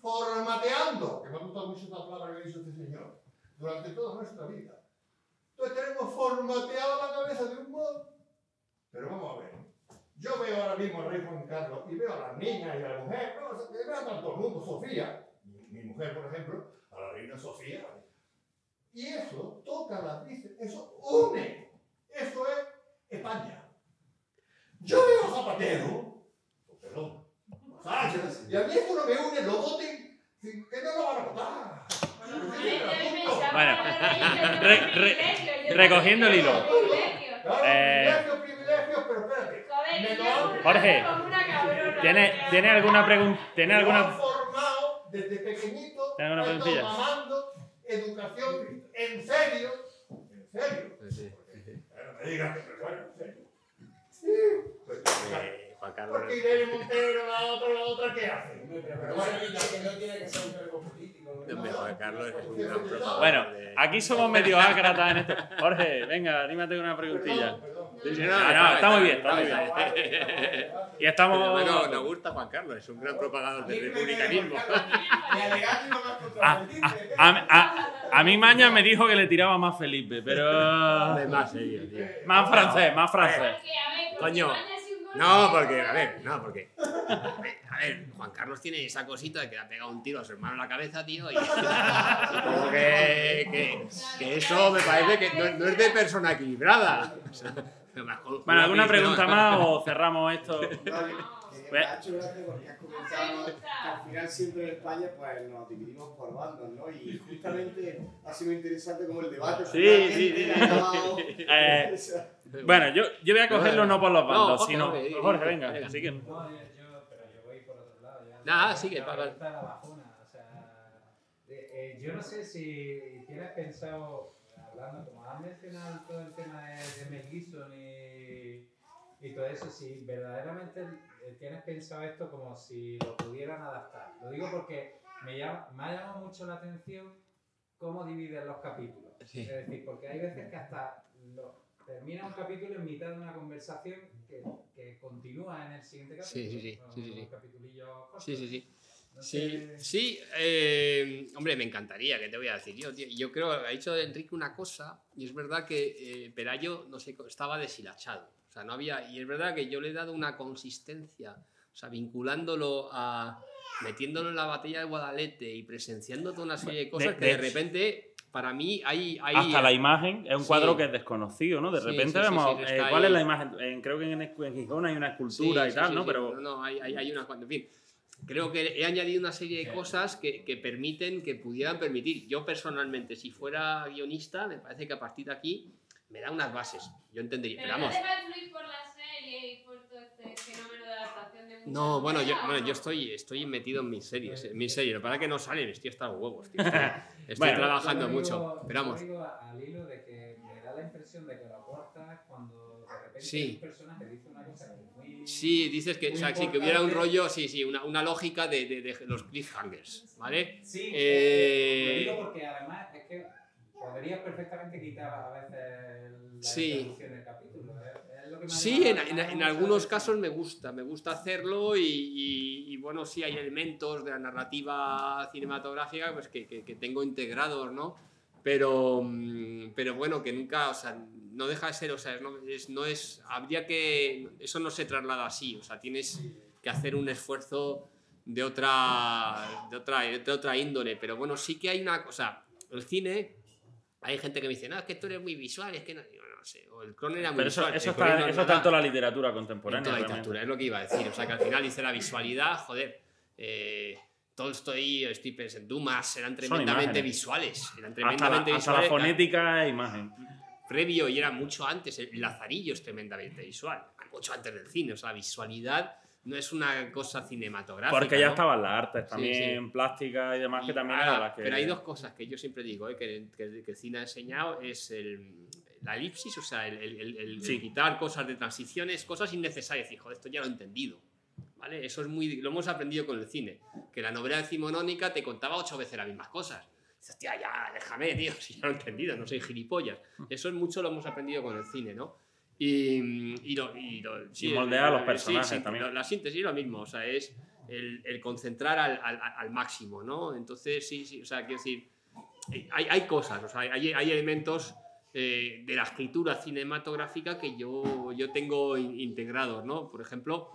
formateando, que me ha gustado mucho esta palabra que ha dicho este señor, durante toda nuestra vida. Entonces tenemos formateado la cabeza de un modo, pero vamos a ver. Yo veo ahora mismo al rey Juan Carlos y veo a las niñas y a la mujer, veo a todo el mundo, Sofía, mi, mujer por ejemplo, a la reina Sofía, y eso toca las vísceras, eso une, eso es España. Yo veo a Zapatero, oh, perdón, a Sánchez, y a mí esto no me une, lo voten, que no lo van a votar. Bueno, re- re- recogiendo el hilo. Claro, Eh, privilegios, privilegios, pero espérate. Me lo han- Jorge, ¿Tiene, ¿tiene alguna pregunta? ¿Tiene alguna...? formado desde pequeñito, ¿Tiene alguna preguntilla? mamando educación en serio, en serio. Serio. Sí, pues, Eh, Juan Carlos. porque Irene Montero, la otra, la otra, ¿qué hace? Pero bueno, que no tiene que ser un cargo político. ¿no? Hombre, Juan Carlos es un gran propagador Bueno, aquí somos medio ácratas en esto. Jorge, venga, anímate con una preguntilla. Perdón, perdón. No, no, está muy bien, está muy bien. bien. Y estamos... Bueno, nos gusta Juan Carlos, es un gran propagador del republicanismo. Controvertible. A, a- a mí Maña me dijo que le tiraba más Felipe, pero... Más. Más francés, más francés. Coño. No, porque, a ver, no, porque. A ver, Juan Carlos tiene esa cosita de que le ha pegado un tiro a su hermano en la cabeza, tío, y. como que, que, que eso me parece que no, no es de persona equilibrada. O sea, Bueno, ¿alguna no, pregunta más o cerramos esto? No, que- que me ha hecho gracia porque has comentado que al final siempre en España pues nos dividimos por bandos, ¿no? Y justamente ha sido interesante como el debate. Sí, sí, sí, sí. Eh, Bueno, yo, yo voy a cogerlo no por los No, bandos, Jorge, sino... Jorge, Jorge, venga, venga. así que... No, yo, yo- pero yo voy por otro lado. Ya. Nada, sigue, pregunta de la vacuna, o sea, de- eh, yo no sé si tienes pensado, hablando, como has mencionado todo el tema de, de Mel Gibson y, y todo eso, si verdaderamente eh, tienes pensado esto como si lo pudieran adaptar. Lo digo porque me, llama, me ha llamado mucho la atención cómo dividen los capítulos. Sí. Es decir, porque hay veces que hasta lo- termina un capítulo en mitad de una conversación que, que continúa en el siguiente capítulo. Sí, sí, sí, Son sí, sí, sí. capitulillos cortos. Sí, sí, sí. No Sí, sé- sí, eh, hombre, me encantaría, que te voy a decir yo, tío. Yo creo, ha dicho Enrique una cosa, y es verdad que eh, Pelayo, no sé, estaba deshilachado. O sea, no había, y es verdad que yo le he dado una consistencia, o sea, vinculándolo a, metiéndolo en la batalla de Guadalete y presenciando toda una serie de cosas que de de repente, para mí, hay... hay Hasta la imagen es un Sí. cuadro que es desconocido, ¿no? De Sí, repente sí, vemos sí, eh, cuál ahí. es la imagen. En- creo que en, en Gijón hay una escultura Sí, y sí, tal, sí, ¿no? sí. Pero No, no, hay, hay, hay una. En fin, creo que he añadido una serie de cosas que, que permiten, que pudieran permitir. Yo personalmente, si fuera guionista, me parece que a partir de aquí me da unas bases. Yo entendería. Pero Pero no vamos. te va a influir por la serie y por todo este fenómeno de adaptación de No, bueno, yo, bueno, ¿o yo no? estoy, estoy metido en mis series. En mis series. Lo que pasa es que no salen, estoy hasta los huevos. tío. Estoy, estoy Bueno, trabajando lo mucho. digo- Pero vamos. digo al hilo de que me da la impresión de que lo cortas cuando de repente Sí. un personaje dice una cosa que. Sí, dices que, o sea, sí, que hubiera un rollo, sí, sí, una, una lógica de, de- de los cliffhangers, ¿vale? Sí, Eh, lo digo porque además es que podrías perfectamente quitar a veces la Sí. introducción del capítulo. Es, es lo que me ha Sí, en, en- en algunos casos me gusta, me gusta hacerlo y, y- y, bueno, sí hay elementos de la narrativa cinematográfica pues que, que- que tengo integrados, ¿no? Pero, mm, pero bueno, que nunca, o sea, no deja de ser, o sea, no es, no es, habría que, eso no se traslada así, o sea, tienes que hacer un esfuerzo de otra, de otra, de otra índole, pero bueno, sí que hay una cosa, el cine, hay gente que me dice, no, es que tú eres muy visual, es que no, digo, no sé, o el Cron era muy Pero eso, visual, eso está, no eso nada. toda la literatura contemporánea. toda la literatura, es lo que iba a decir. O sea, que al final dice la visualidad, joder. Eh, Tolstoy, Steve Dumas eran tremendamente visuales. Eran Hasta la, tremendamente hasta la visuales. fonética e imagen. Previo y era mucho antes. El Lazarillo es tremendamente visual. Mucho antes del cine. O sea, la visualidad no es una cosa cinematográfica. Porque ya ¿no? estaban las artes Sí, también, plásticas y demás, que Y también ahora, eran las que. Pero hay dos cosas que yo siempre digo eh, que, que- que el cine ha enseñado: es el, la elipsis, o sea, el, el- el- el- el Sí. quitar cosas de transiciones, cosas innecesarias. Joder, esto ya lo he entendido. ¿Vale? Eso es muy, lo hemos aprendido con el cine. Que la novela decimonónica te contaba ocho veces las mismas cosas. Dices, tía, ya, déjame, tío, si ya lo he entendido, no soy gilipollas. Eso es mucho lo hemos aprendido con el cine, ¿no? Y, y, lo, y, lo- Y moldear a los sí, personajes sí, también. lo- La síntesis es lo mismo, o sea, es el, el concentrar al, al- al máximo, ¿no? Entonces, sí, sí, o sea, quiero decir, hay, hay cosas, o sea, hay, hay elementos eh, de la escritura cinematográfica que yo, yo tengo in- integrados, ¿no? Por ejemplo,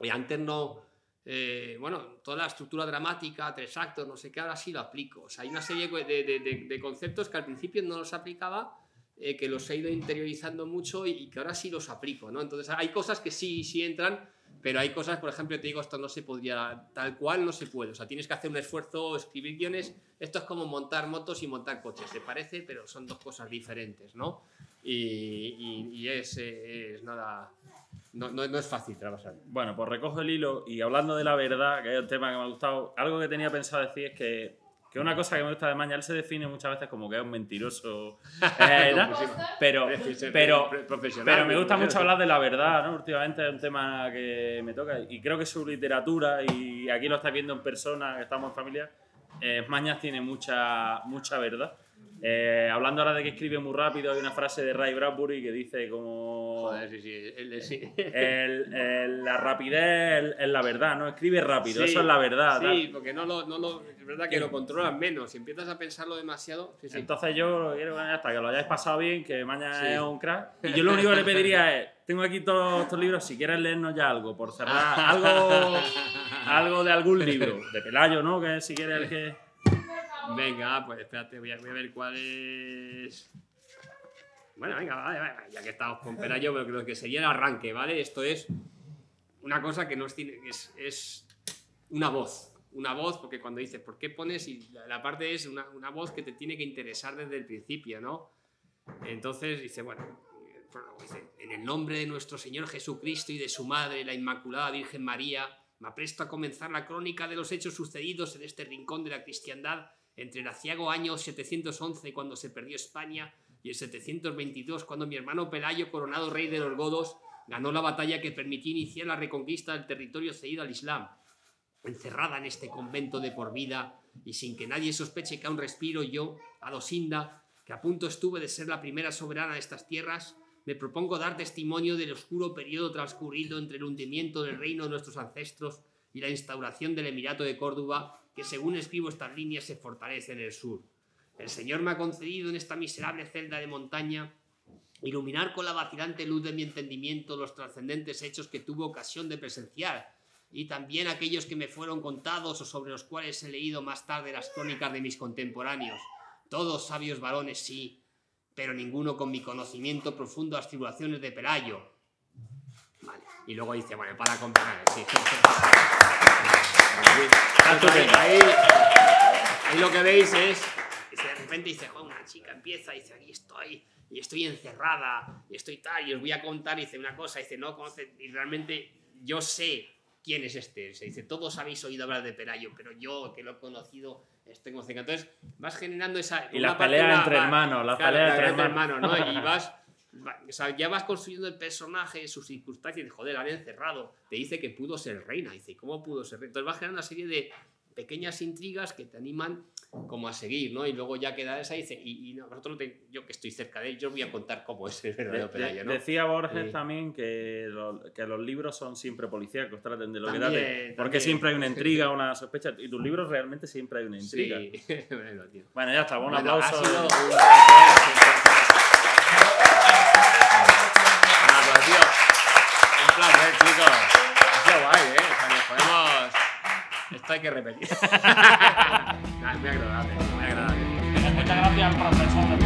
eh, antes no, eh, bueno, toda la estructura dramática, tres actos, no sé qué, ahora sí lo aplico. O sea, hay una serie de, de- de- de conceptos que al principio no los aplicaba, eh, que los he ido interiorizando mucho y, y que ahora sí los aplico, ¿no? Entonces, hay cosas que sí, sí entran, pero hay cosas, por ejemplo, te digo, esto no se podría, tal cual no se puede. O sea, tienes que hacer un esfuerzo, escribir guiones. Esto es como montar motos y montar coches. Se parece, pero son dos cosas diferentes, ¿no? Y, y- y es, eh, es nada. No, no- no es fácil trabajar. Bueno, pues recojo el hilo y hablando de la verdad, que es el tema que me ha gustado, algo que tenía pensado decir es que, que una cosa que me gusta de Maña, él se define muchas veces como que es un mentiroso, eh, pero, pero, pero me gusta mucho hablar de la verdad, ¿no? Últimamente es un tema que me toca y creo que su literatura, y aquí lo estáis viendo en persona, que estamos en familia, eh, Mañas tiene mucha, mucha verdad. Eh, hablando ahora de que escribe muy rápido, hay una frase de Ray Bradbury que dice como... Joder, sí, sí. el- el- la rapidez es, la verdad, ¿no? Escribe rápido, eso es la verdad. Sí, tal. porque no lo, no lo, es verdad que lo controlas menos. Si empiezas a pensarlo demasiado. Entonces yo quiero hasta que lo hayáis pasado bien, que mañana es un crack. Y yo lo único que le pediría es, tengo aquí todos estos libros, si quieres leernos ya algo, por cerrar, algo, algo de algún libro, de Pelayo, ¿no? Que si quieres el que... Venga, pues espérate, voy a, voy ver cuál es. Bueno, venga, ya que estamos con Pelayo, pero creo que sería el arranque, ¿vale? Esto es una cosa que no es es, es una voz. Una voz, porque cuando dices, ¿por qué pones? Y la, parte es una, una voz que te tiene que interesar desde el principio, ¿no? Entonces dice, bueno, en el nombre de nuestro Señor Jesucristo y de su Madre, la Inmaculada Virgen María, me apresto a comenzar la crónica de los hechos sucedidos en este rincón de la cristiandad entre el aciago año 711, cuando se perdió España, y el 722, cuando mi hermano Pelayo, coronado rey de los godos, ganó la batalla que permitió iniciar la reconquista del territorio cedido al Islam. Encerrada en este convento de por vida y sin que nadie sospeche que aún respiro yo, Adosinda, que a punto estuve de ser la primera soberana de estas tierras, me propongo dar testimonio del oscuro periodo transcurrido entre el hundimiento del reino de nuestros ancestros y la instauración del Emirato de Córdoba, que según escribo estas líneas se fortalece en el sur. El Señor me ha concedido en esta miserable celda de montaña iluminar con la vacilante luz de mi entendimiento los trascendentes hechos que tuve ocasión de presenciar, y también aquellos que me fueron contados o sobre los cuales he leído más tarde las crónicas de mis contemporáneos. Todos sabios varones, sí, pero ninguno con mi conocimiento profundo de las tribulaciones de Pelayo. Vale. Y luego dice, bueno, para comprar, sí. ahí, ahí, ahí lo que veis es, de repente dice, "Jo, una chica empieza, dice, aquí estoy, y estoy encerrada, y estoy tal, y os voy a contar, dice una cosa, dice, no conoce, y realmente yo sé quién es este. Se dice, todos habéis oído hablar de Pelayo, pero yo que lo he conocido, estoy conocido. Entonces vas generando esa... Y peleas una- entre hermanos, la entre guerra hermanos. ¿no? Y vas... o sea, ya vas construyendo el personaje, sus circunstancias, y dices, joder, han encerrado. Te dice que pudo ser reina. Dice, ¿cómo pudo ser reina? Entonces vas generando una serie de pequeñas intrigas que te animan como a seguir, ¿no? Y luego ya queda esa y dice, y, y no, vosotros no te- yo que estoy cerca de él, yo os voy a contar cómo es el De- verdadero de- Pelayo, ¿no? Decía Borges Sí. también que, lo- que los libros son siempre policíacos, traten de lo que También, traten. Porque también. siempre hay una intriga, una sospecha. Y tus libros realmente siempre hay una intriga. Sí, bueno, tío. Bueno, ya está, un Bueno, aplauso. ha sido un placer. Ah, pues, tío, un placer, chicos. Ha sido guay, ¿eh? O sea, nos podemos... Esto hay que repetir. Es muy agradable, muy agradable. Muchas gracias profesor.